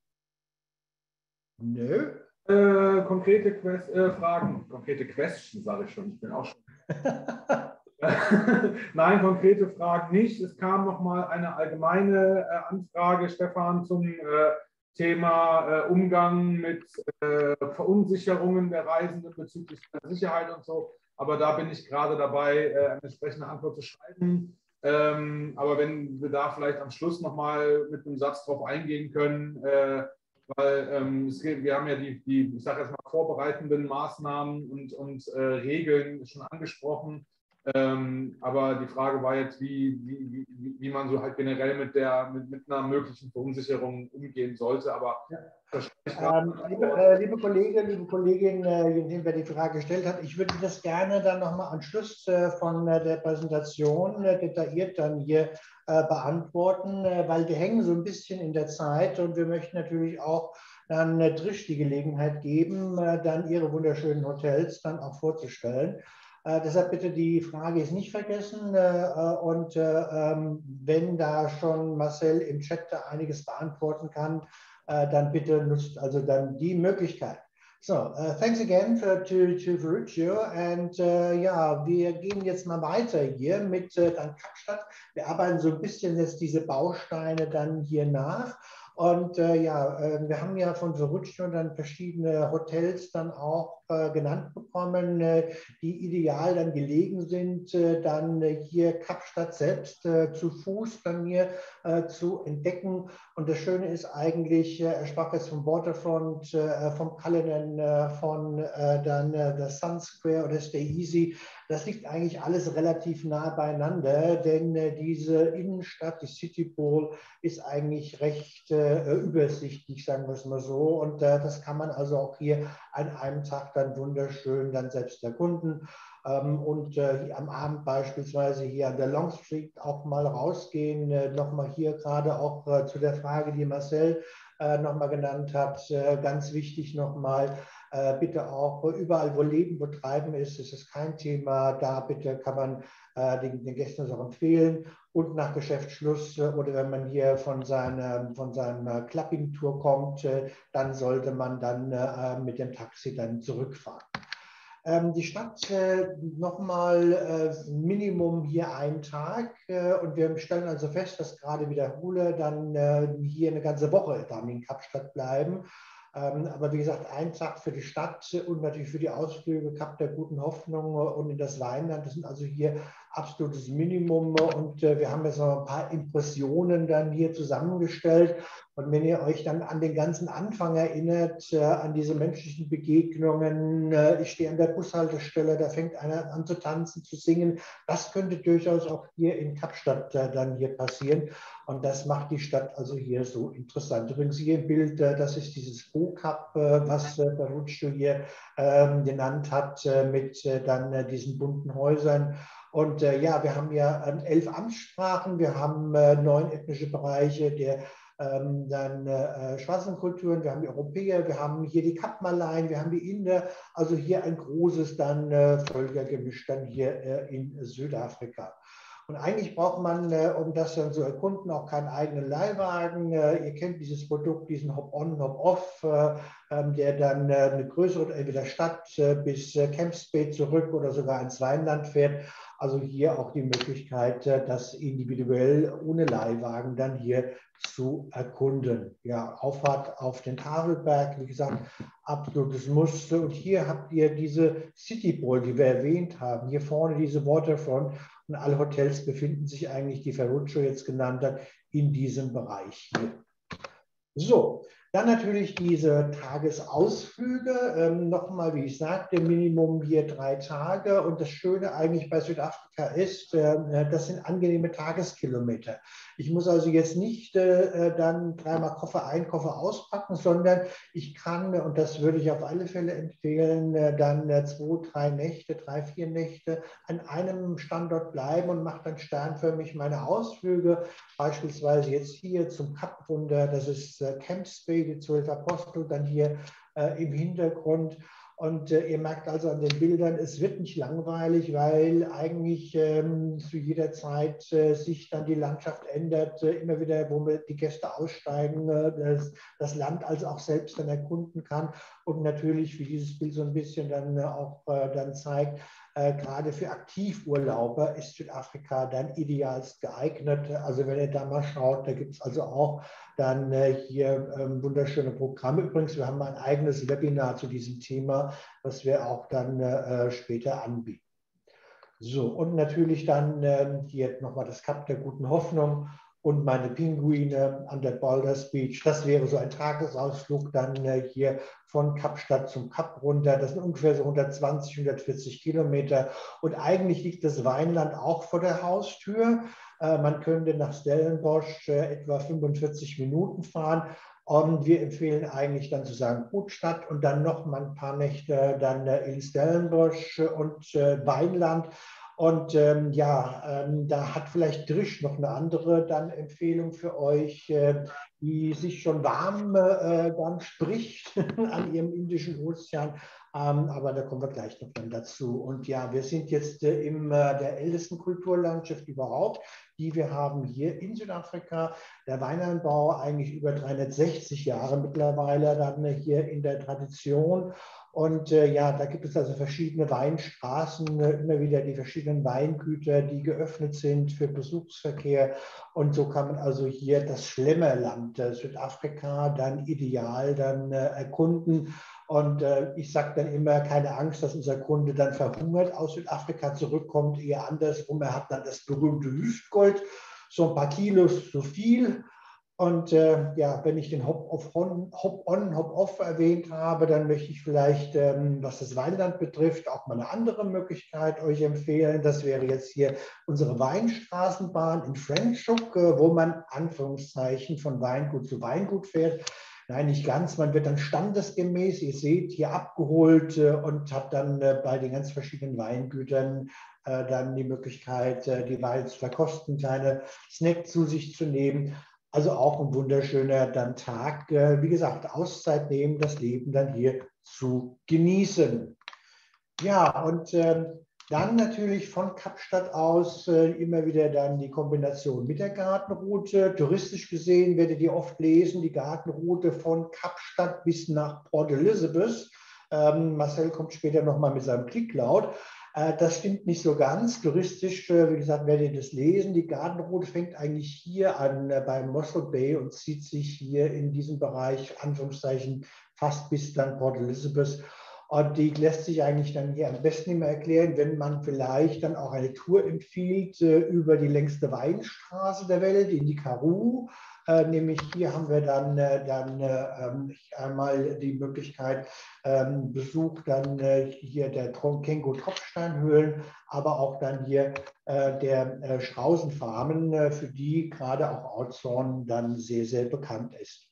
No. Äh, konkrete Quest äh, Fragen, konkrete Questions sage ich schon, ich bin auch schon. [laughs] Nein, konkrete Fragen nicht. Es kam nochmal eine allgemeine äh, Anfrage, Stefan, zum äh, Thema äh, Umgang mit äh, Verunsicherungen der Reisenden bezüglich der Sicherheit und so. Aber da bin ich gerade dabei, eine entsprechende Antwort zu schreiben. Ähm, aber wenn wir da vielleicht am Schluss nochmal mit einem Satz drauf eingehen können, weil ähm, geht, wir haben ja die, die ich sage jetzt mal, vorbereitenden Maßnahmen und, und äh, Regeln schon angesprochen. Ähm, aber die Frage war jetzt, wie, wie, wie, wie, man so halt generell mit, der, mit, mit einer möglichen Verunsicherung umgehen sollte. Aber ja. ähm, liebe, äh, liebe Kollegin, liebe Kollegin, äh, wer die Frage gestellt hat, ich würde das gerne dann nochmal am Schluss äh, von äh, der Präsentation äh, detailliert dann hier beantworten, weil wir hängen so ein bisschen in der Zeit und wir möchten natürlich auch dann Trisch die Gelegenheit geben, dann ihre wunderschönen Hotels dann auch vorzustellen. Äh, deshalb bitte die Frage ist nicht vergessen. Äh, äh, und ähm, wenn da schon Marcel im Chat da einiges beantworten kann, dann bitte nutzt also dann die Möglichkeit. So, uh, thanks again for, to, to Ferruccio. And uh, ja, wir gehen jetzt mal weiter hier mit uh, dann Kapstadt. Wir arbeiten so ein bisschen jetzt diese Bausteine dann hier nach. Und äh, ja, äh, wir haben ja von Verrutscho dann verschiedene Hotels dann auch äh, genannt bekommen, äh, die ideal dann gelegen sind, äh, dann äh, hier Kapstadt selbst zu Fuß dann hier zu entdecken. Und das Schöne ist eigentlich, er sprach jetzt vom Waterfront, vom Cullinan, von dann der Sun Square oder Stay Easy. Das liegt eigentlich alles relativ nah beieinander, denn diese Innenstadt, die City Bowl, ist eigentlich recht übersichtlich, sagen wir es mal so. Und das kann man also auch hier an einem Tag dann wunderschön dann selbst erkunden. Ähm, und äh, am Abend beispielsweise hier an der Long Street auch mal rausgehen, äh, nochmal hier gerade auch äh, zu der Frage, die Marcel nochmal genannt hat, ganz wichtig nochmal, bitte auch überall, wo Leben betreiben ist, ist es kein Thema. Da bitte kann man den, den Gästen auch empfehlen. Und nach Geschäftsschluss oder wenn man hier von seiner von seinem Clubbing-Tour kommt, dann sollte man dann mit dem Taxi dann zurückfahren. Ähm, die Stadt äh, nochmal äh, Minimum hier einen Tag äh, und wir stellen also fest, dass gerade wiederhole dann hier eine ganze Woche dann in Kapstadt bleiben. Ähm, aber wie gesagt, ein Tag für die Stadt und natürlich für die Ausflüge Kap der guten Hoffnung und in das Weinland. Das sind also hier absolutes Minimum. Und wir haben jetzt noch ein paar Impressionen dann hier zusammengestellt. Und wenn ihr euch dann an den ganzen Anfang erinnert, äh, an diese menschlichen Begegnungen, äh, ich stehe an der Bushaltestelle, da fängt einer an zu tanzen, zu singen, das könnte durchaus auch hier in Kapstadt äh, dann hier passieren. Und das macht die Stadt also hier so interessant. Übrigens hier im Bild, äh, das ist dieses Bo-Cup, äh, was äh, Baruccio hier ähm, genannt hat, mit dann diesen bunten Häusern. Und ja, wir haben ja ähm, elf Amtssprachen, wir haben neun ethnische Bereiche, der ähm, dann äh, schwarzen Kulturen, wir haben die Europäer, wir haben hier die Kapmaleien, wir haben die Inder, also hier ein großes dann äh, Völkergemisch dann hier äh, in Südafrika. Und eigentlich braucht man, äh, um das dann zu erkunden, auch keinen eigenen Leihwagen. Äh, ihr kennt dieses Produkt, diesen Hop-on, Hop-off, äh, ähm, der dann eine größere, entweder Stadt bis Camp Spade zurück oder sogar ins Weinland fährt. Also hier auch die Möglichkeit, das individuell ohne Leihwagen dann hier zu erkunden. Ja, Auffahrt auf den Tafelberg, wie gesagt, absolutes Muster. Und hier habt ihr diese City Bowl, die wir erwähnt haben. Hier vorne diese Waterfront. Und alle Hotels befinden sich eigentlich, die Ferruccio jetzt genannt hat, in diesem Bereich hier. So, dann natürlich diese Tagesausflüge. Ähm, Nochmal, wie ich sagte, Minimum hier drei Tage. Und das Schöne eigentlich bei Südafrika ist, äh, das sind angenehme Tageskilometer. Ich muss also jetzt nicht äh, dann dreimal Koffer ein, Koffer auspacken, sondern ich kann, und das würde ich auf alle Fälle empfehlen, äh, dann äh, zwei, drei Nächte, drei, vier Nächte an einem Standort bleiben und mache dann sternförmig meine Ausflüge. Beispielsweise jetzt hier zum Kap das ist äh, Camp Spade, die zwölf Apostel, dann hier äh, im Hintergrund. Und äh, ihr merkt also an den Bildern, es wird nicht langweilig, weil eigentlich ähm, zu jeder Zeit äh, sich dann die Landschaft ändert, äh, immer wieder, wo die Gäste aussteigen, äh, das, das, Land also auch selbst dann erkunden kann und natürlich, wie dieses Bild so ein bisschen dann äh, auch äh, dann zeigt, äh, gerade für Aktivurlauber ist Südafrika dann idealst geeignet. Also wenn ihr da mal schaut, da gibt es also auch dann äh, hier ähm, wunderschöne Programme. Übrigens, wir haben ein eigenes Webinar zu diesem Thema, was wir auch dann äh, später anbieten. So, und natürlich dann ähm, hier nochmal das Kap der guten Hoffnung und meine Pinguine an der Boulders Beach. Das wäre so ein Tagesausflug dann äh, hier von Kapstadt zum Kap runter. Das sind ungefähr so 120, 140 Kilometer. Und eigentlich liegt das Weinland auch vor der Haustür. Äh, man könnte nach Stellenbosch äh, etwa 45 Minuten fahren. Und wir empfehlen eigentlich dann zu sagen Brutstadt und dann noch mal ein paar Nächte dann in Stellenbosch und Weinland. Und ähm, ja, ähm, da hat vielleicht Drisch noch eine andere dann Empfehlung für euch, äh, die sich schon warm äh, dann spricht [laughs] an ihrem Indischen Ozean. Ähm, aber da kommen wir gleich noch dann dazu. Und ja, wir sind jetzt äh, in äh, der ältesten Kulturlandschaft überhaupt, die wir haben hier in Südafrika. Der Weinanbau eigentlich über 360 Jahre mittlerweile dann hier in der Tradition. Und äh, ja, da gibt es also verschiedene Weinstraßen, äh, immer wieder die verschiedenen Weingüter, die geöffnet sind für Besuchsverkehr. Und so kann man also hier das Schlemmerland äh, Südafrika dann ideal dann äh, erkunden. Und äh, ich sage dann immer, keine Angst, dass unser Kunde dann verhungert aus Südafrika zurückkommt, eher andersrum. Er hat dann das berühmte Hüftgold, so ein paar Kilos zu viel und äh, ja, wenn ich den Hop-on, Hop-off erwähnt habe, dann möchte ich vielleicht, ähm, was das Weinland betrifft, auch mal eine andere Möglichkeit euch empfehlen. Das wäre jetzt hier unsere Weinstraßenbahn in Franschhoek, äh, wo man Anführungszeichen von Weingut zu Weingut fährt. Nein, nicht ganz. Man wird dann standesgemäß, ihr seht, hier abgeholt äh, und hat dann äh, bei den ganz verschiedenen Weingütern äh, dann die Möglichkeit, äh, die Weine zu verkosten, kleine Snack zu sich zu nehmen. Also auch ein wunderschöner dann Tag, äh, wie gesagt, Auszeit nehmen, das Leben dann hier zu genießen. Ja, und äh, dann natürlich von Kapstadt aus äh, immer wieder dann die Kombination mit der Gartenroute. Touristisch gesehen werdet ihr oft lesen, die Gartenroute von Kapstadt bis nach Port Elizabeth. Ähm, Marcel kommt später nochmal mit seinem Klicklaut. Äh, das stimmt nicht so ganz. Touristisch, äh, wie gesagt, werdet ihr das lesen. Die Gartenroute fängt eigentlich hier an äh, beim Mossel Bay und zieht sich hier in diesem Bereich, Anführungszeichen, fast bis dann Port Elizabeth. Und die lässt sich eigentlich dann hier am besten immer erklären, wenn man vielleicht dann auch eine Tour empfiehlt über die längste Weinstraße der Welt in die Karoo nämlich hier haben wir dann, äh, dann äh, ähm, einmal die Möglichkeit, ähm, Besuch dann hier der Kengo-Tropfsteinhöhlen, aber auch dann hier der Straußenfarmen, für die gerade auch Outzorn dann sehr, sehr bekannt ist.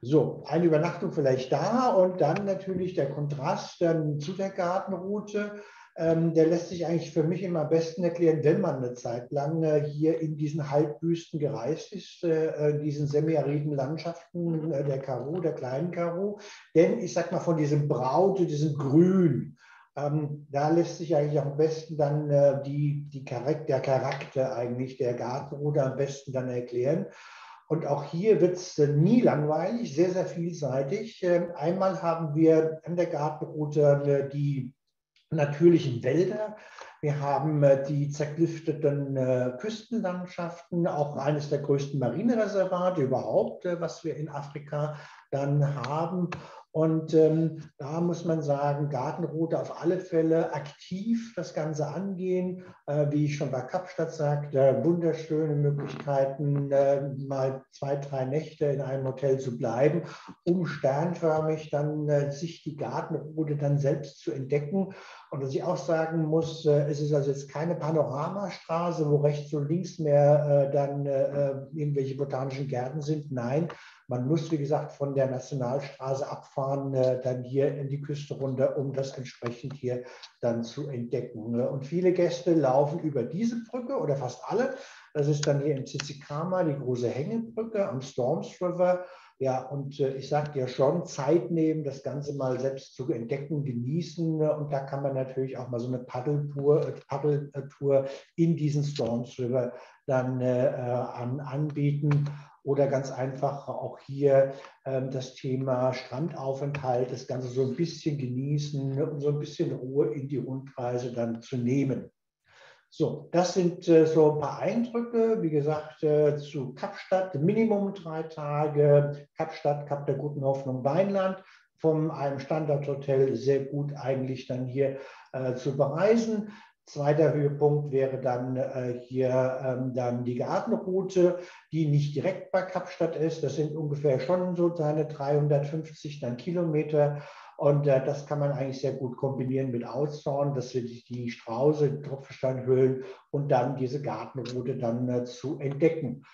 So, eine Übernachtung vielleicht da und dann natürlich der Kontrast dann zu der Gartenroute ähm, der lässt sich eigentlich für mich immer am besten erklären, wenn man eine Zeit lang äh, hier in diesen Halbwüsten gereist ist, äh, äh diesen semiariden Landschaften äh, der Karoo, der kleinen Karoo. Denn ich sag mal von diesem Braute, diesem Grün, ähm, da lässt sich eigentlich am besten dann äh, die, die Charakter, der Charakter eigentlich der Gartenroute am besten dann erklären. Und auch hier wird es äh, nie langweilig, sehr, sehr vielseitig. Ähm, einmal haben wir an der Gartenroute die natürlichen Wälder. Wir haben äh, die zerklüfteten äh, Küstenlandschaften, auch eines der größten Marinereservate überhaupt, äh, was wir in Afrika dann haben. Und ähm, da muss man sagen, Gartenroute auf alle Fälle aktiv das Ganze angehen. Äh, wie ich schon bei Kapstadt sagte, wunderschöne Möglichkeiten, äh, mal zwei, drei Nächte in einem Hotel zu bleiben, um sternförmig dann äh, sich die Gartenroute dann selbst zu entdecken. Und was ich auch sagen muss, äh, es ist also jetzt keine Panoramastraße, wo rechts und links mehr äh, dann äh, irgendwelche botanischen Gärten sind. Nein, man muss, wie gesagt, von der Nationalstraße abfahren, äh, dann hier in die Küste runter, um das entsprechend hier dann zu entdecken. Ne? Und viele Gäste laufen über diese Brücke oder fast alle. Das ist dann hier in Tsitsikama die große Hängebrücke am Storms River. Ja, und äh, ich sagte ja schon, Zeit nehmen, das Ganze mal selbst zu entdecken, genießen. Ne? Und da kann man natürlich auch mal so eine Paddeltour, äh, Paddeltour in diesen Storms River dann äh, an, anbieten oder ganz einfach auch hier ähm, das Thema Strandaufenthalt, das Ganze so ein bisschen genießen und so ein bisschen Ruhe in die Rundreise dann zu nehmen. So, das sind äh, so ein paar Eindrücke. Wie gesagt, äh, zu Kapstadt, Minimum drei Tage. Kapstadt, Kap der Guten Hoffnung, Weinland. Von einem Standardhotel sehr gut eigentlich dann hier äh, zu bereisen. Zweiter Höhepunkt wäre dann äh, hier ähm, dann die Gartenroute, die nicht direkt bei Kapstadt ist. Das sind ungefähr schon so seine 350 dann Kilometer. Und äh, das kann man eigentlich sehr gut kombinieren mit Auszauen, dass wir die, die Strauße, Tropfsteinhöhlen und dann diese Gartenroute dann äh, zu entdecken.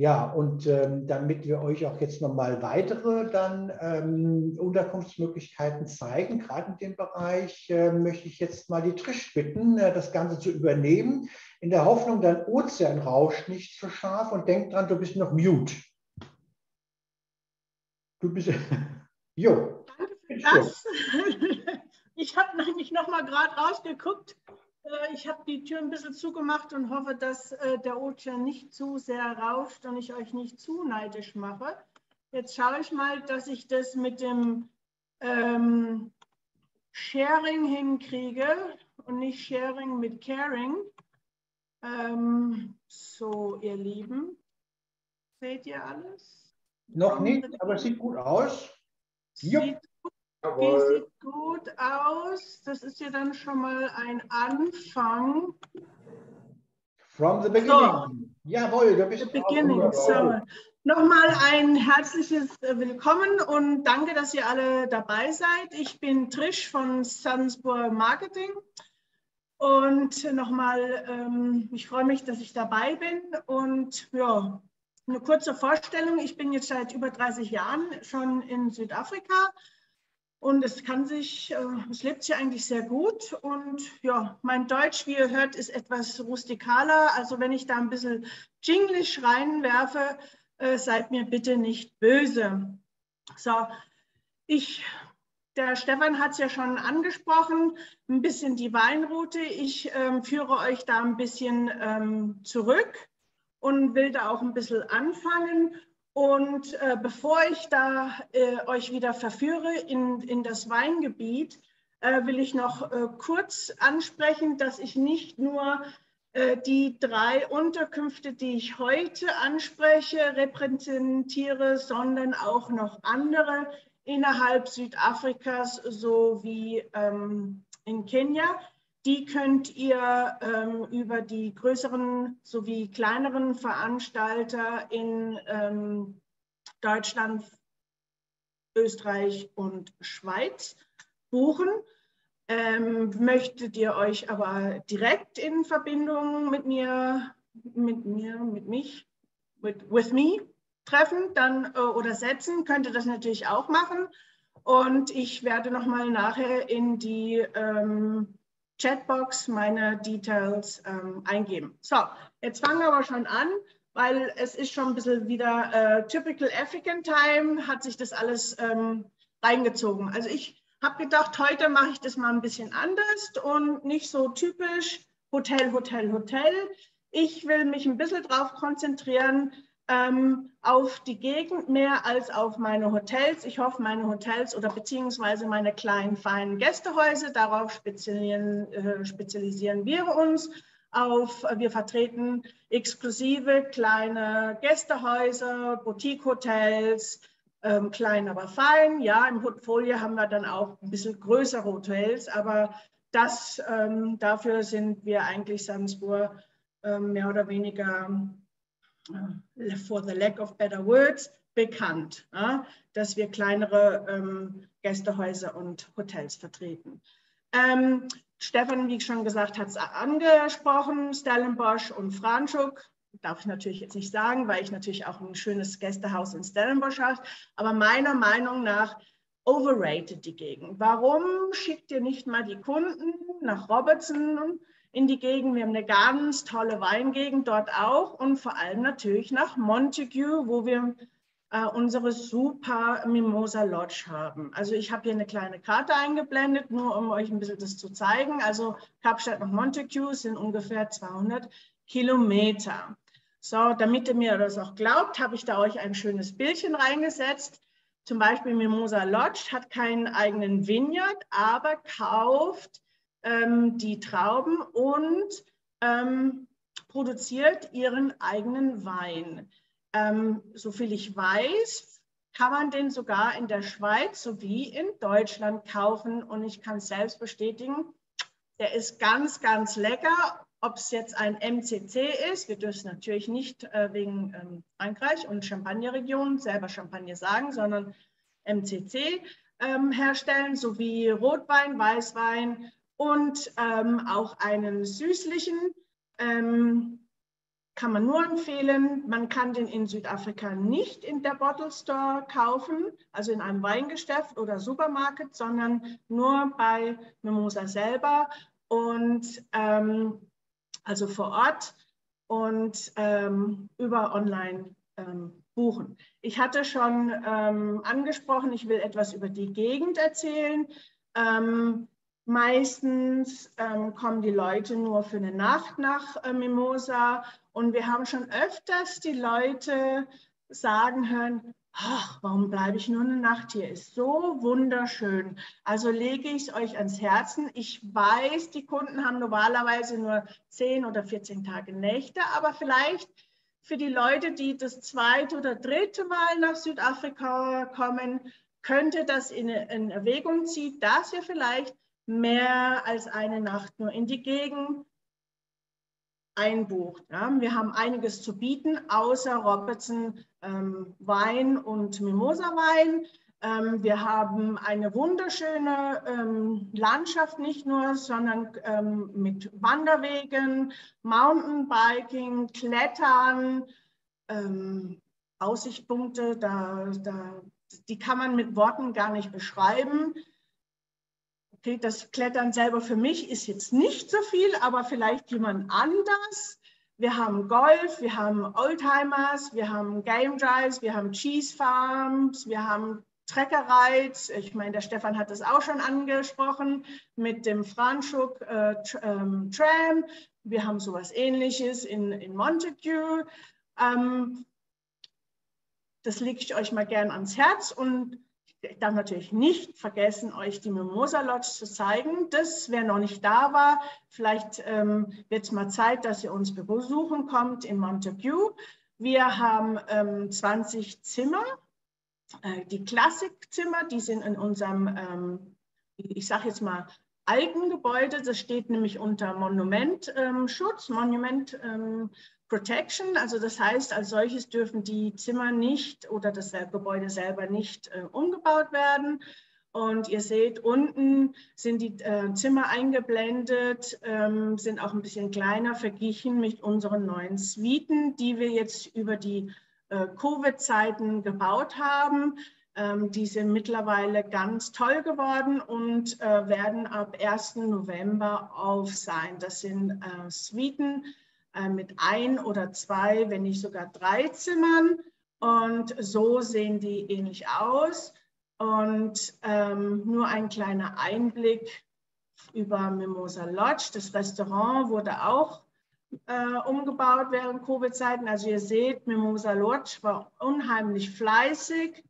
Ja, und ähm, damit wir euch auch jetzt nochmal weitere dann ähm, Unterkunftsmöglichkeiten zeigen, gerade in dem Bereich, äh, möchte ich jetzt mal die Trisch bitten, äh, das Ganze zu übernehmen, in der Hoffnung, dein Ozean rauscht nicht so scharf und denk dran, du bist noch mute. Du bist, [laughs] jo. Danke für das. Ich habe nämlich nochmal gerade rausgeguckt ich habe die Tür ein bisschen zugemacht und hoffe, dass äh, der Ozean nicht zu sehr rauscht und ich euch nicht zu neidisch mache. Jetzt schaue ich mal, dass ich das mit dem ähm, Sharing hinkriege und nicht Sharing mit Caring. Ähm, so, ihr Lieben, seht ihr alles? Noch nicht, aber es sieht gut aus. Sieht die sieht gut aus. Das ist ja dann schon mal ein Anfang. From the beginning. So. Jawohl, du bist the beginning. So. Nochmal ein herzliches Willkommen und danke, dass ihr alle dabei seid. Ich bin Trish von Sunsburg Marketing. Und nochmal, ähm, ich freue mich, dass ich dabei bin. Und ja, eine kurze Vorstellung. Ich bin jetzt seit über 30 Jahren schon in Südafrika und es kann sich, äh, es lebt sich eigentlich sehr gut. Und ja, mein Deutsch, wie ihr hört, ist etwas rustikaler. Also wenn ich da ein bisschen Jinglish reinwerfe, äh, seid mir bitte nicht böse. So, ich, der Stefan hat es ja schon angesprochen, ein bisschen die Weinroute. Ich ähm, führe euch da ein bisschen ähm, zurück und will da auch ein bisschen anfangen und äh, bevor ich da äh, euch wieder verführe in, in das Weingebiet, äh, will ich noch äh, kurz ansprechen, dass ich nicht nur äh, die drei Unterkünfte, die ich heute anspreche, repräsentiere, sondern auch noch andere innerhalb Südafrikas sowie ähm, in Kenia. Die könnt ihr ähm, über die größeren sowie kleineren Veranstalter in ähm, Deutschland, Österreich und Schweiz buchen. Ähm, möchtet ihr euch aber direkt in Verbindung mit mir, mit mir, mit mich, with, with me treffen dann, äh, oder setzen, könnt ihr das natürlich auch machen. Und ich werde nochmal nachher in die ähm, Chatbox meine Details ähm, eingeben. So, jetzt fangen wir aber schon an, weil es ist schon ein bisschen wieder äh, typical African Time, hat sich das alles ähm, reingezogen. Also ich habe gedacht, heute mache ich das mal ein bisschen anders und nicht so typisch Hotel, Hotel, Hotel. Ich will mich ein bisschen darauf konzentrieren, ähm, auf die Gegend mehr als auf meine Hotels. Ich hoffe, meine Hotels oder beziehungsweise meine kleinen, feinen Gästehäuser, darauf spezialisieren, äh, spezialisieren wir uns. Auf, wir vertreten exklusive kleine Gästehäuser, Boutique-Hotels, ähm, klein, aber fein. Ja, im Portfolio haben wir dann auch ein bisschen größere Hotels, aber das, ähm, dafür sind wir eigentlich Salzburg ähm, mehr oder weniger äh, for the lack of better words, bekannt, ja, dass wir kleinere ähm, Gästehäuser und Hotels vertreten. Ähm, Stefan, wie ich schon gesagt, hat es angesprochen, Stellenbosch und Franschuk. Darf ich natürlich jetzt nicht sagen, weil ich natürlich auch ein schönes Gästehaus in Stellenbosch habe. Aber meiner Meinung nach overrated die Gegend. Warum schickt ihr nicht mal die Kunden nach Robertson in die Gegend. Wir haben eine ganz tolle Weingegend dort auch und vor allem natürlich nach Montague, wo wir äh, unsere super Mimosa Lodge haben. Also ich habe hier eine kleine Karte eingeblendet, nur um euch ein bisschen das zu zeigen. Also Kapstadt nach Montague sind ungefähr 200 Kilometer. So, damit ihr mir das auch glaubt, habe ich da euch ein schönes Bildchen reingesetzt. Zum Beispiel Mimosa Lodge hat keinen eigenen Vineyard, aber kauft ähm, die Trauben und ähm, produziert ihren eigenen Wein. Ähm, soviel ich weiß, kann man den sogar in der Schweiz sowie in Deutschland kaufen und ich kann selbst bestätigen, Der ist ganz, ganz lecker. Ob es jetzt ein MCC ist, wir dürfen natürlich nicht äh, wegen ähm, Frankreich und Champagnerregion selber Champagner sagen, sondern MCC ähm, herstellen, sowie Rotwein, Weißwein und ähm, auch einen süßlichen. Ähm, kann man nur empfehlen. Man kann den in Südafrika nicht in der Bottle Store kaufen, also in einem Weingeschäft oder Supermarkt, sondern nur bei Mimosa selber und ähm, also vor Ort und ähm, über Online ähm, buchen. Ich hatte schon ähm, angesprochen, ich will etwas über die Gegend erzählen. Ähm, meistens ähm, kommen die Leute nur für eine Nacht nach äh, Mimosa und wir haben schon öfters die Leute sagen hören, ach, warum bleibe ich nur eine Nacht hier? Ist so wunderschön. Also lege ich es euch ans Herzen. Ich weiß, die Kunden haben normalerweise nur 10 oder 14 Tage Nächte, aber vielleicht für die Leute, die das zweite oder dritte Mal nach Südafrika kommen, könnte das in, in Erwägung ziehen, dass ihr vielleicht mehr als eine Nacht nur in die Gegend einbucht. Ja. Wir haben einiges zu bieten, außer Robertson ähm, Wein und Mimosa Wein. Ähm, wir haben eine wunderschöne ähm, Landschaft, nicht nur, sondern ähm, mit Wanderwegen, Mountainbiking, Klettern, ähm, Aussichtspunkte, da, da, die kann man mit Worten gar nicht beschreiben. Okay, das Klettern selber für mich ist jetzt nicht so viel, aber vielleicht jemand anders. Wir haben Golf, wir haben Oldtimers, wir haben Game Drives, wir haben Cheese Farms, wir haben Treckerrides. Ich meine, der Stefan hat das auch schon angesprochen mit dem Franschuk äh, ähm, Tram. Wir haben sowas ähnliches in, in Montague. Ähm, das lege ich euch mal gern ans Herz und ich darf natürlich nicht vergessen, euch die Mimosa Lodge zu zeigen. Das, wer noch nicht da war, vielleicht ähm, wird es mal Zeit, dass ihr uns besuchen kommt in Montague. Wir haben ähm, 20 Zimmer. Äh, die Klassikzimmer, die sind in unserem, ähm, ich sage jetzt mal, alten Gebäude. Das steht nämlich unter Monumentschutz, Monument ähm, Protection. Also das heißt, als solches dürfen die Zimmer nicht oder das Gebäude selber nicht äh, umgebaut werden. Und ihr seht, unten sind die äh, Zimmer eingeblendet, ähm, sind auch ein bisschen kleiner verglichen mit unseren neuen Suiten, die wir jetzt über die äh, Covid-Zeiten gebaut haben. Ähm, die sind mittlerweile ganz toll geworden und äh, werden ab 1. November auf sein. Das sind äh, Suiten, mit ein oder zwei, wenn nicht sogar drei Zimmern. Und so sehen die ähnlich aus. Und ähm, nur ein kleiner Einblick über Mimosa Lodge. Das Restaurant wurde auch äh, umgebaut während Covid-Zeiten. Also ihr seht, Mimosa Lodge war unheimlich fleißig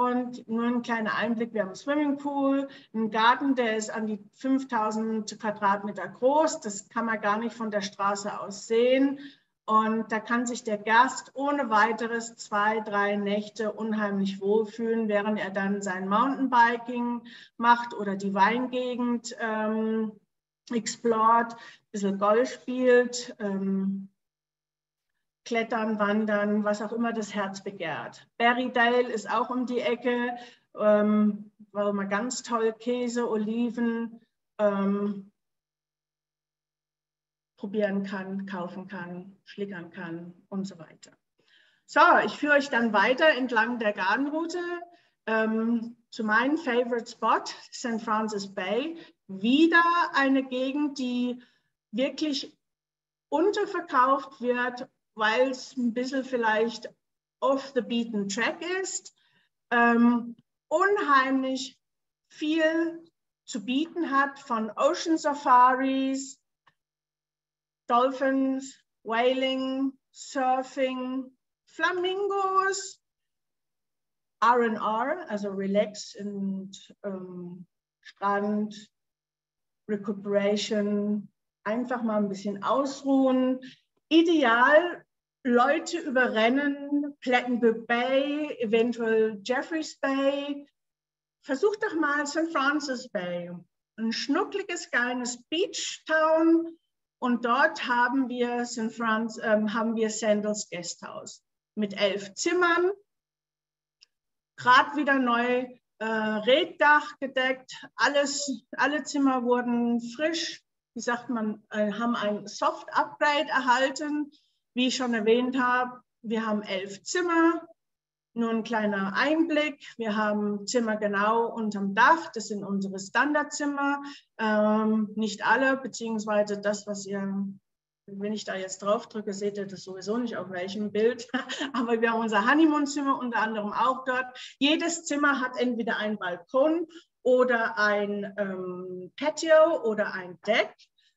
und nur ein kleiner Einblick, wir haben einen Swimmingpool, einen Garten, der ist an die 5000 Quadratmeter groß. Das kann man gar nicht von der Straße aus sehen. Und da kann sich der Gast ohne weiteres zwei, drei Nächte unheimlich wohlfühlen, während er dann sein Mountainbiking macht oder die Weingegend ähm, explort, ein bisschen Golf spielt. Ähm, Klettern, Wandern, was auch immer das Herz begehrt. Berrydale ist auch um die Ecke, ähm, wo man ganz toll Käse, Oliven ähm, probieren kann, kaufen kann, schlickern kann und so weiter. So, ich führe euch dann weiter entlang der Gartenroute ähm, zu meinem Favorite Spot, St. Francis Bay. Wieder eine Gegend, die wirklich unterverkauft wird weil es ein bisschen vielleicht off the beaten track ist, ähm, unheimlich viel zu bieten hat von Ocean Safaris, Dolphins, Whaling, Surfing, Flamingos, R&R, also Relax und ähm, Strand, Recuperation, einfach mal ein bisschen ausruhen. Ideal Leute überrennen, Plattenburg Bay, eventuell Jeffreys Bay. Versucht doch mal St. Francis Bay. ein schnuckliges, kleines Beach Town. Und dort haben wir St. Franz, ähm, haben wir Sandals Guesthouse mit elf Zimmern, gerade wieder neu äh, Reddach gedeckt. Alles, alle Zimmer wurden frisch, wie sagt man, äh, haben ein Soft Upgrade erhalten. Wie ich schon erwähnt habe, wir haben elf Zimmer, nur ein kleiner Einblick. Wir haben Zimmer genau unterm Dach. Das sind unsere Standardzimmer. Ähm, nicht alle, beziehungsweise das, was ihr, wenn ich da jetzt drauf drücke, seht ihr das sowieso nicht auf welchem Bild. [laughs] Aber wir haben unser Honeymoon-Zimmer unter anderem auch dort. Jedes Zimmer hat entweder einen Balkon oder ein ähm, Patio oder ein Deck.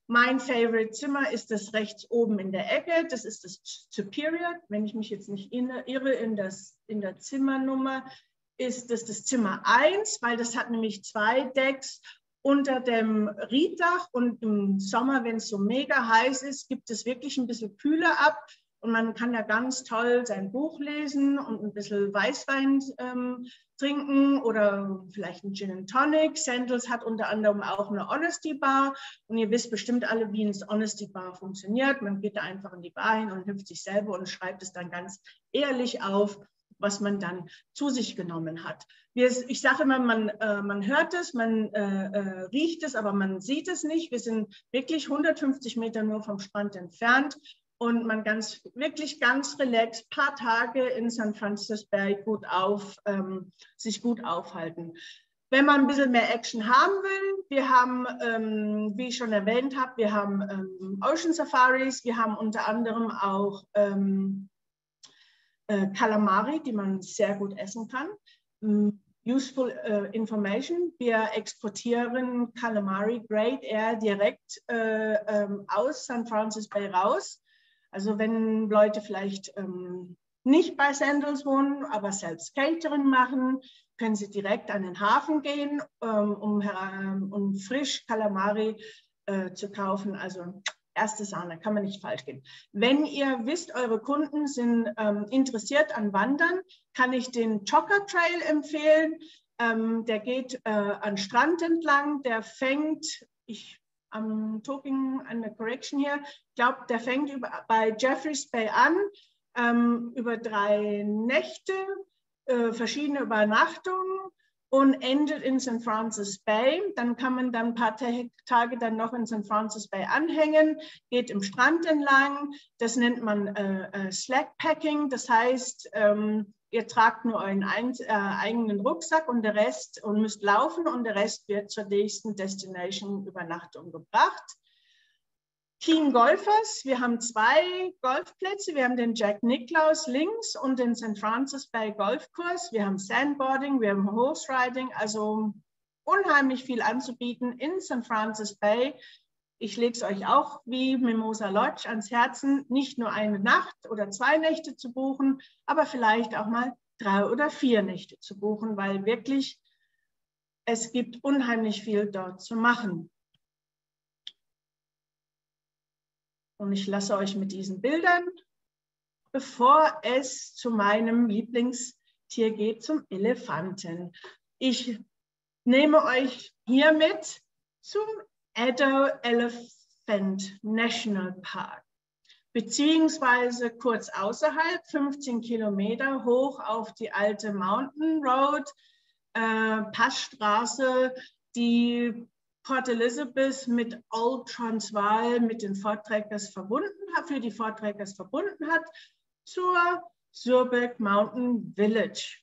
Mein Favorite Zimmer ist das rechts oben in der Ecke. Das ist das Superior. Wenn ich mich jetzt nicht irre in, das, in der Zimmernummer, ist das das Zimmer 1, weil das hat nämlich zwei Decks unter dem Rieddach und im Sommer, wenn es so mega heiß ist, gibt es wirklich ein bisschen kühler ab und man kann da ganz toll sein Buch lesen und ein bisschen Weißwein ähm, trinken oder vielleicht ein Gin and Tonic. Sandals hat unter anderem auch eine Honesty Bar und ihr wisst bestimmt alle, wie eine Honesty Bar funktioniert. Man geht da einfach in die Bar hin und hüpft sich selber und schreibt es dann ganz ehrlich auf, was man dann zu sich genommen hat. ich sage immer, man, äh, man hört es, man äh, äh, riecht es, aber man sieht es nicht. Wir sind wirklich 150 Meter nur vom Strand entfernt und man ganz, wirklich ganz relaxed, paar Tage in San Francisco Bay gut auf, ähm, sich gut aufhalten. Wenn man ein bisschen mehr Action haben will, wir haben, ähm, wie ich schon erwähnt habe, wir haben ähm, Ocean Safaris, wir haben unter anderem auch ähm, äh, Calamari, die man sehr gut essen kann. Mm, useful uh, Information. Wir exportieren Calamari Grade Air direkt äh, ähm, aus San Francisco Bay raus. Also wenn Leute vielleicht ähm, nicht bei Sandals wohnen, aber selbst Catering machen, können sie direkt an den Hafen gehen, ähm, um, ähm, um frisch Calamari äh, zu kaufen. Also erste Sahne, kann man nicht falsch gehen. Wenn ihr wisst, eure Kunden sind ähm, interessiert an Wandern, kann ich den Chocker Trail empfehlen. Ähm, der geht äh, an Strand entlang, der fängt, ich am Talking eine Correction hier. Ich glaube, der fängt über, bei Jeffreys Bay an, ähm, über drei Nächte, äh, verschiedene Übernachtungen und endet in St. Francis Bay. Dann kann man dann ein paar Tage dann noch in St. Francis Bay anhängen, geht im Strand entlang. Das nennt man äh, äh, Slackpacking. Das heißt, ähm, ihr tragt nur euren ein, äh, eigenen Rucksack und der Rest und müsst laufen und der Rest wird zur nächsten Destination Übernachtung gebracht. Team Golfers, wir haben zwei Golfplätze. Wir haben den Jack Nicklaus links und den St. Francis Bay Golfkurs. Wir haben Sandboarding, wir haben Horse Riding, also unheimlich viel anzubieten in St. Francis Bay. Ich lege es euch auch wie Mimosa Lodge ans Herzen, nicht nur eine Nacht oder zwei Nächte zu buchen, aber vielleicht auch mal drei oder vier Nächte zu buchen, weil wirklich es gibt unheimlich viel dort zu machen. Und ich lasse euch mit diesen Bildern, bevor es zu meinem Lieblingstier geht, zum Elefanten. Ich nehme euch hiermit zum Edo Elephant National Park, beziehungsweise kurz außerhalb, 15 Kilometer hoch auf die alte Mountain Road, äh, Passstraße, die Port Elizabeth mit Old Transvaal, mit den Vorträgers verbunden hat, für die Vorträgers verbunden hat, zur Surbeck Mountain Village.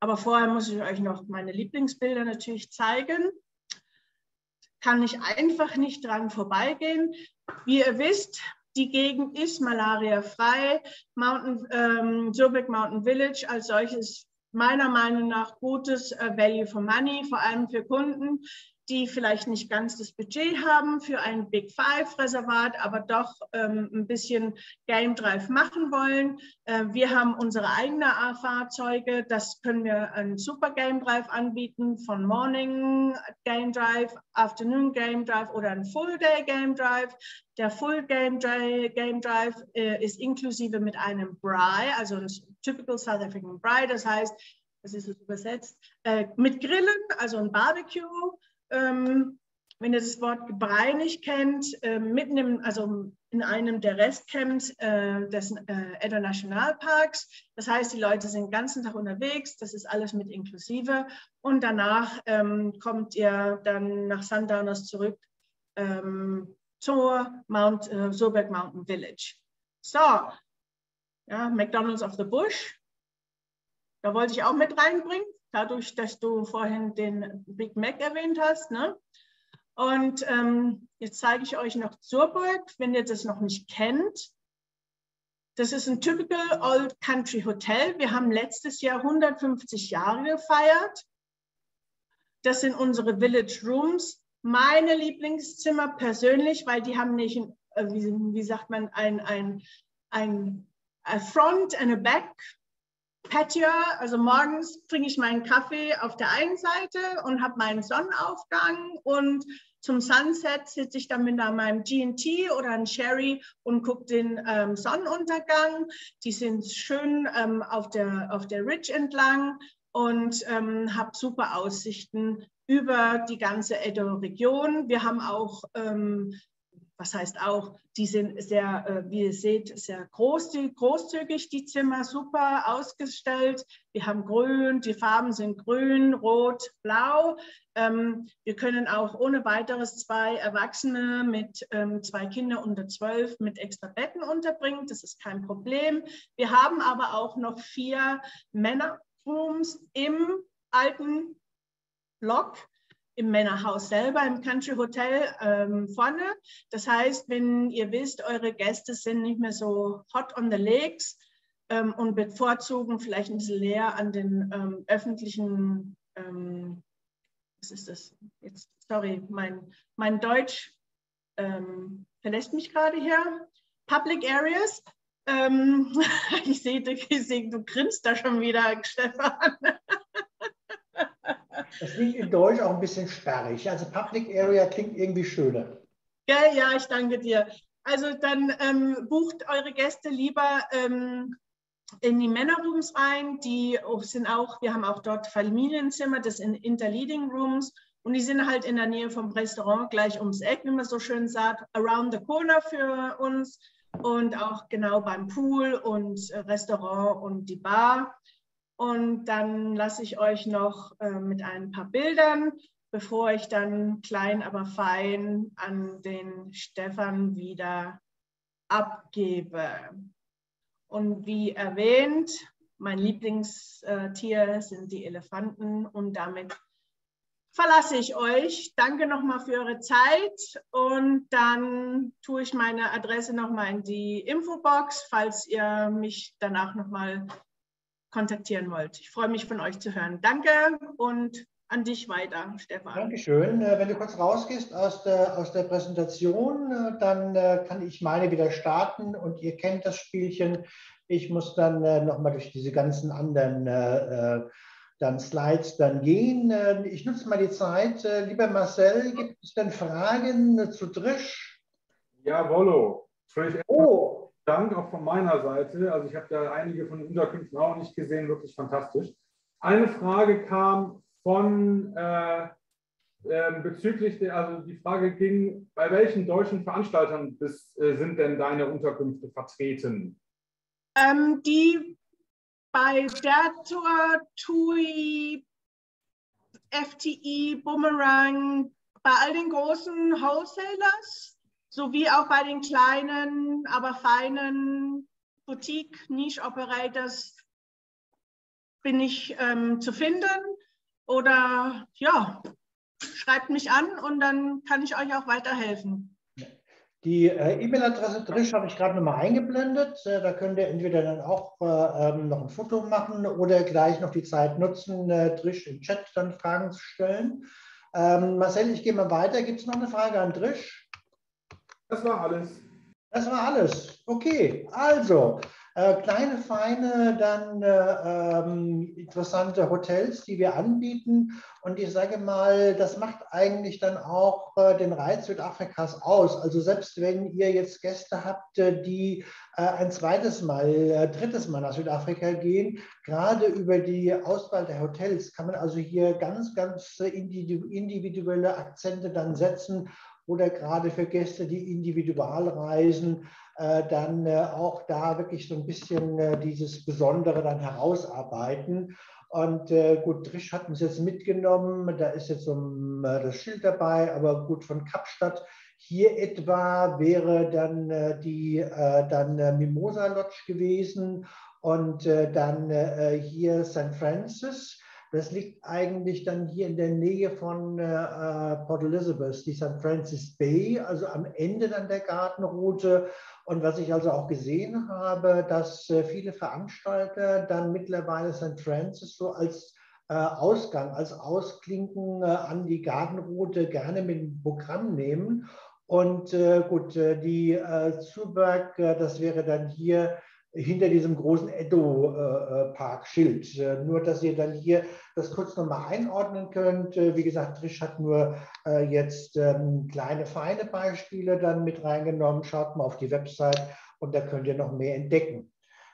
Aber vorher muss ich euch noch meine Lieblingsbilder natürlich zeigen kann ich einfach nicht dran vorbeigehen. Wie ihr wisst, die Gegend ist malariafrei. Mountain, ähm, Zurich Mountain Village als solches meiner Meinung nach gutes äh, Value for Money, vor allem für Kunden, die vielleicht nicht ganz das Budget haben für ein Big Five Reservat, aber doch ähm, ein bisschen Game Drive machen wollen. Äh, wir haben unsere eigenen Fahrzeuge, das können wir ein Super Game Drive anbieten von Morning Game Drive, Afternoon Game Drive oder ein Full Day Game Drive. Der Full Game Drive, Game Drive äh, ist inklusive mit einem Braai, also ein Typical South African Braai, das heißt, das ist es übersetzt, äh, mit Grillen, also ein Barbecue, Ähm, wenn ihr das Wort Gebrei nicht kennt, äh, mitten im, also in einem der Restcamps äh, des äh, Edda Nationalparks. Das heißt, die Leute sind den ganzen Tag unterwegs, das ist alles mit inklusive. Und danach ähm, kommt ihr dann nach Sundowners zurück ähm, zur Mount, äh, Soberg Mountain Village. So, ja, McDonald's of the Bush. Da wollte ich auch mit reinbringen, dadurch, dass du vorhin den Big Mac erwähnt hast. Ne? Und ähm, jetzt zeige ich euch noch Zurburg, wenn ihr das noch nicht kennt. Das ist ein typical Old Country Hotel. Wir haben letztes Jahr 150 Jahre gefeiert. Das sind unsere Village Rooms. Meine Lieblingszimmer persönlich, weil die haben nicht, äh, wie, sagt man, ein, ein, ein a Front and a Back Patio, also morgens trinke ich meinen Kaffee auf der einen Seite und habe meinen Sonnenaufgang und zum Sunset sitze ich dann mit meinem GT oder einem Sherry und gucke den ähm, Sonnenuntergang. Die sind schön ähm, auf, der, auf der Ridge entlang und ähm, habe super Aussichten über die ganze Edo-Region. Wir haben auch ähm, was heißt auch, die sind sehr, äh, wie ihr seht, sehr großzügig, die Zimmer super ausgestellt. Wir haben grün, die Farben sind grün, rot, blau. Ähm, wir können auch ohne weiteres zwei Erwachsene mit ähm, zwei Kindern unter zwölf mit extra Betten unterbringen. Das ist kein Problem. Wir haben aber auch noch vier Männerrooms im alten Block im Männerhaus selber, im Country Hotel ähm, vorne. Das heißt, wenn ihr wisst, eure Gäste sind nicht mehr so hot on the legs ähm, und bevorzugen vielleicht ein bisschen leer an den ähm, öffentlichen, ähm, was ist das jetzt, sorry, mein, mein Deutsch ähm, verlässt mich gerade hier, Public Areas. Ähm, [laughs] ich sehe, seh, du grinst da schon wieder, [laughs] Stefan. Das klingt in Deutsch auch ein bisschen sperrig. Also Public Area klingt irgendwie schöner. Ja, ja, ich danke dir. Also dann ähm, bucht eure Gäste lieber ähm, in die Männerrooms rein. Die sind auch, wir haben auch dort Familienzimmer, das sind Interleading Rooms. Und die sind halt in der Nähe vom Restaurant gleich ums Eck, wie man so schön sagt, around the corner für uns. Und auch genau beim Pool und Restaurant und die Bar. Und dann lasse ich euch noch äh, mit ein paar Bildern, bevor ich dann klein, aber fein an den Stefan wieder abgebe. Und wie erwähnt, mein Lieblingstier sind die Elefanten und damit verlasse ich euch. Danke nochmal für eure Zeit und dann tue ich meine Adresse nochmal in die Infobox, falls ihr mich danach nochmal kontaktieren wollt. Ich freue mich von euch zu hören. Danke und an dich weiter, Stefan. Dankeschön. Äh, wenn du kurz rausgehst aus der, aus der Präsentation, äh, dann äh, kann ich meine wieder starten und ihr kennt das Spielchen. Ich muss dann nochmal durch diese ganzen anderen dann Slides dann gehen. Ich nutze mal die Zeit. Lieber Marcel, gibt es denn Fragen zu Drisch? Jawollo. Oh, Dank auch von meiner Seite. Also ich habe da einige von den Unterkünften auch nicht gesehen, wirklich fantastisch. Eine Frage kam von äh, äh, bezüglich der, also die Frage ging, bei welchen deutschen Veranstaltern bist, äh, sind denn deine Unterkünfte vertreten? Ähm, die bei der Tour, TUI, FTI, Boomerang, bei all den großen Wholesalers sowie auch bei den kleinen, aber feinen Boutique Niche Operators bin ich ähm, zu finden oder ja, schreibt mich an und dann kann ich euch auch weiterhelfen. Die äh, E-Mail-Adresse Drisch habe ich gerade nochmal eingeblendet. Äh, da könnt ihr entweder dann auch äh, ähm, noch ein Foto machen oder gleich noch die Zeit nutzen, äh, Drisch im Chat dann Fragen zu stellen. Ähm, Marcel, ich gehe mal weiter. Gibt es noch eine Frage an Drisch? Das war alles. Das war alles. Okay, also, Äh, kleine, feine, dann äh, ähm, interessante Hotels, die wir anbieten. Und ich sage mal, das macht eigentlich dann auch äh, den Reiz Südafrikas aus. Also selbst wenn ihr jetzt Gäste habt, äh, die äh, ein zweites Mal, äh, drittes Mal nach Südafrika gehen, gerade über die Auswahl der Hotels kann man also hier ganz, ganz individuelle Akzente dann setzen oder gerade für Gäste, die individual reisen, äh, dann äh, auch da wirklich so ein bisschen äh, dieses Besondere dann herausarbeiten. Und äh, gut, Trisch hat uns jetzt mitgenommen, da ist jetzt um, äh, das Schild dabei, aber gut, von Kapstadt hier etwa wäre dann äh, die dann Mimosa Lodge gewesen und dann hier St. Francis. Das liegt eigentlich dann hier in der Nähe von äh, Port Elizabeth, die St. Francis Bay, also am Ende dann der Gartenroute. Und was ich also auch gesehen habe, dass äh, viele Veranstalter dann mittlerweile St. Francis so als äh, Ausgang, als Ausklinken äh, an die Gartenroute gerne mit dem Programm nehmen. Und äh, gut, äh, die äh, Zuberg, das wäre dann hier hinter diesem großen Edo-Park-Schild. Äh, nur, dass ihr dann hier das kurz nochmal einordnen könnt. Äh, wie gesagt, Trish hat nur äh, jetzt ähm, kleine, feine Beispiele dann mit reingenommen. Schaut mal auf die Website und da könnt ihr noch mehr entdecken.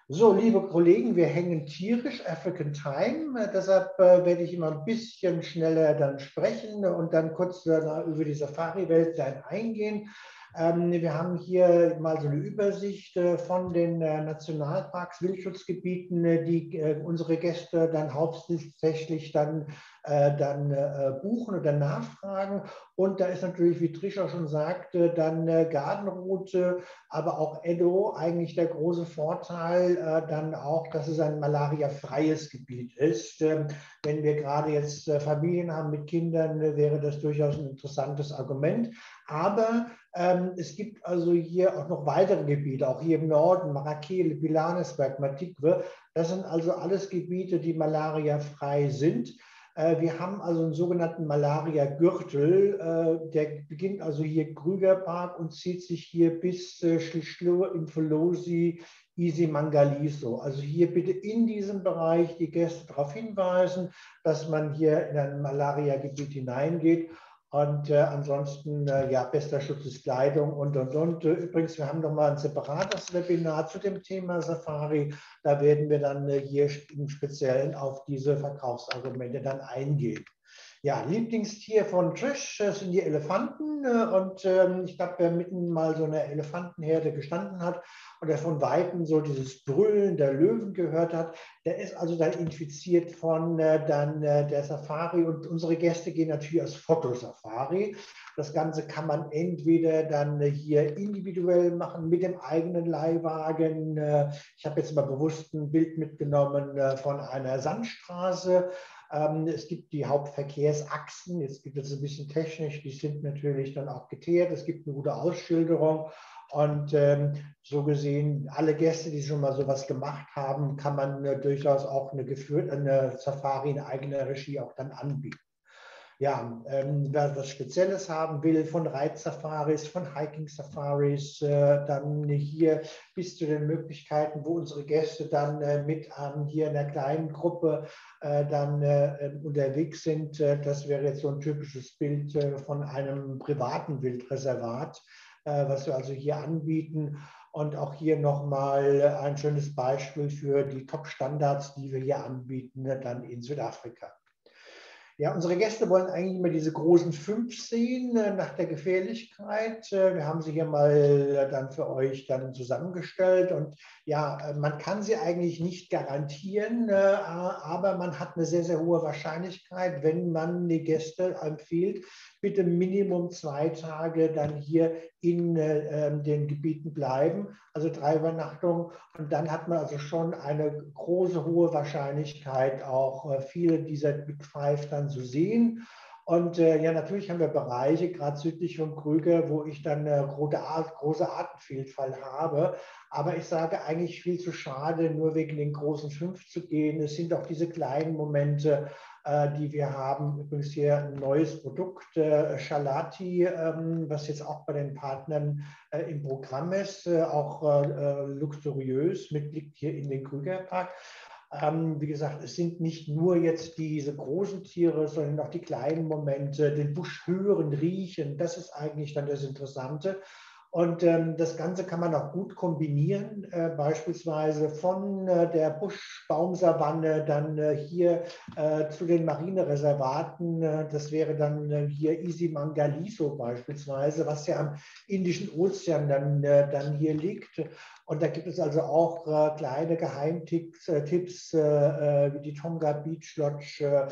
So, liebe Kollegen, wir hängen tierisch African Time. Deshalb werde ich immer ein bisschen schneller dann sprechen und dann kurz über die Safari-Welt dann eingehen. Ähm, wir haben hier mal so eine Übersicht äh, von den äh, Nationalparks, Wildschutzgebieten, äh, die unsere Gäste dann hauptsächlich dann, dann buchen oder nachfragen. Und da ist natürlich, wie Trisha schon sagte, dann Gardenroute, aber auch Edo eigentlich der große Vorteil, dann auch, dass es ein malariafreies Gebiet ist. Ähm, wenn wir gerade jetzt Familien haben mit Kindern, wäre das durchaus ein interessantes Argument. Aber es gibt also hier auch noch weitere Gebiete, auch hier im Norden, Marrakele, Bilanesberg, Matikwe. Das sind also alles Gebiete, die malariafrei sind. Äh, wir haben also einen sogenannten Malaria-Gürtel. Äh, der beginnt also hier Krügerpark und zieht sich hier bis äh, Schlischlo, Infolosi, Isi Mangaliso. Also hier bitte in diesem Bereich die Gäste darauf hinweisen, dass man hier in ein Malaria-Gebiet hineingeht. Und äh, ansonsten, äh, ja, bester Schutz ist Kleidung und, und, und. Übrigens, wir haben noch mal ein separates Webinar zu dem Thema Safari. Da werden wir dann äh, hier im Speziellen auf diese Verkaufsargumente dann eingehen. Ja, Lieblingstier von Trish sind die Elefanten. Äh, und ähm, ich glaube, wer mitten mal so eine Elefantenherde gestanden hat und er von Weitem so dieses Brüllen der Löwen gehört hat, der ist also dann infiziert von äh, dann äh, der Safari. Und unsere Gäste gehen natürlich als Fotosafari. Das Ganze kann man entweder dann hier individuell machen mit dem eigenen Leihwagen. ich habe jetzt mal bewusst ein Bild mitgenommen von einer Sandstraße es gibt die Hauptverkehrsachsen, jetzt gibt es ein bisschen technisch, die sind natürlich dann auch geteert, es gibt eine gute Ausschilderung. Und ähm, so gesehen, alle Gäste, die schon mal sowas gemacht haben, kann man äh, durchaus auch eine geführte eine Safari in eigener Regie auch dann anbieten ja, ähm, wer was Spezielles haben will, von Reitsafaris, von Hiking-Safaris, äh, dann hier bis zu den Möglichkeiten, wo unsere Gäste dann äh, mit an hier in einer kleinen Gruppe äh, dann äh, unterwegs sind. Äh, das wäre jetzt so ein typisches Bild äh, von einem privaten Wildreservat, was wir also hier anbieten. Und auch hier nochmal ein schönes Beispiel für die Top-Standards, die wir hier anbieten, dann in Südafrika. Ja, unsere Gäste wollen eigentlich immer diese großen fünf sehen äh, nach der Gefährlichkeit. Äh, wir haben sie hier mal äh, dann für euch dann zusammengestellt und ja, man kann sie eigentlich nicht garantieren, aber man hat eine sehr, sehr hohe Wahrscheinlichkeit, wenn man die Gäste empfiehlt, bitte Minimum zwei Tage dann hier in äh, ähm, den Gebieten bleiben, also drei Übernachtungen. Und dann hat man also schon eine große, hohe Wahrscheinlichkeit, auch äh, viele dieser Big Five dann zu sehen. Und äh, ja, natürlich haben wir Bereiche, gerade südlich von Krüger, wo ich dann eine große, Art, große Artenvielfalt habe. Aber ich sage eigentlich viel zu schade, nur wegen den großen fünf zu gehen. Es sind auch diese kleinen Momente, äh, die wir haben. Übrigens hier ein neues Produkt, äh, Schalati, ähm, was jetzt auch bei den Partnern äh, im Programm ist, äh, auch äh, luxuriös mit Blick hier in den Krügerpark. Ähm, wie gesagt, es sind nicht nur jetzt diese großen Tiere, sondern auch die kleinen Momente, den Busch hören, riechen. Das ist eigentlich dann das Interessante. Und ähm, das Ganze kann man auch gut kombinieren, äh, beispielsweise von äh, der Buschbaumsavanne dann äh, hier äh, zu den Marinereservaten. Äh, das wäre dann äh, hier Isi Mangaliso beispielsweise, was ja am Indischen Ozean dann, dann hier liegt. Und da gibt es also auch kleine Geheimtipps, Tipps, wie die Tonga Beach Lodge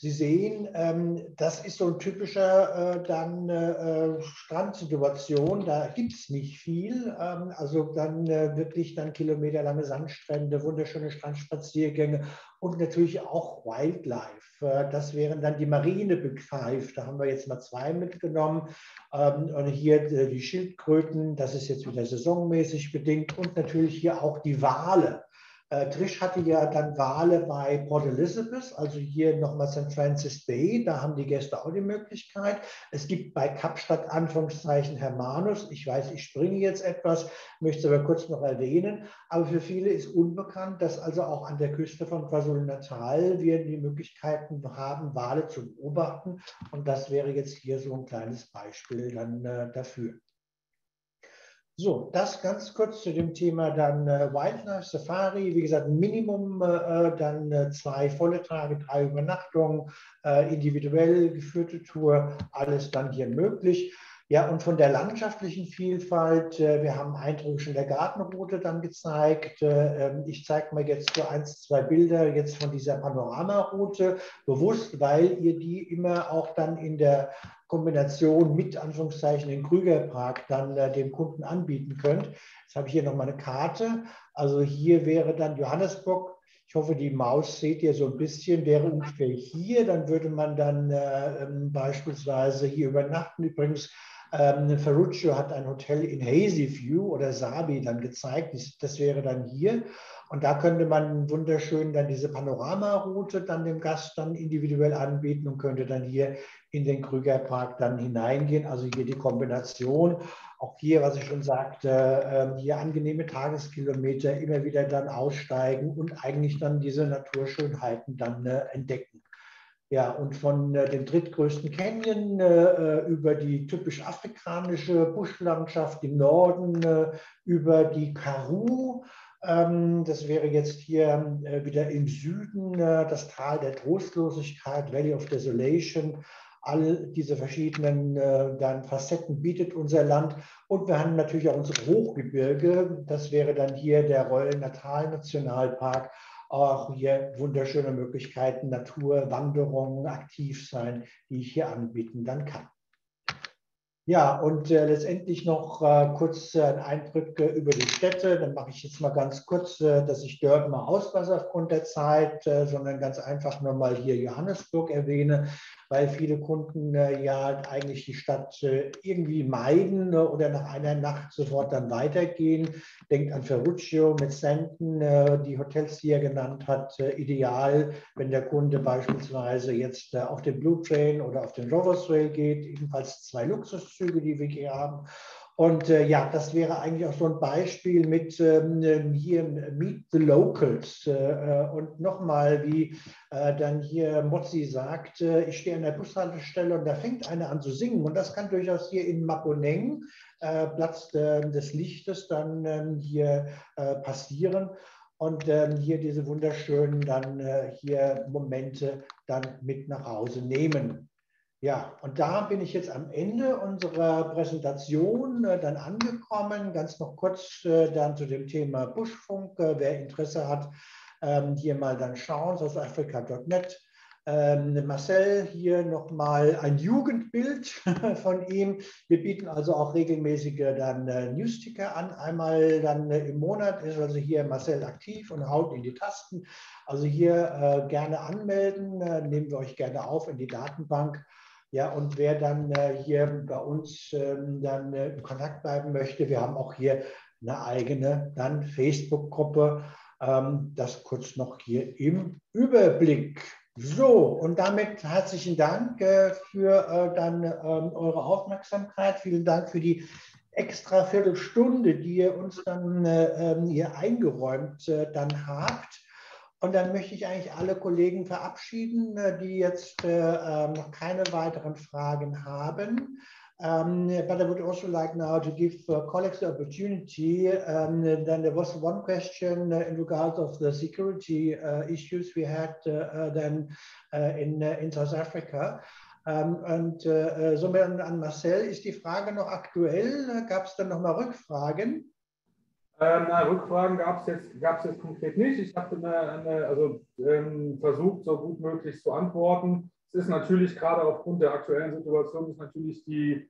Sie sehen, ähm, das ist so ein typischer äh, dann äh, Strandsituation. Da gibt es nicht viel. Ähm, also dann äh, wirklich dann kilometerlange Sandstrände, wunderschöne Strandspaziergänge und natürlich auch Wildlife. Äh, das wären dann die Marine begreift. Da haben wir jetzt mal zwei mitgenommen. Ähm, und hier äh, die Schildkröten, das ist jetzt wieder saisonmäßig bedingt und natürlich hier auch die Wale. Äh, Trish hatte ja dann Wale bei Port Elizabeth, also hier nochmal St. Francis Bay, da haben die Gäste auch die Möglichkeit. Es gibt bei Kapstadt Anführungszeichen Hermanus. Ich weiß, ich springe jetzt etwas, möchte es aber kurz noch erwähnen. Aber für viele ist unbekannt, dass also auch an der Küste von KwaZulu-Natal wir die Möglichkeiten haben, Wale zu beobachten. Und das wäre jetzt hier so ein kleines Beispiel dann äh, dafür. So, das ganz kurz zu dem Thema dann äh, Wildlife Safari. Wie gesagt, Minimum äh, dann äh, zwei volle Tage, drei Übernachtungen, äh, individuell geführte Tour, alles dann hier möglich. Ja, und von der landschaftlichen Vielfalt, äh, wir haben Eindrücke schon der Gartenroute dann gezeigt. Äh, ähm, ich zeige mal jetzt so eins, zwei Bilder jetzt von dieser Panoramaroute, bewusst, weil ihr die immer auch dann in der Kombination mit Anführungszeichen den Krügerpark dann äh, dem Kunden anbieten könnt. Jetzt habe ich hier nochmal eine Karte. Also hier wäre dann Johannesburg. Ich hoffe, die Maus seht ihr so ein bisschen, wäre ungefähr hier. Dann würde man dann äh, ähm, beispielsweise hier übernachten. Übrigens, ähm, Ferruccio hat ein Hotel in Hazy View oder Sabi dann gezeigt. Das, das wäre dann hier. Und da könnte man wunderschön dann diese Panoramaroute dann dem Gast dann individuell anbieten und könnte dann hier in den Krügerpark dann hineingehen. Also hier die Kombination. Auch hier, was ich schon sagte, ähm, hier angenehme Tageskilometer, immer wieder dann aussteigen und eigentlich dann diese Naturschönheiten dann äh, entdecken. Ja, und von äh, dem drittgrößten Canyon äh, über die typisch afrikanische Buschlandschaft im Norden, über die Karoo, das wäre jetzt hier äh, wieder im Süden äh, das Tal der Trostlosigkeit, Valley of Desolation. All diese verschiedenen äh, dann Facetten bietet unser Land. Und wir haben natürlich auch unsere Hochgebirge. Das wäre dann hier der Royal Natal Nationalpark. Auch hier wunderschöne Möglichkeiten, Natur, Wanderungen, aktiv sein, die ich hier anbieten dann kann. Ja, und äh, letztendlich noch äh, kurz äh, ein Eindruck über die Städte. Dann mache ich jetzt mal ganz kurz, äh, dass ich Durban mal auslasse aufgrund der Zeit, äh, sondern ganz einfach nur mal hier Johannesburg erwähne weil viele Kunden äh, ja eigentlich die Stadt äh, irgendwie meiden oder nach einer Nacht sofort dann weitergehen. Denkt an Ferruccio mit Senden, äh, die Hotels, die er genannt hat, ideal, wenn der Kunde beispielsweise jetzt auf den Blue Train oder auf den Rovers Rail geht, ebenfalls zwei Luxuszüge, die wir hier haben und äh, ja, das wäre eigentlich auch so ein Beispiel mit ähm, hier Meet the Locals. Äh, äh und nochmal, wie äh, dann hier Mozzi sagt, äh, ich stehe an der Bushaltestelle und da fängt einer an zu singen. Und das kann durchaus hier in Maponeng, äh, Platz des Lichtes, dann ähm, hier passieren. Und ähm, hier diese wunderschönen dann hier Momente dann mit nach Hause nehmen. Ja, und da bin ich jetzt am Ende unserer Präsentation äh, dann angekommen. Ganz noch kurz äh, dann zu dem Thema Buschfunk. Äh, wer Interesse hat, ähm, hier mal dann schauen, southafrica.net. Ähm, Marcel, hier nochmal ein Jugendbild [laughs] von ihm. Wir bieten also auch regelmäßige dann äh, Newsticker an. Einmal dann äh, im Monat ist also hier Marcel aktiv und haut in die Tasten. Also hier äh, gerne anmelden, äh, nehmen wir euch gerne auf in die Datenbank. Ja, und wer dann äh, hier bei uns ähm, dann äh, in Kontakt bleiben möchte, wir haben auch hier eine eigene dann Facebook-Gruppe. Ähm, das kurz noch hier im Überblick. So, und damit herzlichen Dank äh, für äh, dann ähm, eure Aufmerksamkeit. Vielen Dank für die extra Viertelstunde, die ihr uns dann äh, ähm, hier eingeräumt äh, dann habt. Und dann möchte ich eigentlich alle Kollegen verabschieden, äh, die jetzt äh, ähm, noch keine weiteren Fragen haben. Um, but I would also like now to give uh, colleagues the opportunity. Um, then there was one question uh, in regards of the security uh, issues we had uh, uh, then uh, in, in South Africa. Um, und somit an, an, Marcel, ist die Frage noch aktuell? Gab es dann nochmal Rückfragen? Ähm, na, Rückfragen gab es jetzt, gab's jetzt konkret nicht. Ich habe also, ähm, versucht, so gut möglich zu antworten. Es ist natürlich gerade aufgrund der aktuellen Situation ist natürlich die,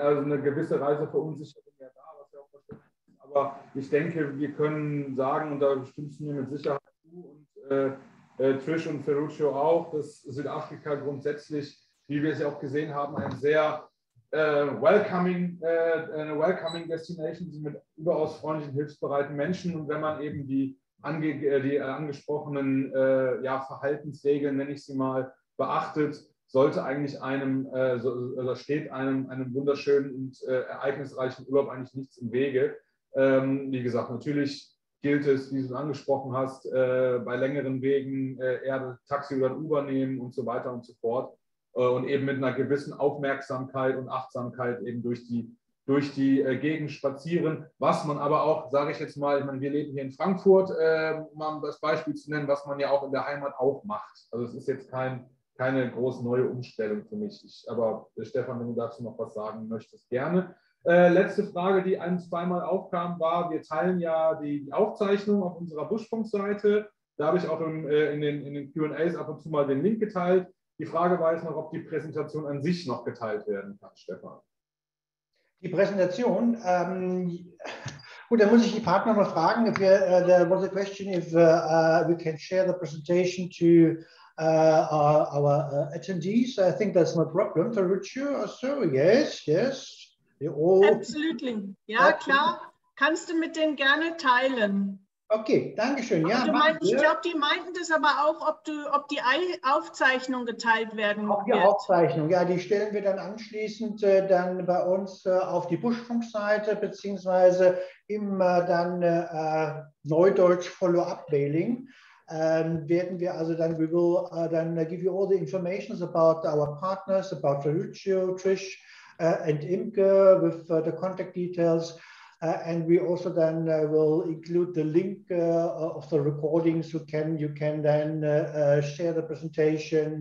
also eine gewisse Reiseverunsicherung ja da, was ja auch verständlich ist. Aber ich denke, wir können sagen, und da stimmst du mir mit Sicherheit zu, und äh, äh, Trish und Ferruccio auch, dass Südafrika grundsätzlich, wie wir es ja auch gesehen haben, ein sehr welcoming, äh, eine welcoming Destination mit überaus freundlichen, hilfsbereiten Menschen. Und wenn man eben die, ange äh, die angesprochenen äh, ja, Verhaltensregeln, nenne ich sie mal, beachtet, sollte eigentlich einem, äh, so, oder steht einem, einem wunderschönen und äh, ereignisreichen Urlaub eigentlich nichts im Wege. Ähm, wie gesagt, natürlich gilt es, wie du angesprochen hast, äh, bei längeren Wegen äh, eher Taxi oder Uber nehmen und so weiter und so fort. Äh, und eben mit einer gewissen Aufmerksamkeit und Achtsamkeit eben durch die, durch die äh, Gegend spazieren. Was man aber auch, sage ich jetzt mal, ich meine, wir leben hier in Frankfurt, um mal das Beispiel zu nennen, was man ja auch in der Heimat auch macht. Also es ist jetzt kein keine groß neue Umstellung für mich. Ich, aber äh, Stefan, wenn du dazu noch was sagen möchtest, gerne. Äh, letzte Frage, die ein, zweimal aufkam, war, wir teilen ja die Aufzeichnung auf unserer Buschpunktseite. Da habe ich auch im, äh, in den, in den QAs ab und zu mal den Link geteilt. Die Frage war jetzt noch, ob die Präsentation an sich noch geteilt werden kann, Stefan. Die Präsentation, ähm, gut, da muss ich die Partner noch fragen. If, uh, there was a question if uh, uh, we can share the presentation to uh, our, our uh, attendees. I think that's no problem. Ferruccio, so yes, yes. All... Absolutely. Ja, okay. klar. Kannst du mit denen gerne teilen. Okay, danke schön. Ja, meinst, ich glaube, die meinten das aber auch, ob, du, ob die Aufzeichnung geteilt werden Auch die wird. Aufzeichnung, ja, die stellen wir dann anschließend äh, dann bei uns äh, auf die Buschfunkseite beziehungsweise im äh, dann äh, Neudeutsch Follow-up-Mailing. um, werden wir also dann, we will uh, then give you all the information about our partners, about Ferruccio, Trish, uh, and Imke with uh, the contact details. Uh, and we also then uh, will include the link uh, of the recordings. You can you can then share the presentation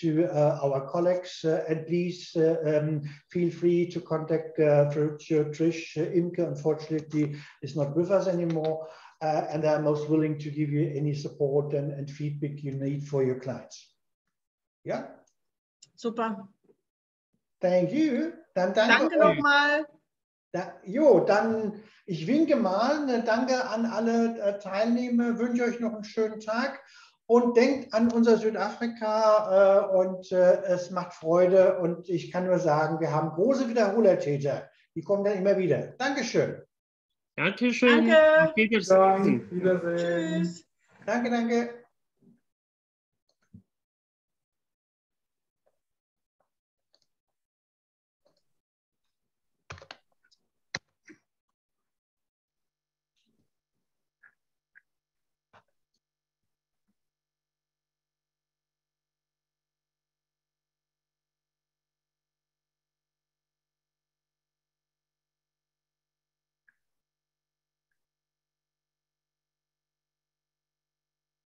to our colleagues. and please um, feel free to contact Ferruccio, Trish, Imke. Unfortunately, is not with us anymore uh, and are most willing to give you any support and, and feedback you need for your clients. Yeah? Super. Thank you. Dann danke, danke nochmal. Da, jo, dann ich winke mal. Ne, danke an alle äh, Teilnehmer. Wünsche euch noch einen schönen Tag und denkt an unser Südafrika äh, und äh, es macht Freude. Und ich kann nur sagen, wir haben große Wiederholertäter. Die kommen dann immer wieder. Dankeschön. Dankeschön. Danke. Auf Wiedersehen. Wiedersehen. Tschüss. Danke, danke.